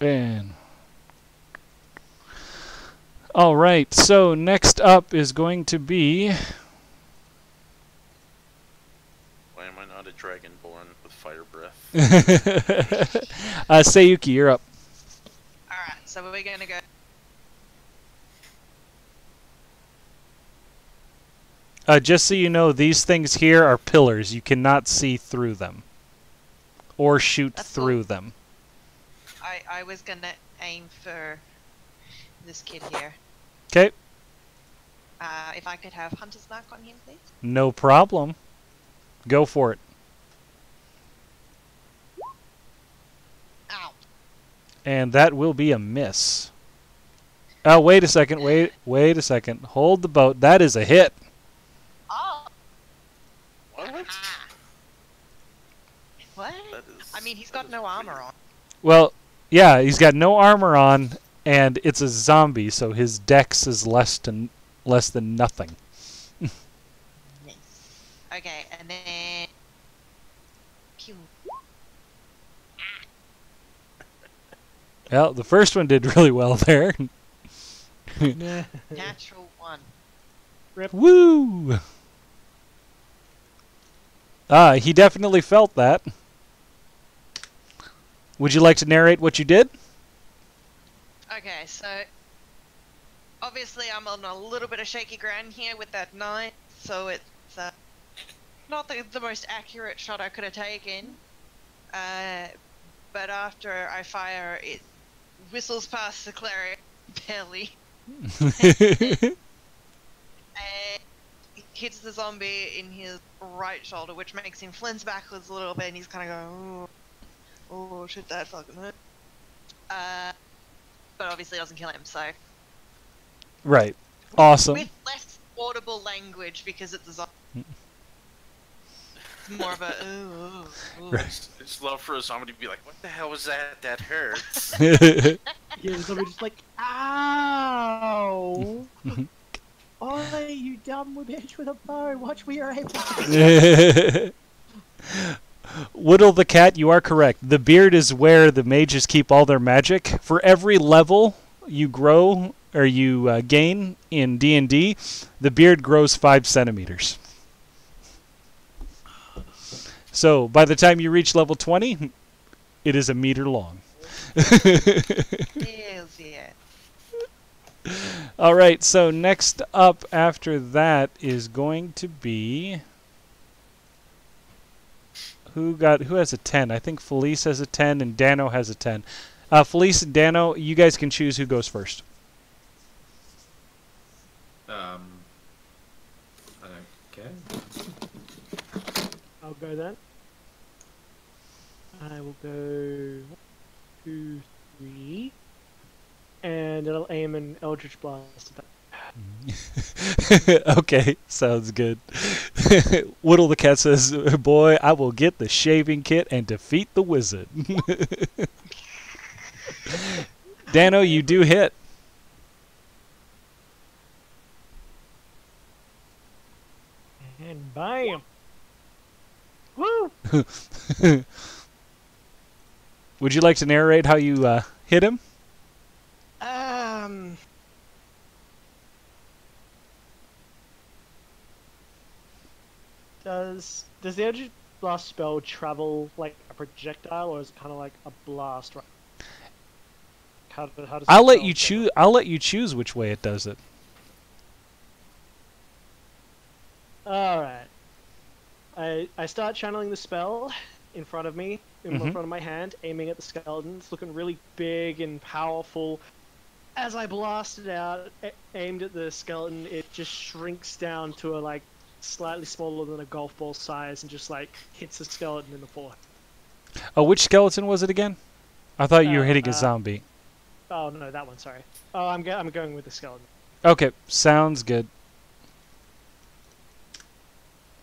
And all right, so next up is going to be Why am I not a Dragonborn with fire breath. (laughs) uh, Sayuki, you're up. Alright, so we're gonna go. Uh, just so you know, these things here are pillars. You cannot see through them or shoot That's through all. them. I, I was gonna aim for this kid here. 'Kay. Uh, if I could have Hunter's Mark on him, please. No problem. Go for it. Ow. And that will be a miss. Oh, wait a second. Wait, wait a second. Hold the boat. That is a hit. Oh! What? Ah. What? That is, I mean, he's that got no armor on. Well, yeah, he's got no armor on, and it's a zombie, so his dex is less than less than nothing. Nice. Okay, and then. Pew. Well, the first one did really well there. (laughs) Natural one. Woo! Ah, he definitely felt that. Would you like to narrate what you did? Okay, so obviously I'm on a little bit of shaky ground here with that knife, so it's uh, not the, the most accurate shot I could have taken. Uh, but after I fire, it whistles past the cleric (laughs) (laughs) and hits the zombie in his right shoulder, which makes him flinch backwards a little bit, and he's kind of going, oh, oh shit, that fucking hurt. Uh, but obviously doesn't kill him, so right. Awesome. with less audible language because it's a zombie. It's more of a (laughs) ooh, ooh, ooh. Right. It's, it's love for a zombie to be like, what the hell was that? That hurts. (laughs) Yeah, the zombie just like, ow! (laughs) Oi, you dumb bitch with a bow! Watch where you're able to. Whittle the cat, you are correct. The beard is where the mages keep all their magic. For every level you grow or you uh, gain in D&D, the beard grows 5 centimeters. So, by the time you reach level 20, it is a meter long. Yeah. All right, so next up after that is going to be who got who has a 10? I think Felice has a 10 and Dano has a 10. Uh, Felice and Dano, you guys can choose who goes first. Um, I don't care. I'll go then. I will go one, two, three, and it'll aim an Eldritch Blast. at that. (laughs) okay, sounds good. (laughs) Whittle the cat says, "Boy, I will get the shaving kit and defeat the wizard." (laughs) Dano, you do hit. And bam! Woo! Would you like to narrate how you uh, hit him? Does does the energy Blast spell travel like a projectile, or is it kind of like a blast? Right? How, how does I'll let you choose. I'll let you choose which way it does it. All right. I I start channeling the spell in front of me, in Mhm. front of my hand, aiming at the skeleton. It's looking really big and powerful. As I blast it out, a- aimed at the skeleton, it just shrinks down to a like slightly smaller than a golf ball size, and just like hits the skeleton in the forehead. Oh, which skeleton was it again? I thought you were Uh, hitting a uh, zombie. Oh no, that one. Sorry. Oh, I'm go- I'm going with the skeleton. Okay, sounds good.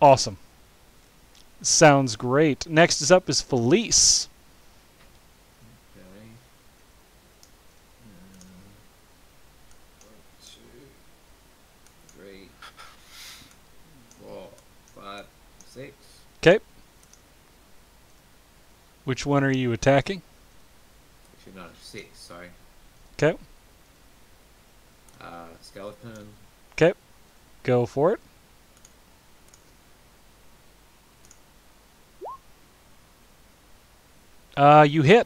Awesome. Sounds great. Next is up is Felice. Okay. Um, one, two, three, four, five, six. Okay. Which one are you attacking? Actually, no, six. Sorry. 'Kay. Uh, skeleton. Okay. Go for it. Uh, you hit.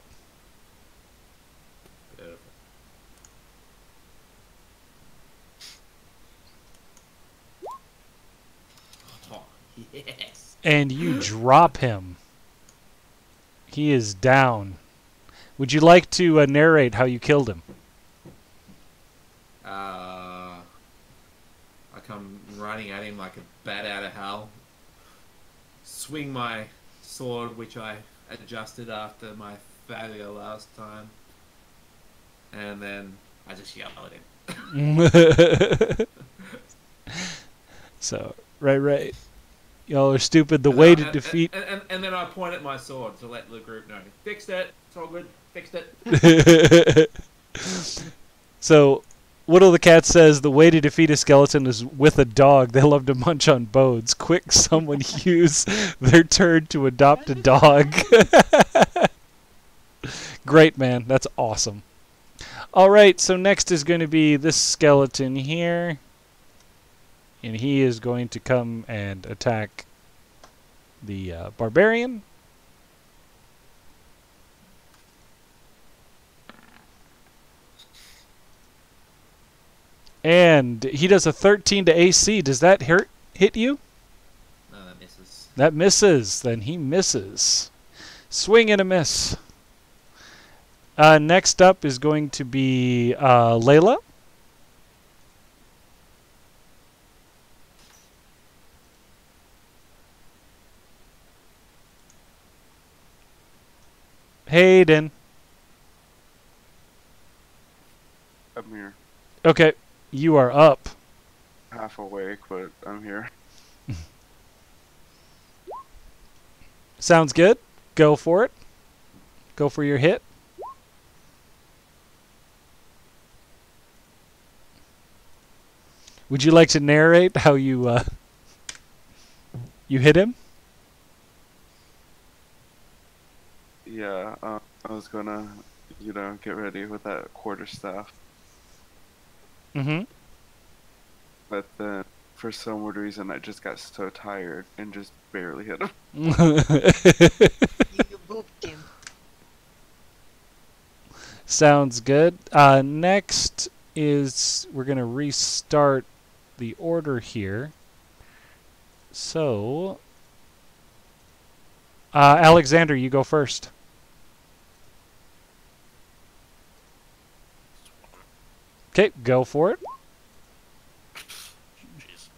Beautiful. Oh, (laughs) yes. and you drop him. He is down. Would you like to uh, narrate how you killed him? Uh, I come running at him like a bat out of hell. Swing my sword, which I adjusted after my failure last time. And then I just yell at him. (laughs) so, right, right. Y'all are stupid. The way to And- defeat. And, and, and then I point at my sword to let the group know. Fixed it. It's all good. Fixed it. (laughs) so, Whittle the Cat says the way to defeat a skeleton is with a dog. They love to munch on bones. Quick, (laughs) someone use their turn to adopt a dog. (laughs) Great, man. That's awesome. All right, so next is going to be this skeleton here. And he is going to come and attack the uh, barbarian. And he does a 13 to AC. Does that hurt hit you? No, that misses. That misses. Then he misses. Swing and a miss. Uh, next up is going to be uh, Layla. Hayden. I'm here. Okay, you are up. Half awake, but I'm here. (laughs) Sounds good. Go for it. Go for your hit. Would you like to narrate how you uh, (laughs) you hit him? Yeah, uh, I was gonna, you know, get ready with that quarter staff, Mm-hmm. but then for some weird reason I just got so tired and just barely hit him. (laughs) You booped him. Sounds good. Uh, next is we're gonna restart the order here. So, uh, Alexander, you go first. Okay, go for it. Jesus.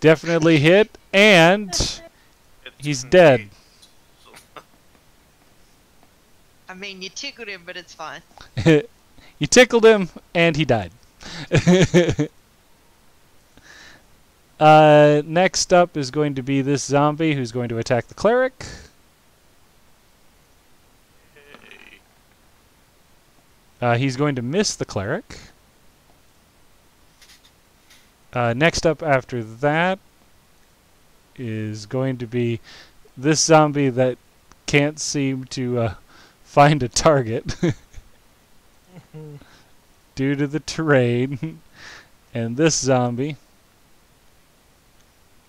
Definitely hit, and It's He's dead. I mean, you tickled him, but it's fine. (laughs) you tickled him, and he died. (laughs) uh, next up is going to be this zombie who's going to attack the cleric. Uh, he's going to miss the cleric. Uh, next up after that is going to be this zombie that can't seem to uh, (laughs) find a target (laughs) due to the terrain. (laughs) and this zombie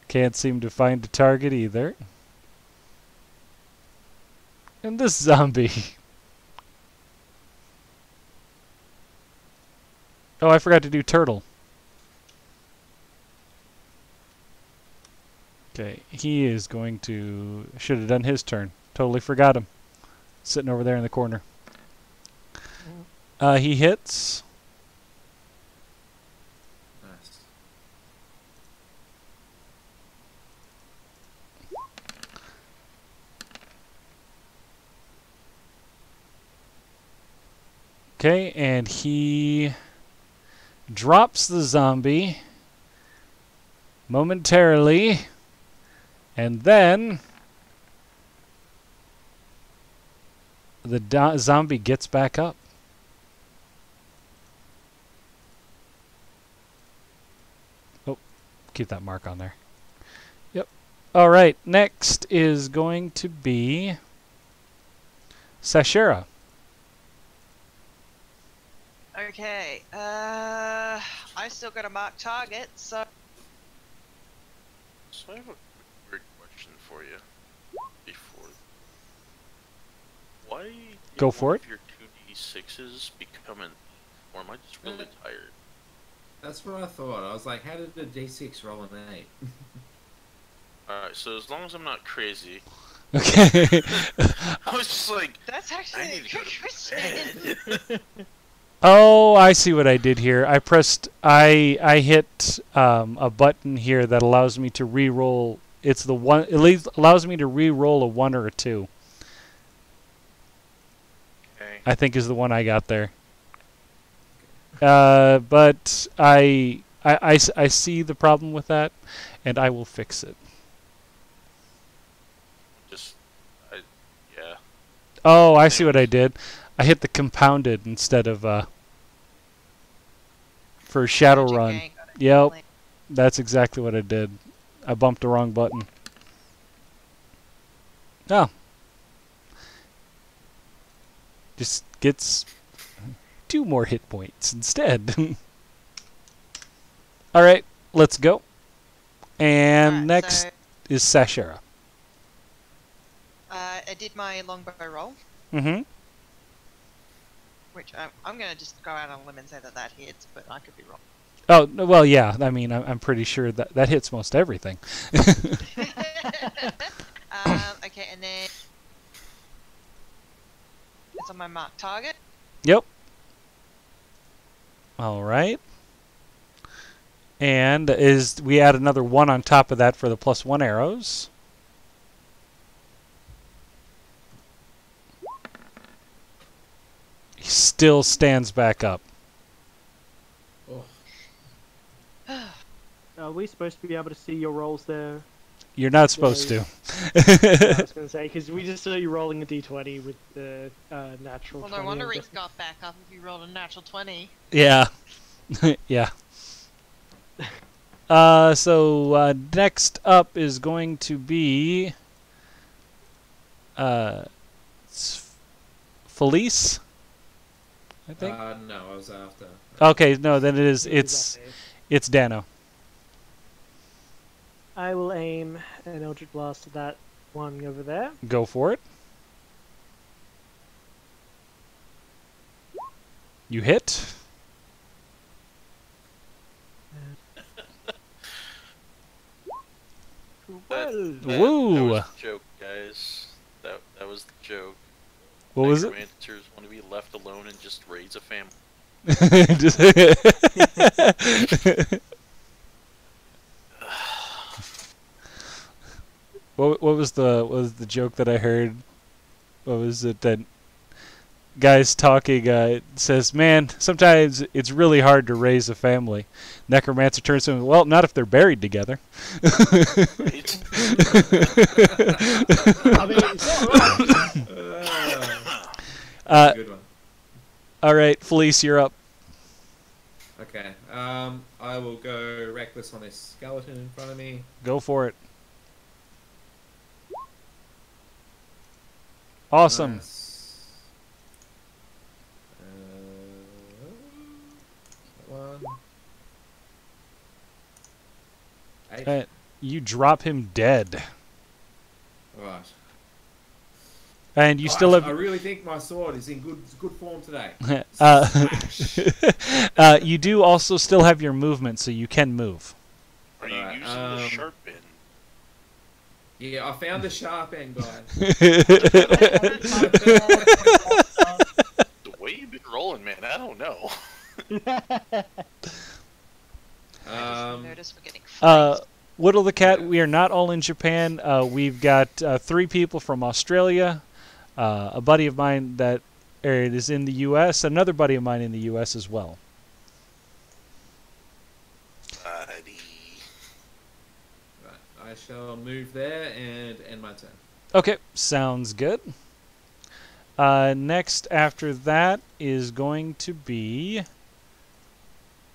can't seem to find a target either. And this zombie Oh, I forgot to do turtle. Okay, he is going to. Should have done his turn. Totally forgot him. Sitting over there in the corner. Uh, he hits. Okay, and he drops the zombie momentarily, and then the do- zombie gets back up. Oh, keep that mark on there. Yep. All right, next is going to be Sashera. Okay, uh, I still got a mark target, so So I have a weird question for you. Before, why Go for of it. Your two d sixes become an, or am I just really tired? That's what I thought. I was like, how did the D6 roll an 8? All right, so as long as I'm not crazy, Okay. (laughs) I was just like, That's actually I a need to go good to question. (laughs) oh, I see what I did here. I pressed. I I hit um, a button here that allows me to re-roll. It's the one. It leaves, allows me to re-roll a one or a two. Okay. I think is the one I got there. Uh, but I see the problem with that, and I will fix it. just, I, yeah. Oh, I see what I did. I hit the compounded instead of uh, for Shadowrun. Magic gang. Yep, that's exactly what I did. I bumped the wrong button. Oh. Just gets two more hit points instead. (laughs) All right, let's go. And next so, is Sashara. uh, I did my longbow roll, Mm-hmm. which I'm, I'm going to just go out on a limb and say that that hits, but I could be wrong. Oh well, yeah. I mean, I'm, I'm pretty sure that that hits most everything. (laughs) (laughs) um, okay, and then it's on my mark target. Yep. All right. And is we add another one on top of that for the plus one arrows. He still stands back up. Oh, Are we supposed to be able to see your rolls there? You're not supposed to. I was going (laughs) to say, because we just saw you rolling a d20 with the uh, natural Well, 20. no wonder I'm got back up if you rolled a natural 20. yeah. (laughs) yeah. Uh, so uh, next up is going to be uh, Felice. I think. uh, no, I was after. okay, no, then it is. It's it's Dano. I will aim an Eldritch Blast at that one over there. Go for it. You hit. That, Well, that, that Woo. was the joke, guys. That that was the joke. What was it? Necromancers want to be left alone and just raise a family. (laughs) Just- (laughs) what what was the what was the joke that I heard? What was it that guys talking uh, says, "Man, sometimes it's really hard to raise a family." Necromancer turns to him, "Well, not if they're buried together." Right? (laughs) I mean, it's not right. Uh, all right, Felice, you're up. Okay. Um, I will go reckless on this skeleton in front of me. Go for it. Awesome. Nice. Uh, one. Uh, you drop him dead, Right. and you I- still have I really think my sword is in good good form today. (laughs) uh, (laughs) uh, you do also still have your movement, so you can move. Are you Alright, using um, the sharp end? Yeah, I found the sharp end guy. (laughs) The way you've been rolling, man, I don't know. (laughs) I just Um, noticed we're getting uh. Whittle the cat. We are not all in Japan. Uh, we've got uh, three people from Australia, uh, a buddy of mine that uh, in the U.S., another buddy of mine in the U.S. as well. Buddy. right, I shall move there and end my turn. Okay, sounds good. Uh, next after that is going to be.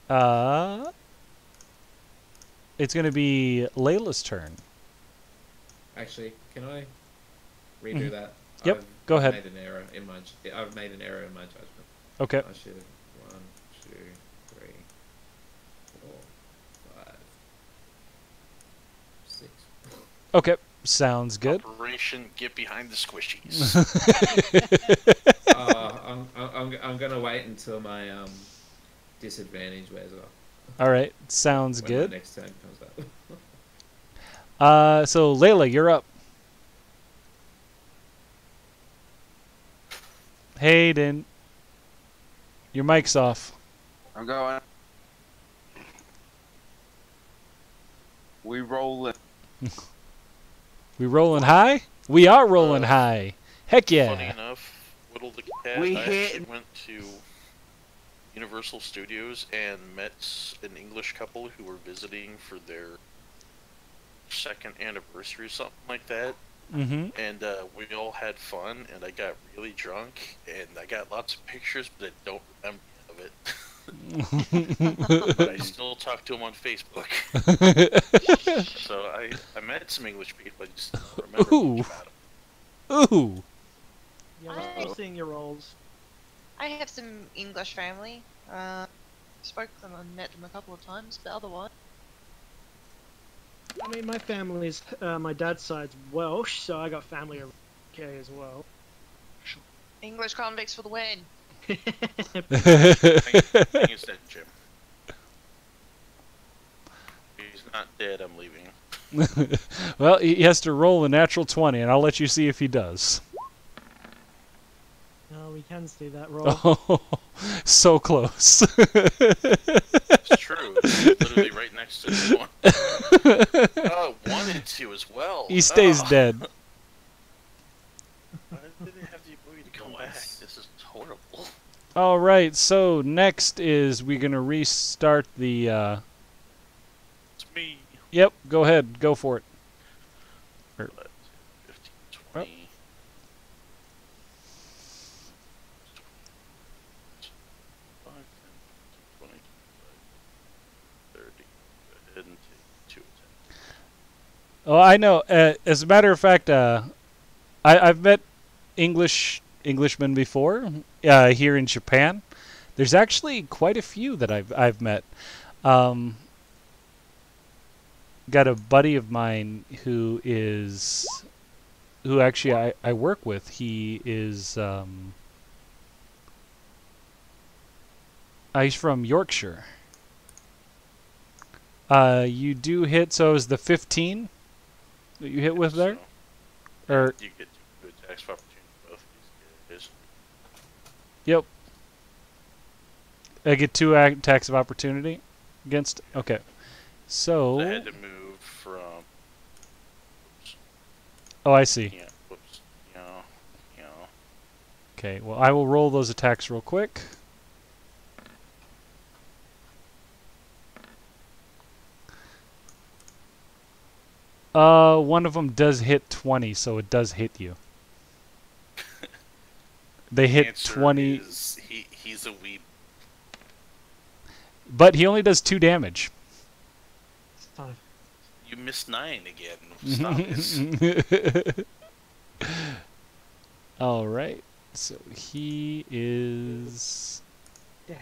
Uh, it's going to be Layla's turn. Actually, can I redo Mhm. that? Yep, I've go ahead. Made an error in my. I've made an error in my judgment. Okay. I should have one, two, three, four, five, six. Okay, sounds good. Operation Get Behind the Squishies. (laughs) (laughs) I'm gonna wait until my um disadvantage wears off. All right, sounds when good. next turn comes up. (laughs) Uh, so Layla, you're up. Hayden, your mic's off. I'm going. We rolling. We rolling high? We are rolling Uh, high. Heck yeah. Funny enough, Whittle the Cat, We I actually hit- went to Universal Studios and met an English couple who were visiting for their second anniversary or something like that. Mm-hmm. And uh, we all had fun, and I got really drunk, and I got lots of pictures, but I don't remember of it. (laughs) but I (laughs) still talk to him on Facebook. (laughs) so I, I met some English people, I just don't remember Ooh. much about them. Ooh. Yeah, we're I- still seeing your rolls. I have some English family. Uh, spoke to them and met them a couple of times, but otherwise, I mean, my family's, uh, my dad's side's Welsh, so I got family around UK as well. English convicts for the win. Thing thing is Jim. He's not dead, I'm leaving. (laughs) well, he has to roll a natural 20, and I'll let you see if he does. no, we can see that (laughs) roll. Oh, (laughs) so close. It's true. It's literally right next to this one. Oh, wanted to as well. he stays Oh, dead. Why did they have the ability to come back? This is horrible. All right, so next is we're going to restart the. Uh, It's me. yep, go ahead. Go for it. 15, 20. 5, 10, 20, 25, 30. Go ahead and take two attacks. Oh, I know. Uh, as a matter of fact, uh, I, I've met English Englishmen before uh, here in Japan. There's actually quite a few that I've I've met. Um, got a buddy of mine who is who actually I, I work with. He is um, uh, he's from Yorkshire. Uh, you do hit. So is the 15 that you hit with there, So, or you get of opportunity both of these guys. Yep. I get two attacks of opportunity against. Okay. So. I had to move from. Oops, Oh, I see. yeah, whoops. You know. Okay. Well, I will roll those attacks real quick. Uh, one of them does hit 20, so it does hit you. They hit Answer 20, Is he, he's a wee. but he only does 2 damage. It's time. You missed nine again. (laughs) Stop this. (laughs) All right. So he is. Dead.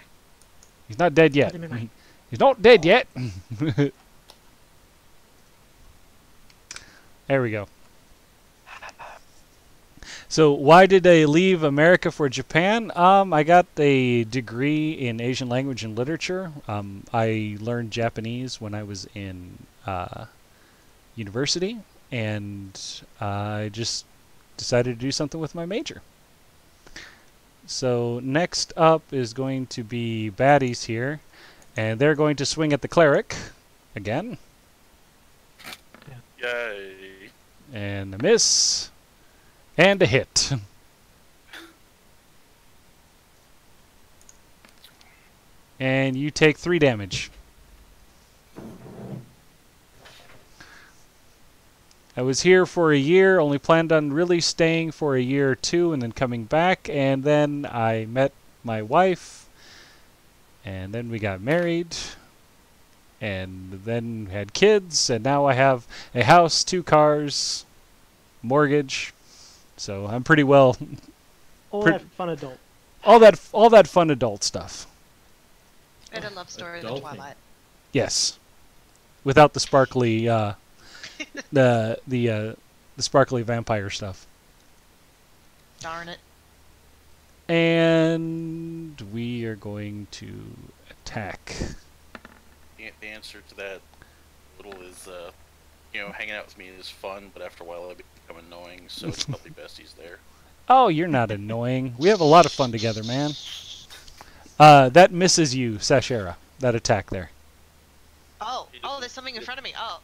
He's not dead yet. Let him in, mate. (laughs) He's not dead oh. yet. there we go. So why did I leave America for Japan? Um, I got a degree in Asian language and literature. Um, I learned Japanese when I was in uh, university, and I just decided to do something with my major. So next up is going to be baddies here, and they're going to swing at the cleric again, Yay. and a miss, and a hit. And you take three damage. I was here for a year, only planned on really staying for a year or two and then coming back. And then I met my wife, and then we got married, and then had kids, and now I have a house, two cars, mortgage. So I'm pretty well All Pre- that fun adult. all that all that fun adult stuff. And a love story of the dolphin. Twilight. Yes, without the sparkly uh, (laughs) the the uh, the sparkly vampire stuff. Darn it. And and we are going to attack. The the answer to that little is, uh, you know, hanging out with me is fun, but after a while I become annoying, so it's probably (laughs) best he's there. Oh, you're not annoying. We have a lot of fun together, man. Uh, that misses you, Sashera. That attack there. Oh, oh, there's something in front of me. Oh.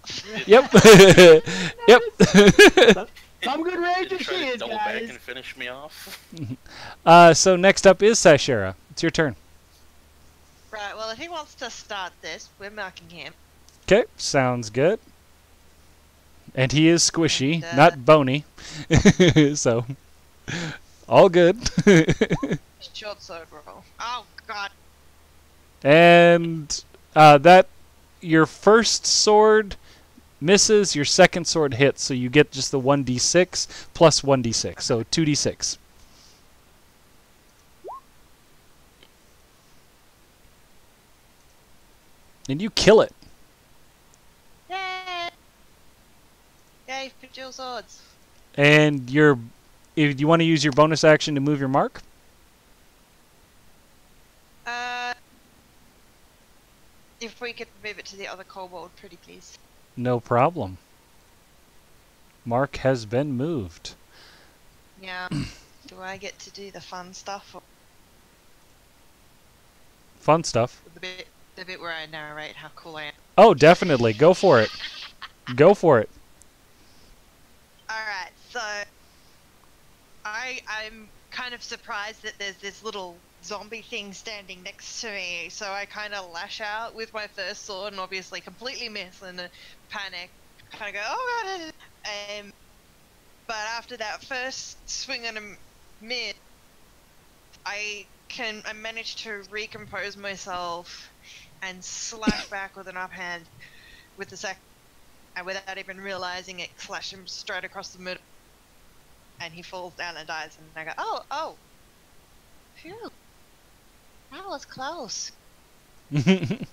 Yep. (laughs) yep. (laughs) Some good Did rage you and try to shit, double back and finish me off? uh, so next up is Sashera. It's your turn. Right, well, if he wants to start this, we're marking him. Okay, sounds good. And he is squishy, And, uh, not bony. (laughs) so, all good. Short sword roll. Oh, God. and uh, that your first sword misses, your second sword hits, so you get just the 1d6 plus 1d6, so 2d6. And you kill it. Yay dual swords. And your if you want to use your bonus action to move your mark, Uh, if we could move it to the other kobold, pretty please. no problem. Mark has been moved. Yeah. (clears throat) do I get to do the fun stuff or Fun stuff. the bit, the bit where I narrate how cool I am? Oh, definitely. Go for it. Go for it. Alright, so I I'm kind of surprised that there's this little zombie thing standing next to me, so I kind of lash out with my first sword and obviously completely miss and panic. Kind of go, oh god! Um, but after that first swing and a miss, I can I manage to recompose myself and slash back with an uphand with the second and without even realizing it, slash him straight across the middle, and he falls down and dies. And I go, oh, oh, phew, that was close. (laughs) that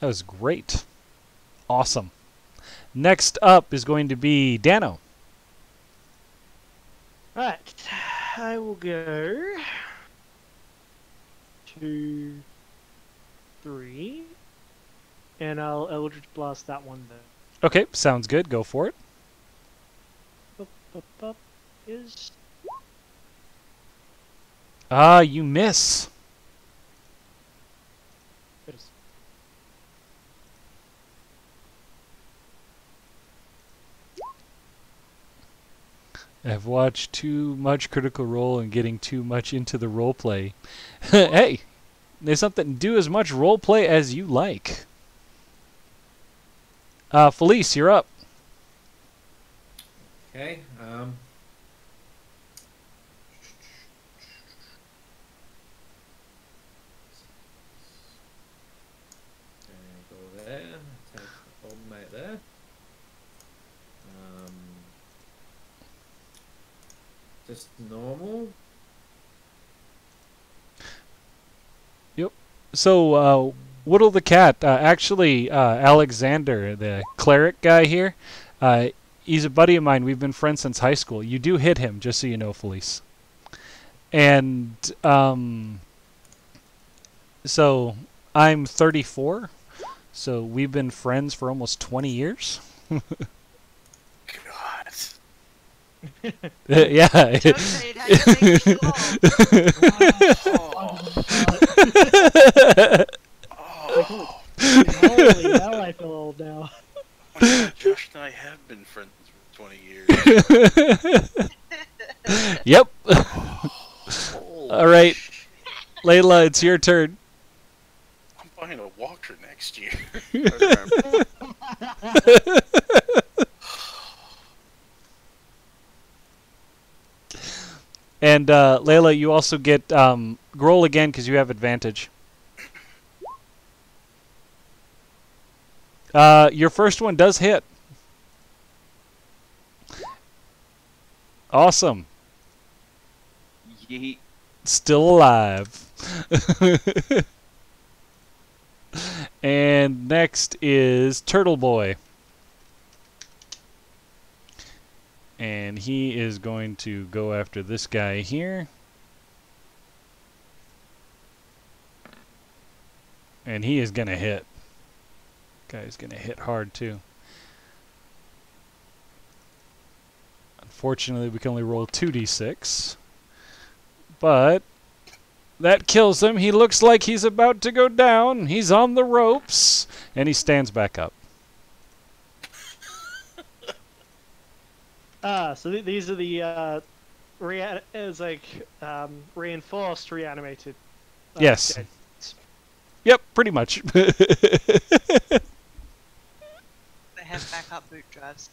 was great. Awesome. Next up is going to be Dano. Right, I will go two, three, and I'll Eldritch Blast that one there. Okay, sounds good. Go for it. Up, up, up is Ah, you miss. I've watched too much Critical Role and getting too much into the role play. (laughs) hey, there's something. Do as much role play as you like. Uh, Felice, you're up. Okay. Um. Go there. Take mate there. Um. Just normal. So, uh, Whittle the cat, uh, actually, uh, Alexander, the cleric guy here, uh, he's a buddy of mine. We've been friends since high school. You do hit him, just so you know, Felice. And um, so I'm 34. So we've been friends for almost 20 years. (laughs) God. yeah. Don't say it, how you make me feel old. Oh, holy hell! I feel old now. God, Josh and I have been friends for 20 years. yep. Holy All right. sh- Layla, it's your turn. I'm buying a walker next year. (laughs) (laughs) And uh, Layla, you also get um, roll again because you have advantage. Uh, your first one does hit. Awesome. Yeet. Still alive. (laughs) and next is Turtle Boy. And he is going to go after this guy here. And he is going to hit. Guy's going to hit hard too. Unfortunately, we can only roll 2d6. But that kills him. He looks like he's about to go down. He's on the ropes. And he stands back up. Ah, so th- these are the uh, rea- is like um, reinforced reanimated. uh, Yes. dead. Yep, pretty much. (laughs) They have backup boot drives.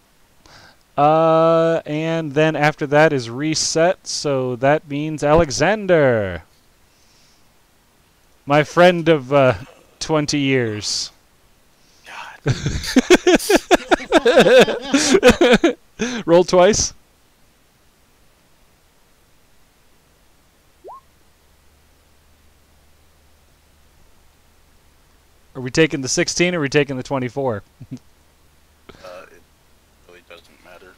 uh, and then after that is reset, so that means Alexander. My friend of uh, 20 years. God. (laughs) (laughs) (laughs) Roll twice. Are we taking the 16 or are we taking the 24? Uh, it really doesn't matter.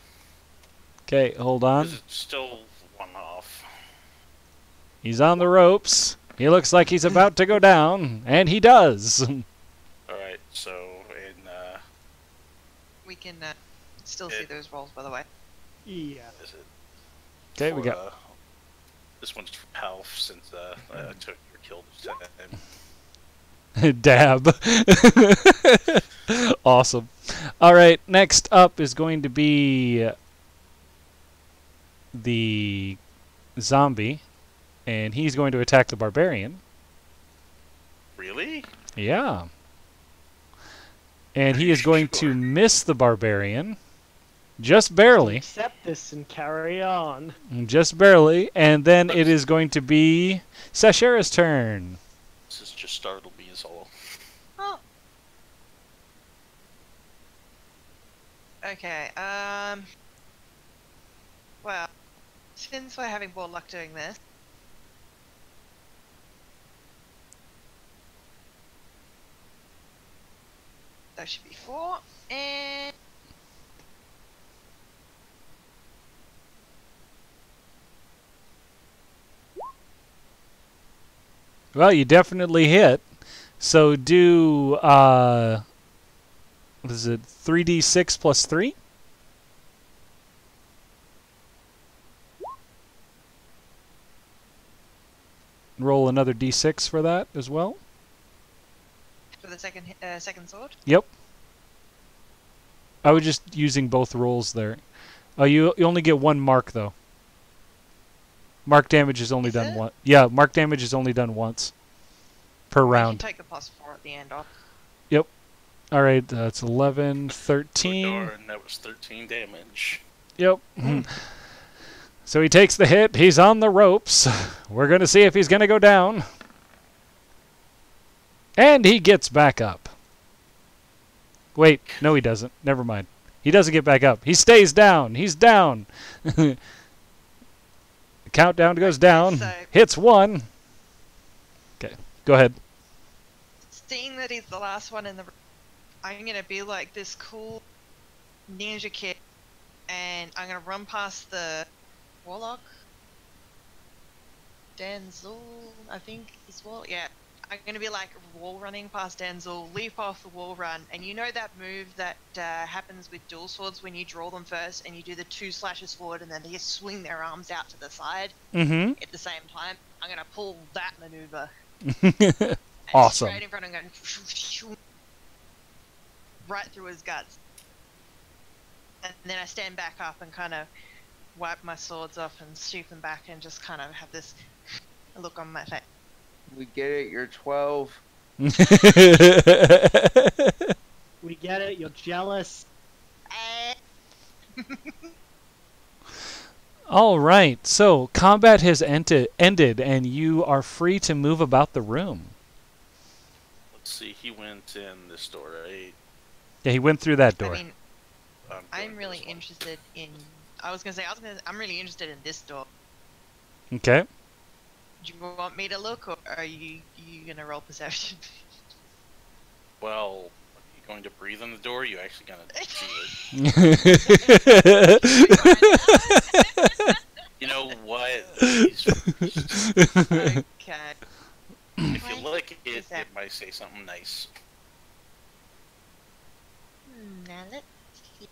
Okay, hold on. 'Cause it's still one off. He's on the ropes. He looks like he's about to go down, and he does. (laughs) Alright, so in uh We can uh, still see those rolls, by the way. Yeah. is it Okay, we for, got uh, this one's for Palf since uh, I (laughs) took your kill this time. (laughs) Dab. (laughs) awesome. All right, next up is going to be the zombie, and he's going to attack the barbarian. Really? Yeah. And he is you going to miss the barbarian. Just barely. Accept this and carry on. Just barely. And then it is going to be Sashera's turn. This has just startled me as all. Oh. Okay, um. Well, since we're having more luck doing this. That should be four, and. Well, you definitely hit. So do uh what is it? 3d6 plus 3? Roll another d6 for that as well. For the second uh, second sword. Yep. I was just using both rolls there. Oh, you you only get one mark though. Mark damage is only Is done it? once. Yeah, mark damage is only done once per You can round. take the plus four at the end off. Yep. All right, that's 11, Oh, 13. darn, that was 13 damage. Yep. (laughs) Hmm. so he takes the hit. He's on the ropes. (laughs) We're going to see if he's going to go down. And he gets back up. Wait, no, he doesn't. Never mind. He doesn't get back up. He stays down. He's down. (laughs) countdown goes down. so- Hits one. Okay, go ahead. Seeing that he's the last one in the, I'm gonna be like this cool ninja kid, and I'm gonna run past the warlock. Denzel, I think is warlock. Yeah, I'm gonna be like wall running past Denzel, leap off the wall run, and you know that move that uh, happens with dual swords when you draw them first and you do the two slashes forward and then they just swing their arms out to the side Mm at the same time. I'm gonna pull that maneuver. (laughs) Awesome. Straight in front of him, going (laughs) right through his guts. And then I stand back up and kind of wipe my swords off and shoot them back and just kind of have this look on my face. We get it. You're 12. (laughs) We get it. You're jealous. (laughs) All right. So combat has enti- ended, and you are free to move about the room. Let's see, he went in this door, right? Yeah, he went through that I door. mean, I'm, I'm really interested in. I was gonna say I was gonna. I'm really interested in this door. okay. Do you want me to look, or are you you gonna roll perception? (laughs) Well, let me going to breathe on the door, Are you actually gonna see it. (laughs) You know what? Okay. if you lick it, it might say something nice. Hmm, Now let's see.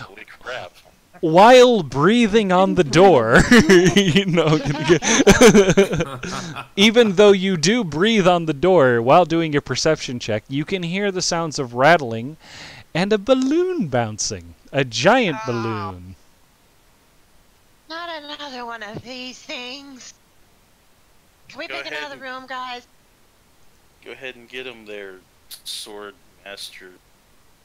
Holy crap. While breathing on the door, (laughs) you know, (laughs) even though you do breathe on the door while doing your perception check, you can hear the sounds of rattling and a balloon bouncing. A giant Oh. balloon. Not another one of these things. Can we Go pick ahead another and- room, guys? Go ahead and get him there, sword master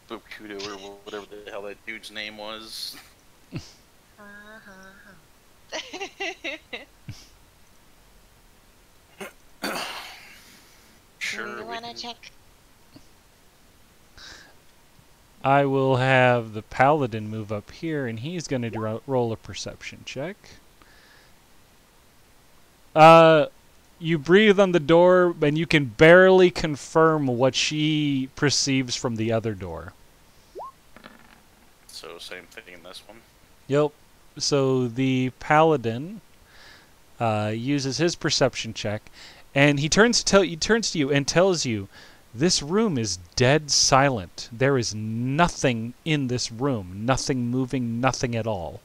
Bokudo or whatever the hell that dude's name was. (laughs) (laughs) Sure. You want to check? I will have the paladin move up here, and he's going to ro- roll a perception check. Uh, you breathe on the door, and you can barely confirm what she perceives from the other door. So same thing in this one. Yep. So the paladin uh, uses his perception check, and he turns to tell he turns to you and tells you, "This room is dead silent. There is nothing in this room. Nothing moving. Nothing at all."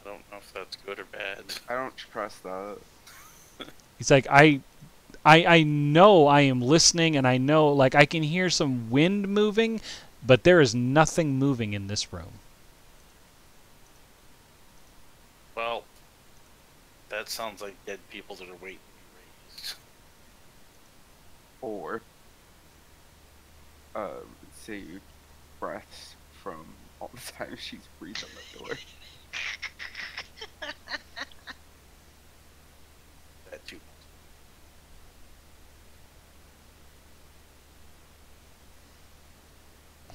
I don't know if that's good or bad. (laughs) I don't trust that. He's like, "I." I, I know I am listening and I know like I can hear some wind moving, but there is nothing moving in this room. Well, that sounds like dead people that are waiting to be raised. Or, um, see breaths from all the (laughs) time she's breathed on the door. (laughs)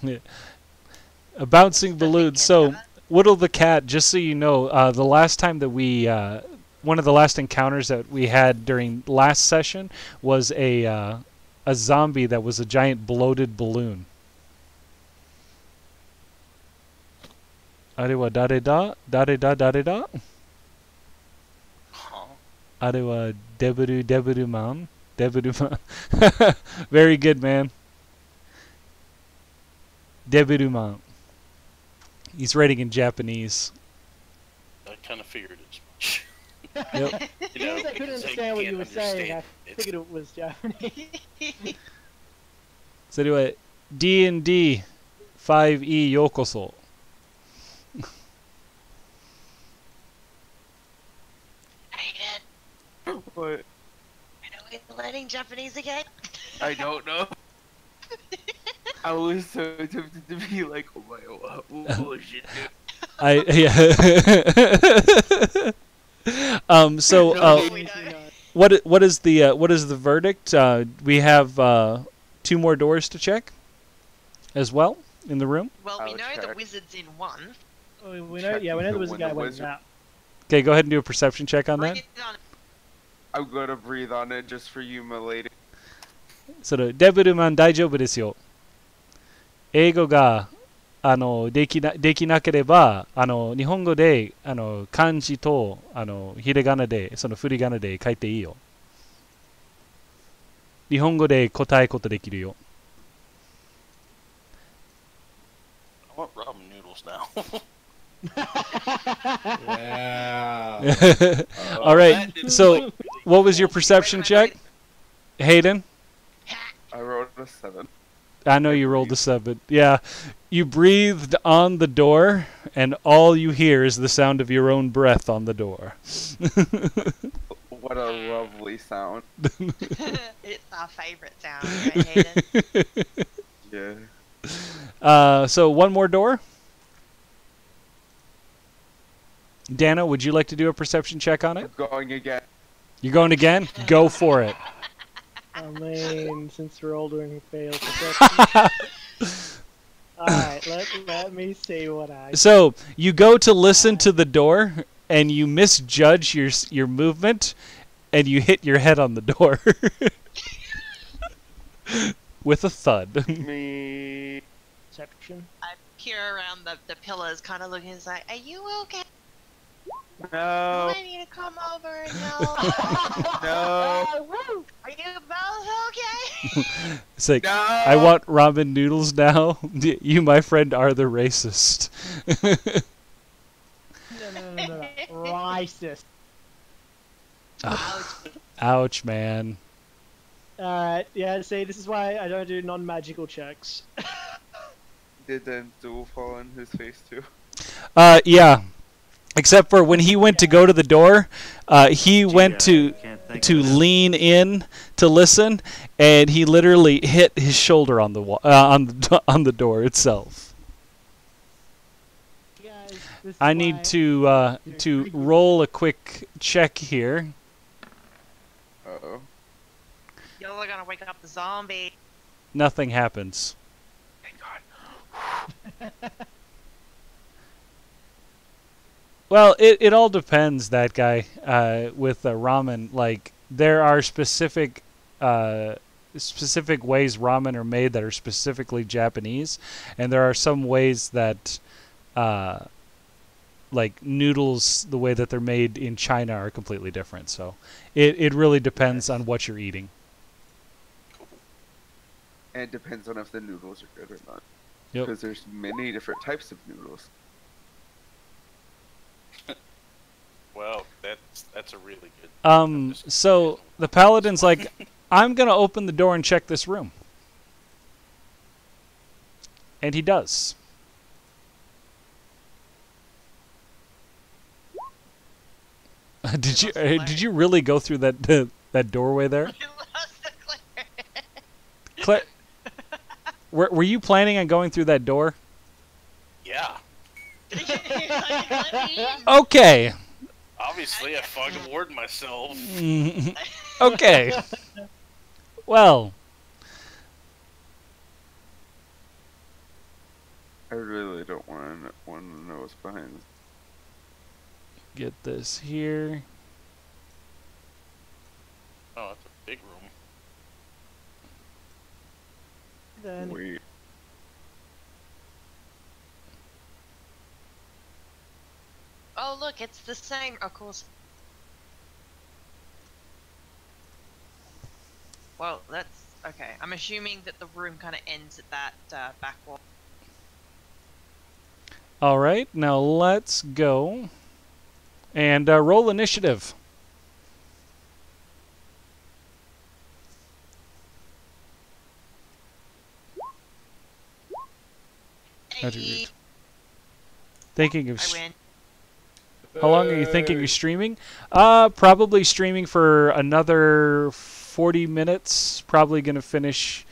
(laughs) A bouncing balloon. So, Whittle the Cat, just so you know, uh, the last time that we, uh, one of the last encounters that we had during last session was a, uh, a zombie that was a giant bloated balloon. Arewa da da da, da da da da. Arewa deburu deburu man. Deburu man. (laughs) Very good, man. Devirumon. He's writing in Japanese. I kind of figured it's. much. Yep. (laughs) (laughs) you know, I couldn't understand I what you were saying. I figured it was Japanese. (laughs) so anyway, D and D, five E Yokoso. What? Are we learning Japanese again? I don't know. I was so tempted to be like, oh my, oh, oh. oh (laughs) I yeah. (laughs) um. So, uh, what what is the uh, what is the verdict? Uh, we have uh, two more doors to check, as well in the room. Well, we know the wizard's in one. Oh, we, we know, yeah, we know the, the wizard guy went out. Okay, go ahead and do a perception check on that. I'm gonna breathe on it just for you, my lady. So, debu man daijobu desu 英語があのできなできなければあの日本語であの漢字とあのひらがなでその振り仮名で書いていいよ。日本語で答えことできるよ。I want ramen noodles now. Wow. All right. So, what was your perception check, Hayden? I rolled a seven. I know you rolled a seven. Yeah, you breathed on the door, and all you hear is the sound of your own breath on the door. What a lovely sound. (laughs) (laughs) it's our favorite sound, right, Hayden? (laughs) Yeah. Uh, so one more door. Dana, would you like to do a perception check on it? I'm going again. You're going again? Go for it. (laughs) I mean, since we're (laughs) (laughs) all doing failed. Alright, let, let me see what I. So you go to listen to the door, and you misjudge your your movement, and you hit your head on the door with a thud. Me. Perception. I peer around the, the pillars, kind of looking. It's like, are you okay? Do No. I need to come over and help? (laughs) No. are you both okay? (laughs) It's like No. I want ramen noodles now. (laughs) You, my friend, are the racist. No, no, no, no, no. Racist. Ah, Ouch, man. Alright, yeah, see, this is why I don't do non magical checks. Did the duel fall on his face too? Uh, yeah. Except for when he went to go to the door, uh, he went to to you enough. lean in to listen, and he literally hit his shoulder on the wa- uh, on the on the door itself. Guys, I need to uh, to roll a quick check here. Uh oh. Y'all are gonna wake up the zombie. Nothing happens. Thank God. (laughs) Well, it, it all depends. That guy uh, with the ramen, like there are specific uh, specific ways ramen are made that are specifically Japanese, and there are some ways that uh, like noodles, the way that they're made in China, are completely different. So it it really depends on what you're eating. And it depends on if the noodles are good or not. Yep. Because there's many different types of noodles. Well, that's that's a really good. Um, so the paladin's like, I'm gonna open the door and check this room, and he does. (laughs) did you uh, did you really go through that that doorway there, You lost the clear. Claire? were were you planning on going through that door? Yeah, (laughs) Okay. Obviously I fucking warned myself. (laughs) okay. Well, I really don't want to want to know what's behind this. get this here. Oh, that's a big room. Then Wait. Oh look, it's the same. Of course. Well, that's okay. I'm assuming that the room kind of ends at that uh, back wall. All right, now let's go and uh, roll initiative. How'd you read? Thinking of I s- win. How long are you thinking you're streaming? Uh, probably streaming for another 40 minutes. Probably going to finish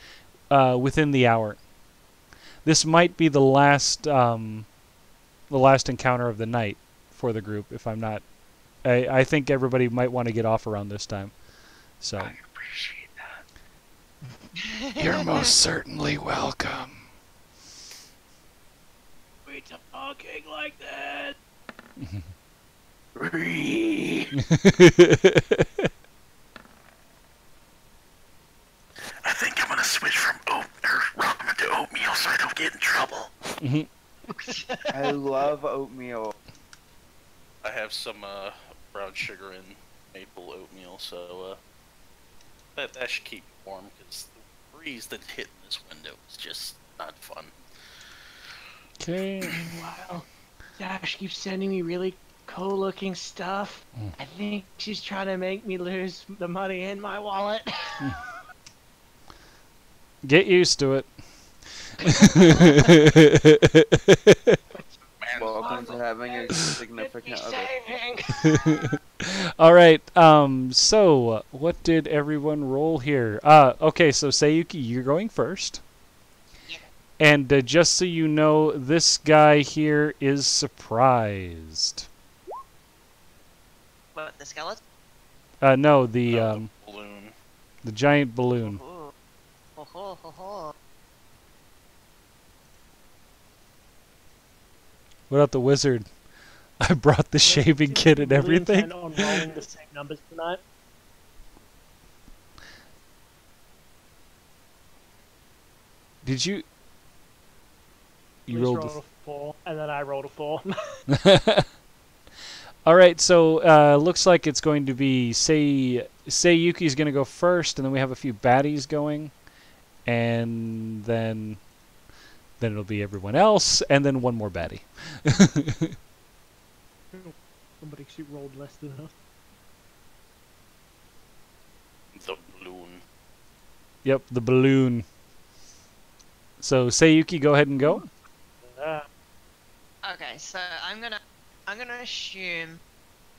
uh, within the hour. This might be the last um, the last encounter of the night for the group. If I'm not, I, I think everybody might want to get off around this time. So I appreciate that. you're (laughs) most certainly welcome. we talking like that. (laughs) (laughs) I think I'm gonna switch from oat or ramen to oatmeal so I don't get in trouble. I love oatmeal. I have some uh, brown sugar and maple oatmeal, so uh, that that should keep you warm because the breeze that's hitting this window is just not fun. Okay. Meanwhile, Dash keeps sending me really cool looking stuff. Mm. I think she's trying to make me lose the money in my wallet. (laughs) Get used to it. Welcome to having a significant other. (laughs) All right. Um. So, uh, what did everyone roll here? Uh. Okay. So, Sayuki, you're going first. Yeah. And uh, just so you know, this guy here is surprised. What, the skeleton? Uh, no, the, um, the balloon. The giant balloon. Oh, oh, oh, oh, oh what about the wizard? (laughs) I brought the shaving kit and everything. on rolling the same numbers tonight. Did you? You rolled, rolled a four, and then I rolled a four. (laughs) (laughs) a- All right, so uh, looks like it's going to be say say Yuki's going to go first, and then we have a few baddies going, and then then it'll be everyone else, and then one more baddie. (laughs) Somebody shoot rolled less than us. The balloon. Yep, the balloon. So Seiyuki, go ahead and go. Uh, Okay, so I'm gonna I'm gonna assume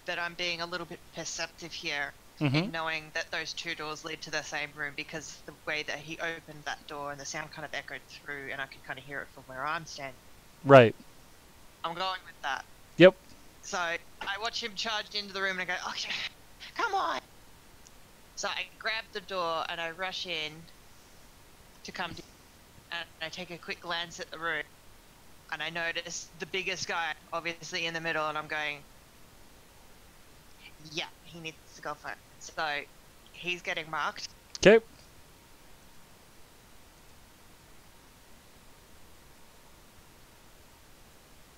that I'm being a little bit perceptive here, Mm-hmm. knowing that those two doors lead to the same room because the way that he opened that door and the sound kind of echoed through, and I could kind of hear it from where I'm standing. Right. I'm going with that. Yep. So I watch him charge into the room and I go, okay, come on. So I grab the door and I rush in to come to, and I take a quick glance at the room, and I notice the biggest guy, obviously in the middle, and I'm going, yeah, he needs to go first. So he's getting marked. Okay.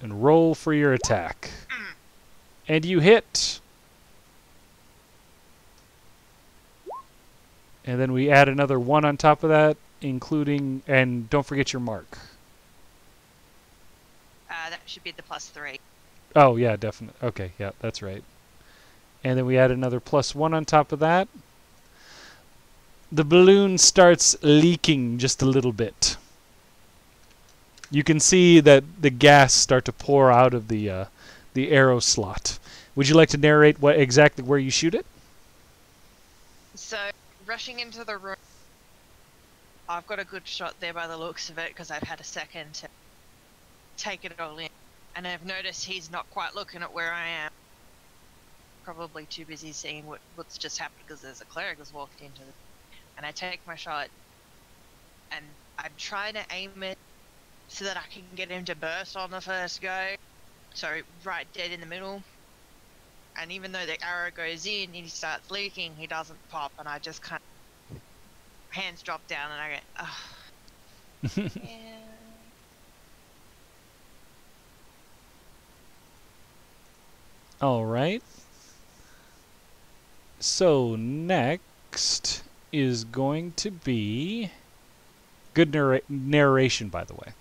And roll for your attack. Hmm. And you hit. And then we add another one on top of that, including, and don't forget your mark. That should be the plus three. Oh, yeah, definitely. Okay, yeah, that's right. And then we add another plus one on top of that. The balloon starts leaking just a little bit. You can see that the gas start to pour out of the uh, the arrow slot. Would you like to narrate what exactly where you shoot it? So, rushing into the room, I've got a good shot there by the looks of it because I've had a second to take it all in. And I've noticed he's not quite looking at where I am. Probably too busy seeing what, what's just happened because there's a cleric that's walked into the. And I take my shot, and I'm trying to aim it so that I can get him to burst on the first go. So, right dead in the middle and even though the arrow goes in and he starts leaking, he doesn't pop, and I just kind of hands drop down, and I go, oh. (laughs) yeah. All right. So next is going to be good narra- narration, by the way.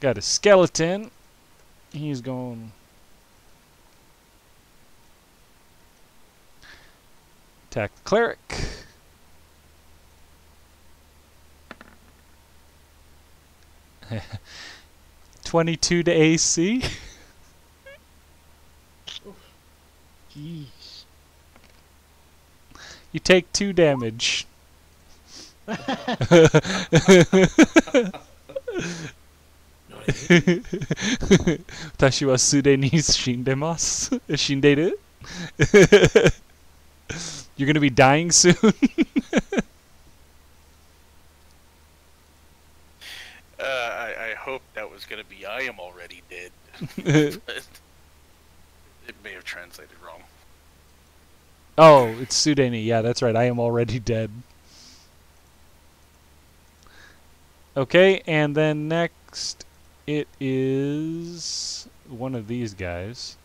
Got a skeleton. He's going. Attack the cleric. (laughs) 22 to AC. Jeez. You take two damage. Tashi wa sude ni shindemasu. Shinderu. You're gonna be dying soon. (laughs) I, I hope that was gonna be I am already dead. (laughs) it may have translated wrong. oh, it's Sudeni. Yeah, that's right. I am already dead. Okay, and then next it is one of these guys.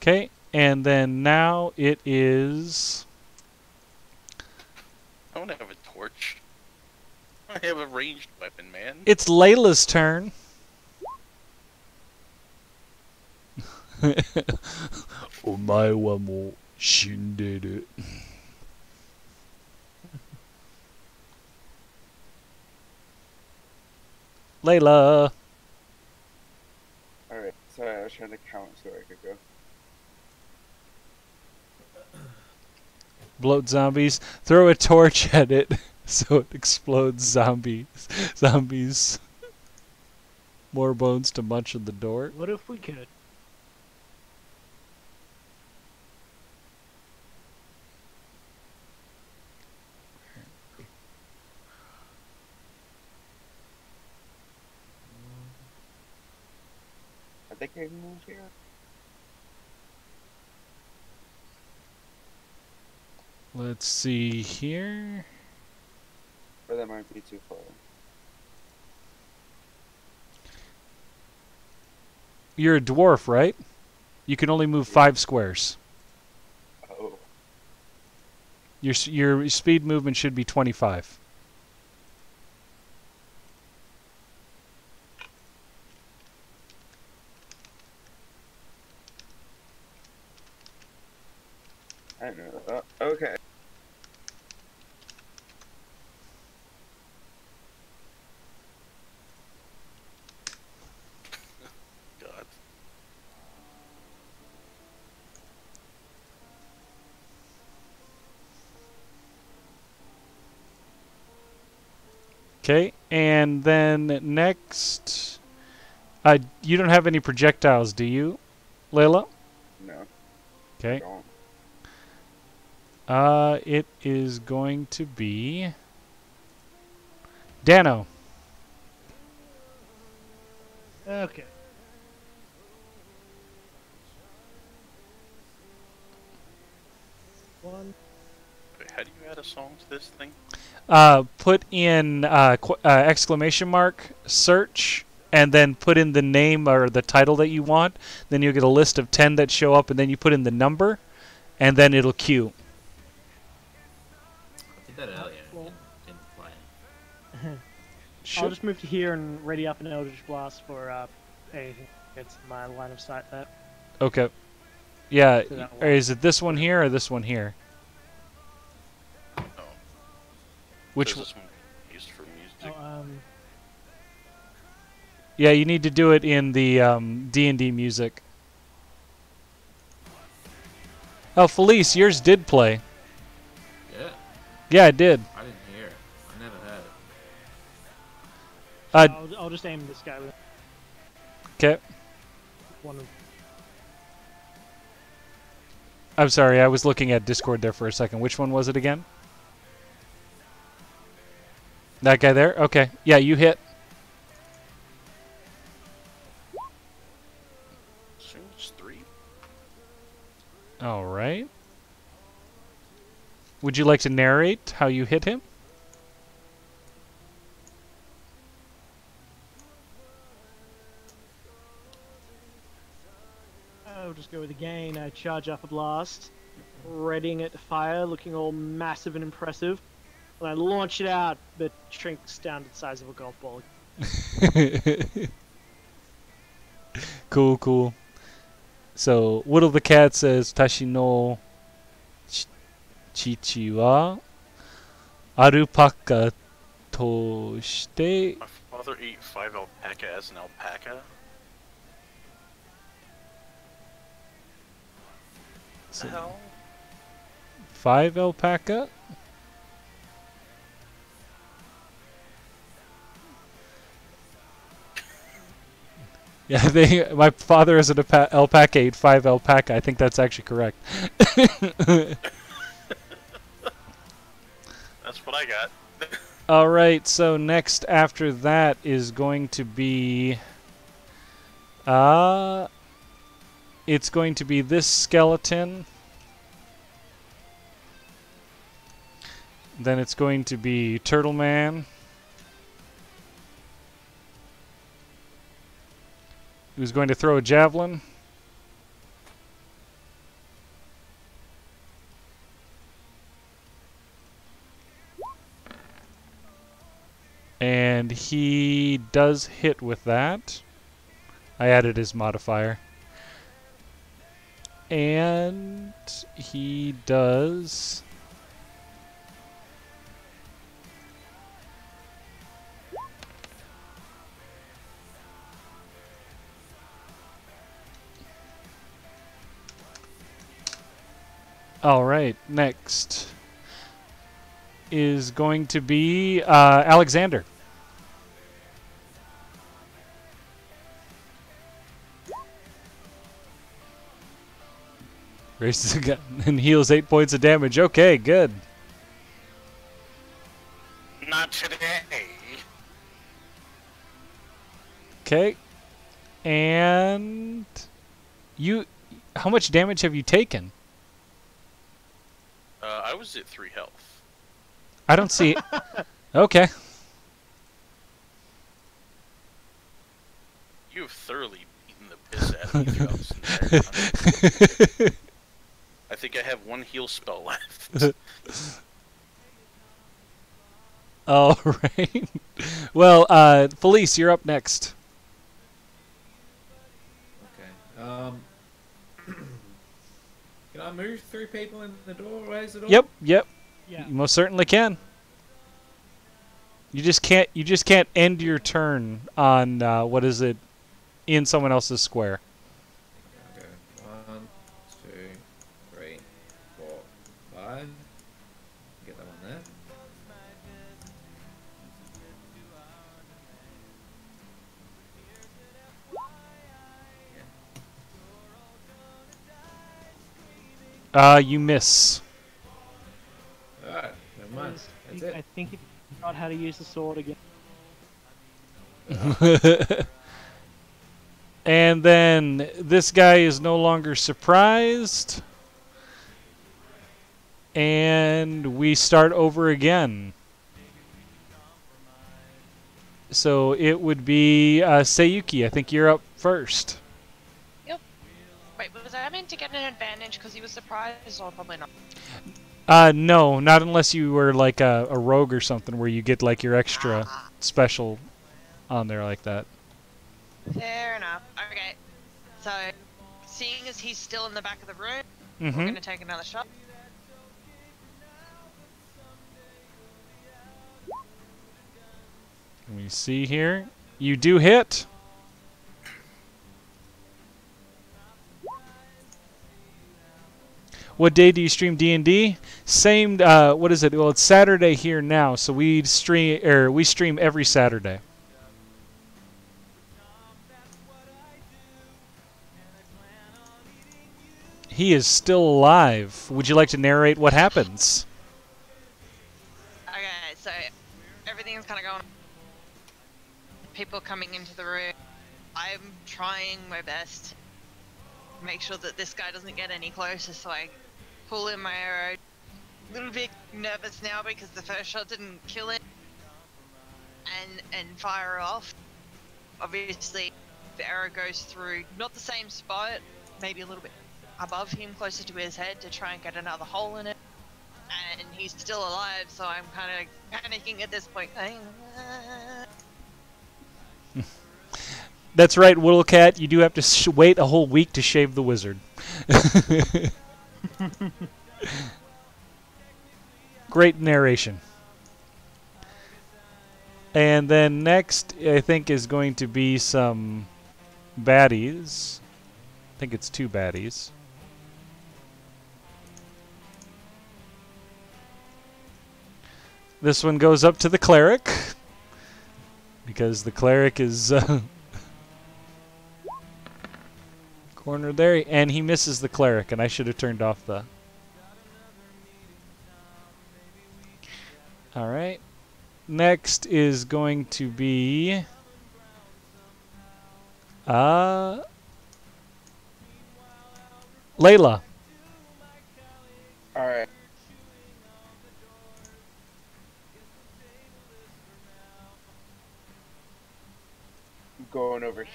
Okay, and then now it is. I don't have a torch. I have a ranged weapon, man. It's Layla's turn. Omae wa mo shinderu. Layla. Alright, sorry, I was trying to count so I could go. Bloat zombies. Throw a torch (laughs) at it so it explodes zombies. (laughs) Zombies. More bones to munch in the door. What if we could? I think I can move here. Let's see here. Or that might be too far. You're a dwarf, right? You can only move five squares. Oh. Your your speed movement should be 25. I know. Uh, okay. God. Okay, and then next, uh, you don't have any projectiles, do you, Layla? No. Okay. Don't. Uh, it is going to be Dano. Okay. One. Wait, how do you add a song to this thing? Uh, put in uh, qu- uh, exclamation mark search, and then put in the name or the title that you want. Then you'll get a list of ten that show up, and then you put in the number, and then it'll queue. Should- just move to here and ready up an Eldritch Blast for uh, anything that's my line of sight there. Okay. Yeah. To that y- one. Is it this one here or this one here? Oh. Which? Says this one used for music. Oh, um, Yeah, you need to do it in the um, D and D music. Oh, Felice, yours did play. Yeah, Yeah, it did. It. Uh, I'll, I'll just aim this guy okay. one of I'm sorry, I was looking at Discord there for a second. Which one was it again? That guy there? Okay. Yeah, you hit. Assume three. All right. Would you like to narrate how you hit him? Just go with again. I uh, charge up a blast, readying it to fire, looking all massive and impressive. And I launch it out, but shrinks down to the size of a golf ball. (laughs) cool, cool. So, Whittle the Cat says, Tashi no chichi wa arupaka to shite My father ate five alpaca as an alpaca. What the hell? five alpaca? (laughs) Yeah, they. My father is an alpaca. Ate five alpaca. I think that's actually correct. (laughs) That's what I got. (laughs) All right. So next after that is going to be. Uh. It's going to be this skeleton. Then it's going to be Turtle Man. Who's going to throw a javelin? And he does hit with that. I added his modifier. And he does. All right, next is going to be uh, Alexander. Raises a (laughs) gun and heals eight points of damage. Okay, good. Not today. Okay, and you, how much damage have you taken? Uh, I was at three health. I don't see. (laughs) okay. You have thoroughly beaten the piss out of me (laughs) throughout this entire time. I think I have one heal spell left. (laughs) All (laughs) right. Well, uh, Felice, you're up next. Okay. Um. (clears throat) Can I move three people in the doorways at all? Yep, yep. Yeah. You most certainly can. You just can't. You just can't end your turn on uh, what is it in someone else's square. Uh, you miss. Alright, never mind. I That's think, I think he forgot how to use the sword again. (laughs) and then this guy is no longer surprised. And we start over again. So it would be uh, Sayuki. I think you're up first. Wait, was I meant to get an advantage because he was surprised, or probably not? Uh, no, not unless you were like a, a rogue or something where you get like your extra Ah, special on there like that. fair enough. Okay, so seeing as he's still in the back of the room, we're Mm-hmm. gonna take another shot. Let me see here. You do hit. What day do you stream D and D? Same. Uh, what is it? Well, it's Saturday here now, so we stream or we stream every Saturday. He is still alive. Would you like to narrate what happens? Okay, so everything's kind of going. People coming into the room. I'm trying my best. Make sure that this guy doesn't get any closer, so I pull in my arrow. A little bit nervous now because the first shot didn't kill it, and and fire off. Obviously, the arrow goes through not the same spot, maybe a little bit above him, closer to his head, to try and get another hole in it and he's still alive, so I'm kind of panicking at this point. (laughs) That's right, Whittle Cat. You do have to sh- wait a whole week to shave the wizard. (laughs) Great narration. And then next, I think, is going to be some baddies. I think it's two baddies. This one goes up to the cleric. Because the cleric is uh, corner there, and he misses the cleric, and I should have turned off the. All right. Next is going to be. Uh. Layla. Alright. Going over here.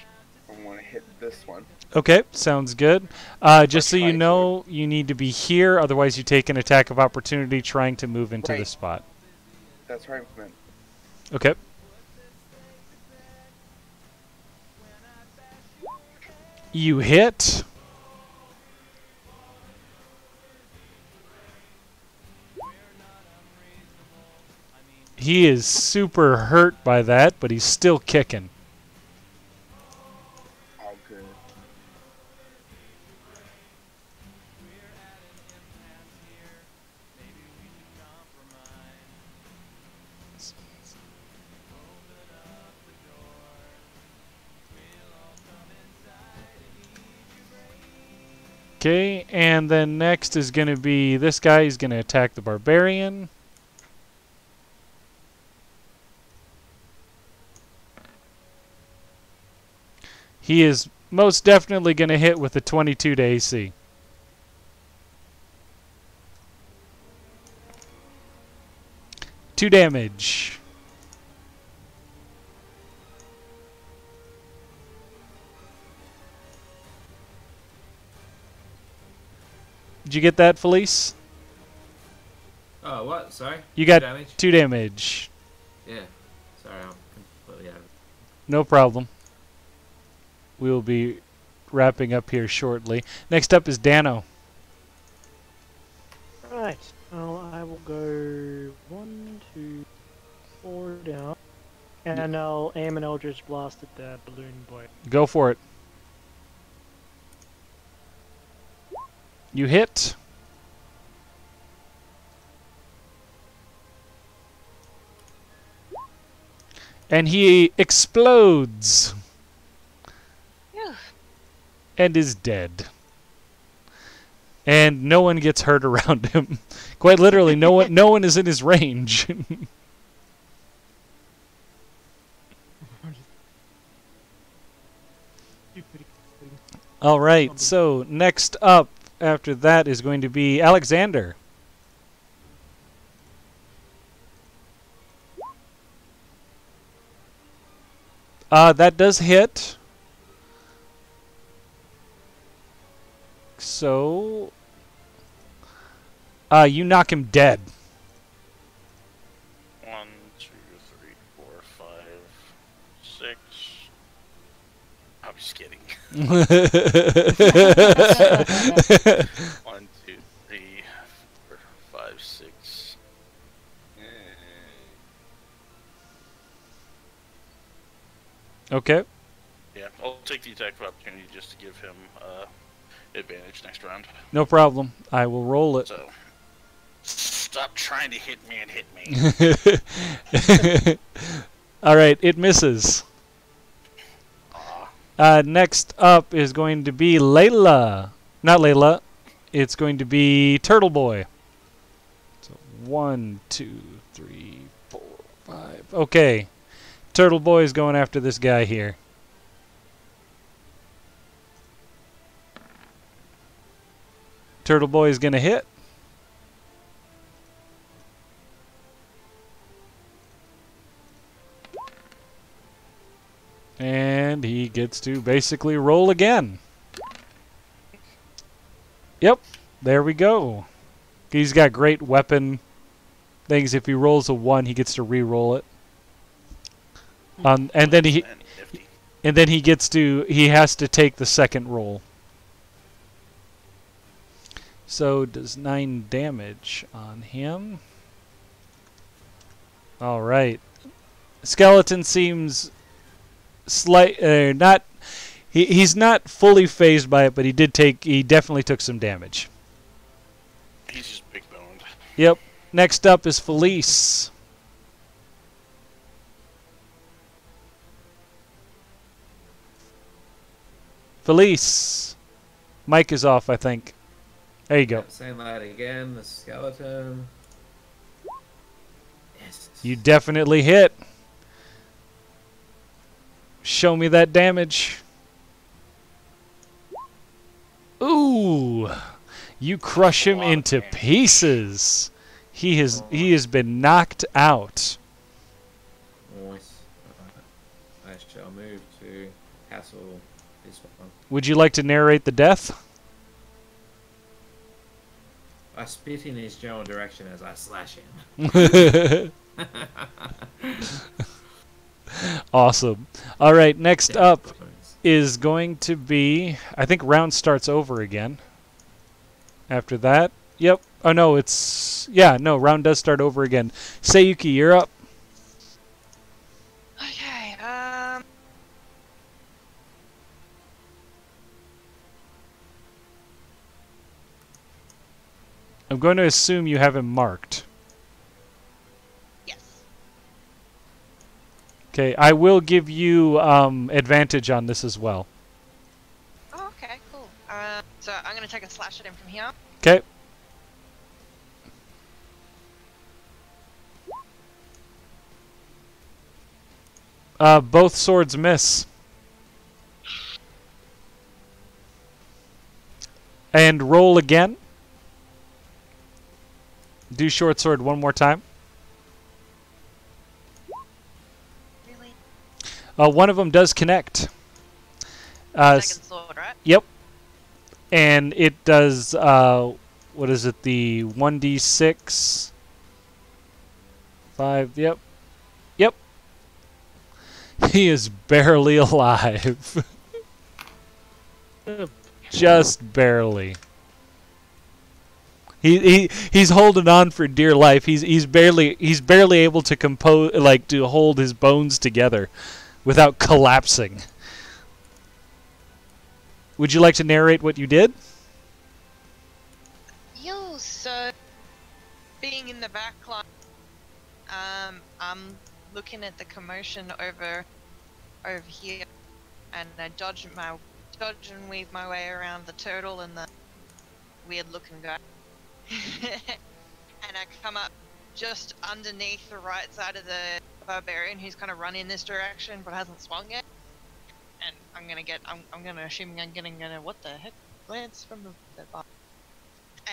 I want to hit this one. Okay, sounds good. Uh, just so you know, you need to be here, otherwise, you take an attack of opportunity trying to move into the spot. That's right, man. Okay. You hit. He is super hurt by that, but he's still kicking. Okay, and then next is going to be this guy. He's going to attack the barbarian. He is most definitely going to hit with a 22 to AC. Two damage. Did you get that, Felice? Oh, what? Sorry? You got damage? two damage. Yeah. Sorry, I'm completely out of it. No problem. We will be wrapping up here shortly. Next up is Dano. Right. Well, I will go one, two, four down. And I'll aim an Eldritch Blast at the balloon boy. Go for it. You hit. And he explodes Phew. and is dead. And no one gets hurt around (laughs) him. Quite literally, no one no one is in his range. (laughs) All right. So next up after that is going to be Alexander. Uh, that does hit. So, uh, you knock him dead. One, two, three, four, five, six. I'm just kidding. (laughs) One, two, three, four, five, six. okay. Yeah, I'll take the attack of opportunity just to give him uh, advantage next round. No problem. I will roll it. So, stop trying to hit me and hit me. (laughs) All right, it misses. Uh, next up is going to be Layla. Not Layla. It's going to be Turtle Boy. So one, two, three, four, five. Okay. Turtle Boy is going after this guy here. Turtle Boy is going to hit. And he gets to basically roll again. Yep, there we go. He's got great weapon things. If he rolls a one, he gets to re-roll it. Um, and then he And and then he gets to he has to take the second roll. So does nine damage on him. All right. Skeleton seems slight uh, not he, he's not fully phased by it, but he did take he definitely took some damage. He's just big boned. Yep. Next up is Felice. Felice. Mike is off, I think. There you go. Yep, Same lad again, the skeleton. Yes. You definitely hit. Show me that damage. Ooh. You crush him into pieces. He has he has been knocked out. Nice. Uh, I shall move to hassle this one. Would you like to narrate the death? I spit in his general direction as I slash him. (laughs) (laughs) awesome. All right, next Damn up is going to be I think round starts over again. After that. Yep. Oh no, it's yeah, no, round does start over again. Sayuki, you're up. Okay, um. I'm going to assume you have him marked. Okay, I will give you um, advantage on this as well. Oh, okay, cool. Uh, so I'm gonna take a slash at him from here. Okay. Uh, both swords miss. And roll again. Do short sword one more time. Uh, one of them does connect. Uh, Second sword, right? Yep. And it does uh what is it, the one D six five yep. Yep. He is barely (laughs) alive. (laughs) Just barely. He, he he's holding on for dear life. He's he's barely he's barely able to compose like to hold his bones together without collapsing. Would you like to narrate what you did? Yo, so being in the back line, um, I'm looking at the commotion over over here, and I dodge my dodge and weave my way around the turtle and the weird looking guy, (laughs) and I come up just underneath the right side of the barbarian who's kind of run in this direction but hasn't swung yet. And I'm gonna get, I'm, I'm gonna assume I'm getting gonna, what the heck, glance from the, the bar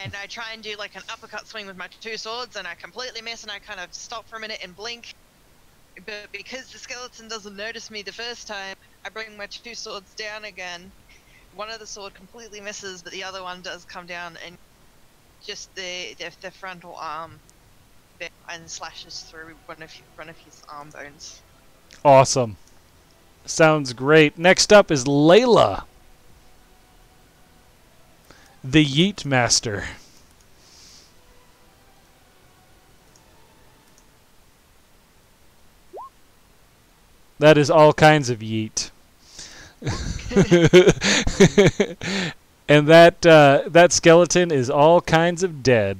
and I try and do like an uppercut swing with my two swords, and I completely miss, and I kind of stop for a minute and blink. But because the skeleton doesn't notice me the first time, I bring my two swords down again. One of the sword completely misses, but the other one does come down and just the the, the frontal arm bit and slashes through one of one of his arm bones. Awesome. Sounds great. Next up is Layla. The Yeet Master. That is all kinds of yeet. (laughs) (laughs) and that uh, that skeleton is all kinds of dead.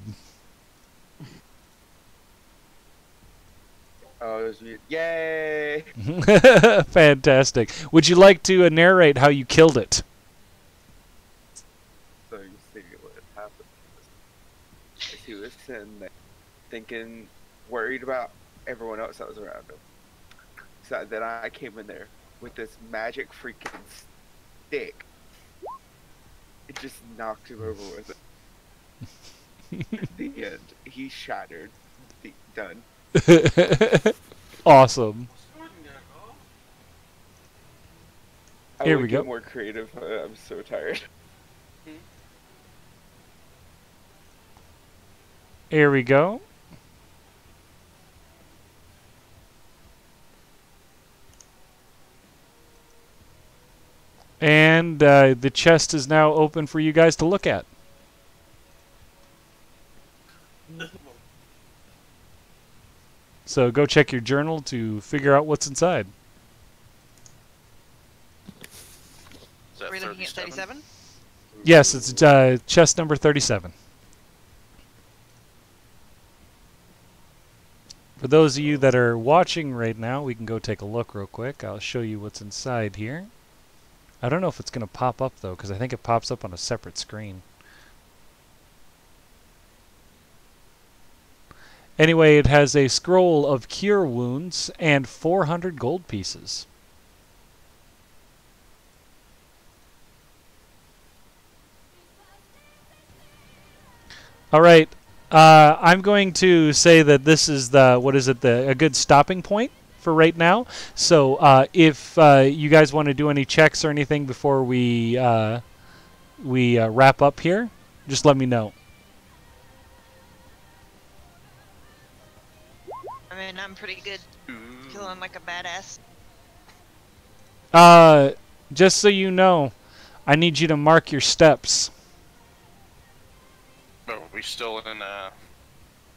Oh, there's you. Yay! (laughs) Fantastic. Would you like to uh, narrate how you killed it? So you see what happened. He was sitting there thinking, worried about everyone else that was around him. So then I came in there with this magic freaking stick. It just knocked him over with it. (laughs) the end. He shattered. The, done. (laughs) awesome. I Here would we get go. more creative. uh, (laughs) I'm so tired. Here we go. And uh, the chest is now open for you guys to look at. (laughs) So go check your journal to figure out what's inside. Is that Are we looking at 37? 37? Yes, it's uh, chest number 37. For those of you that are watching right now, we can go take a look real quick. I'll show you what's inside here. I don't know if it's going to pop up though, because I think it pops up on a separate screen. Anyway, it has a scroll of cure wounds and 400 gold pieces. All right. Uh, I'm going to say that this is the what is it the a good stopping point for right now. So uh, if uh, you guys want to do any checks or anything before we uh, we uh, wrap up here, just let me know. I mean, I'm pretty good killing like a badass. Uh, just so you know, I need you to mark your steps. But are we still in, uh...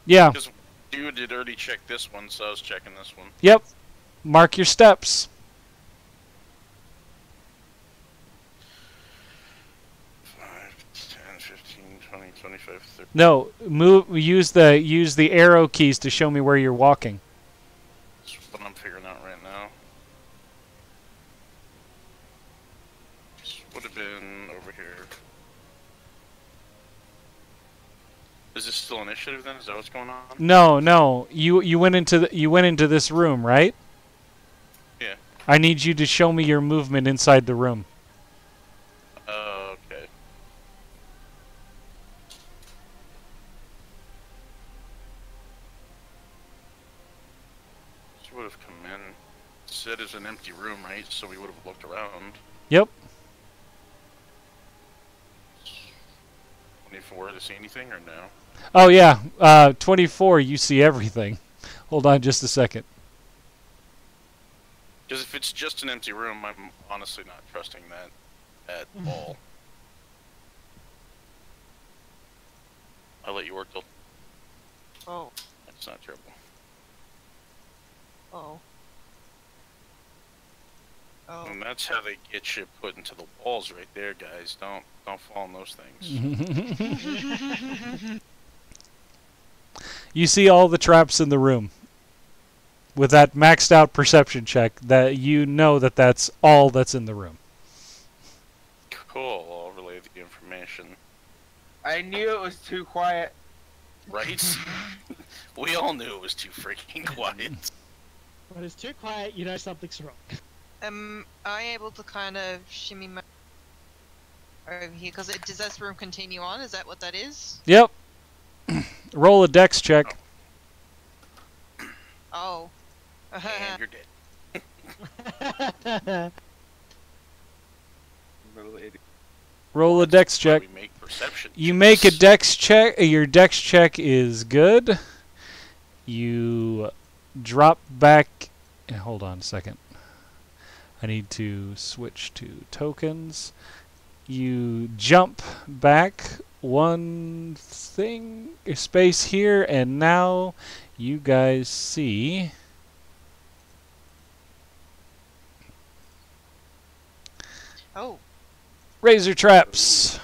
Yeah. Because you did already check this one, so I was checking this one. Yep. Mark your steps. Five, 10, 15, 20, 25, 30. No, move. Use the use the arrow keys to show me where you're walking. That's what I'm figuring out right now. This would have been over here. Is this still initiative then? Is that what's going on? No, no. You you went into the, you went into this room, right? Yeah. I need you to show me your movement inside the room. Oh, okay. She would have come in. said it's an empty room, right? So we would have looked around. Yep. 24 to see anything or no? Oh yeah, uh, 24. You see everything. Hold on, just a second. Because if it's just an empty room, I'm honestly not trusting that at (laughs) all. I'll let you work till Oh, that's not terrible. oh. Oh. And that's how they get you put into the walls right there, guys. Don't don't fall on those things. (laughs) (laughs) you see all the traps in the room. With that maxed out perception check, that you know that that's all that's in the room. Cool, I'll relay the information. I knew it was too quiet. Right? (laughs) we all knew it was too freaking quiet. When it's too quiet, you know something's wrong. Am I able to kind of shimmy my over here? Because does this room continue on? Is that what that is? Yep. (clears throat) Roll a dex check. Oh. and you're dead. (laughs) Roll a dex check. We make perception. You make a dex check. Your dex check is good. You drop back. eh, Hold on a second. I need to switch to tokens. You jump back one thing a space here, and now you guys see. Oh. Razor traps.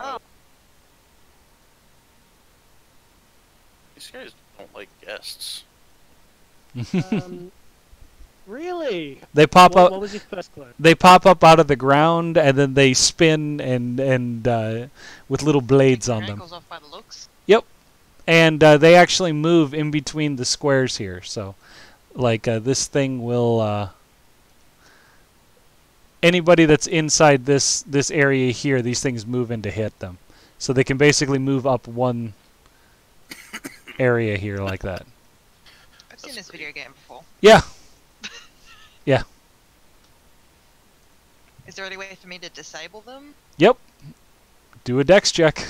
Oh. These guys don't like guests. (laughs) (laughs) um, really? They pop what, up. what was your first clue? they pop up out of the ground and then they spin and and uh, with little blades on your them ankles off by the looks. Yep, and uh, they actually move in between the squares here so like uh, this thing will uh, anybody that's inside this this area here these things move in to hit them so they can basically move up one area here like that I've seen That's this video game before. yeah Is there any way for me to disable them? yep do a dex check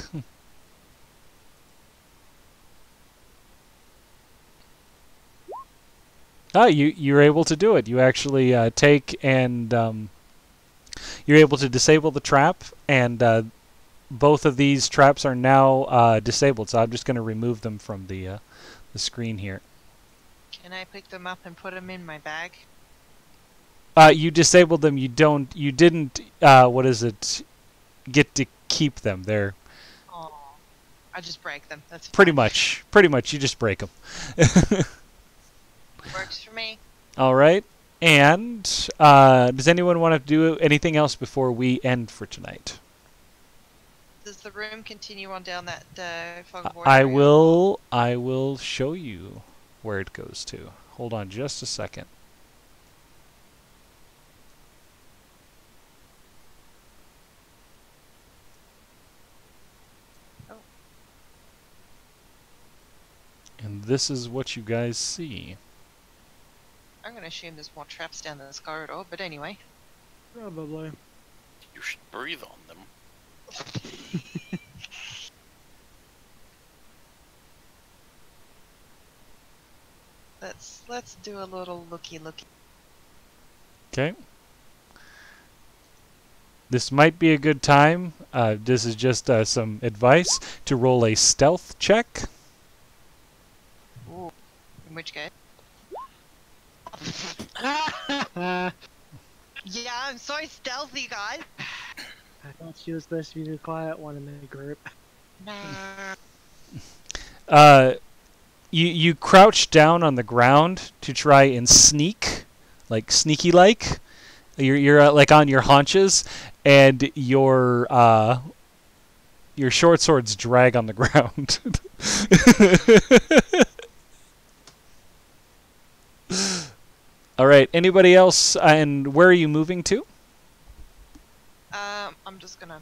Ah, you you're able to do it. You actually uh, take and um, you're able to disable the trap, and uh, both of these traps are now uh, disabled. So I'm just going to remove them from the uh, the screen here. Can I pick them up and put them in my bag? Uh, you disabled them. You don't. You didn't. Uh, what is it? Get to keep them. They're Oh. I just break them. That's pretty fine. much. Pretty much. You just break them. (laughs) Works for me. All right. And uh, does anyone want to do anything else before we end for tonight? Does the room continue on down that uh, fog I area? will. I will show you where it goes to. Hold on, just a second. And this is what you guys see. I'm gonna assume there's more traps down this corridor, but anyway. Probably. You should breathe on them. (laughs) Let's let's do a little looky looky. Okay. This might be a good time. Uh, this is just uh, some advice to roll a stealth check. Ooh. In which case. Yeah, I'm so stealthy, guys. I thought she was supposed to be the quiet one in the group. Nah. Uh, you you crouch down on the ground to try and sneak, like sneaky like. You're you're uh, like on your haunches, and your uh, your short swords drag on the (laughs) ground. (laughs) All right. Anybody else? Uh, and where are you moving to? Um, I'm just gonna.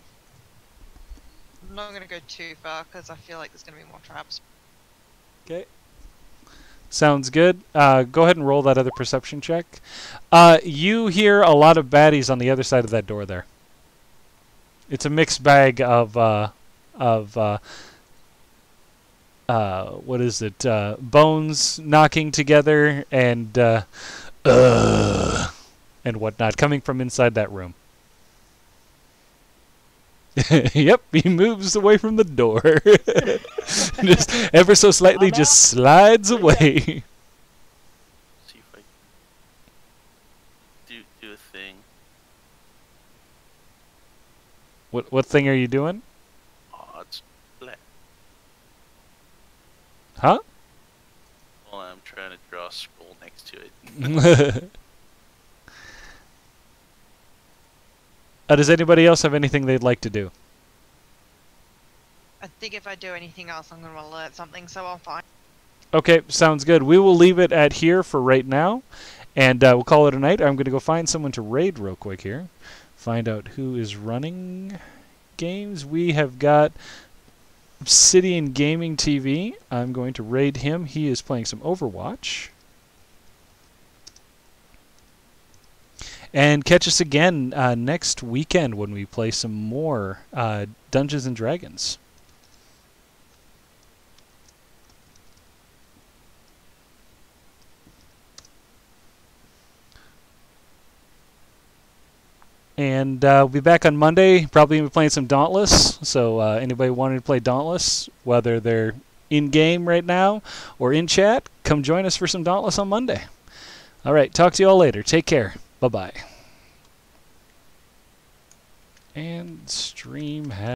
I'm not gonna go too far because I feel like there's gonna be more traps. Okay. Sounds good. Uh, go ahead and roll that other perception check. Uh, you hear a lot of baddies on the other side of that door there. It's a mixed bag of uh, of uh, uh, what is it? Uh, bones knocking together and uh, and whatnot coming from inside that room. (laughs) yep, he moves away from the door. (laughs) just ever so slightly, just slides away. See if I do do a thing. what what thing are you doing? Oh, it's black. Huh? Well, I'm trying to draw a scroll next to it. (laughs) uh, does anybody else have anything they'd like to do? I think if I do anything else, I'm gonna alert something, so I'm fine. Okay, sounds good. We will leave it at here for right now, and uh, we'll call it a night. I'm going to go find someone to raid real quick here. Find out who is running games. We have got Obsidian Gaming TV. I'm going to raid him. He is playing some Overwatch. And catch us again uh, next weekend when we play some more uh, Dungeons and Dragons. And uh, we'll be back on Monday. Probably be playing some Dauntless. So uh, anybody wanting to play Dauntless, whether they're in game right now or in chat, come join us for some Dauntless on Monday. All right, talk to you all later. Take care. Bye bye. And stream has.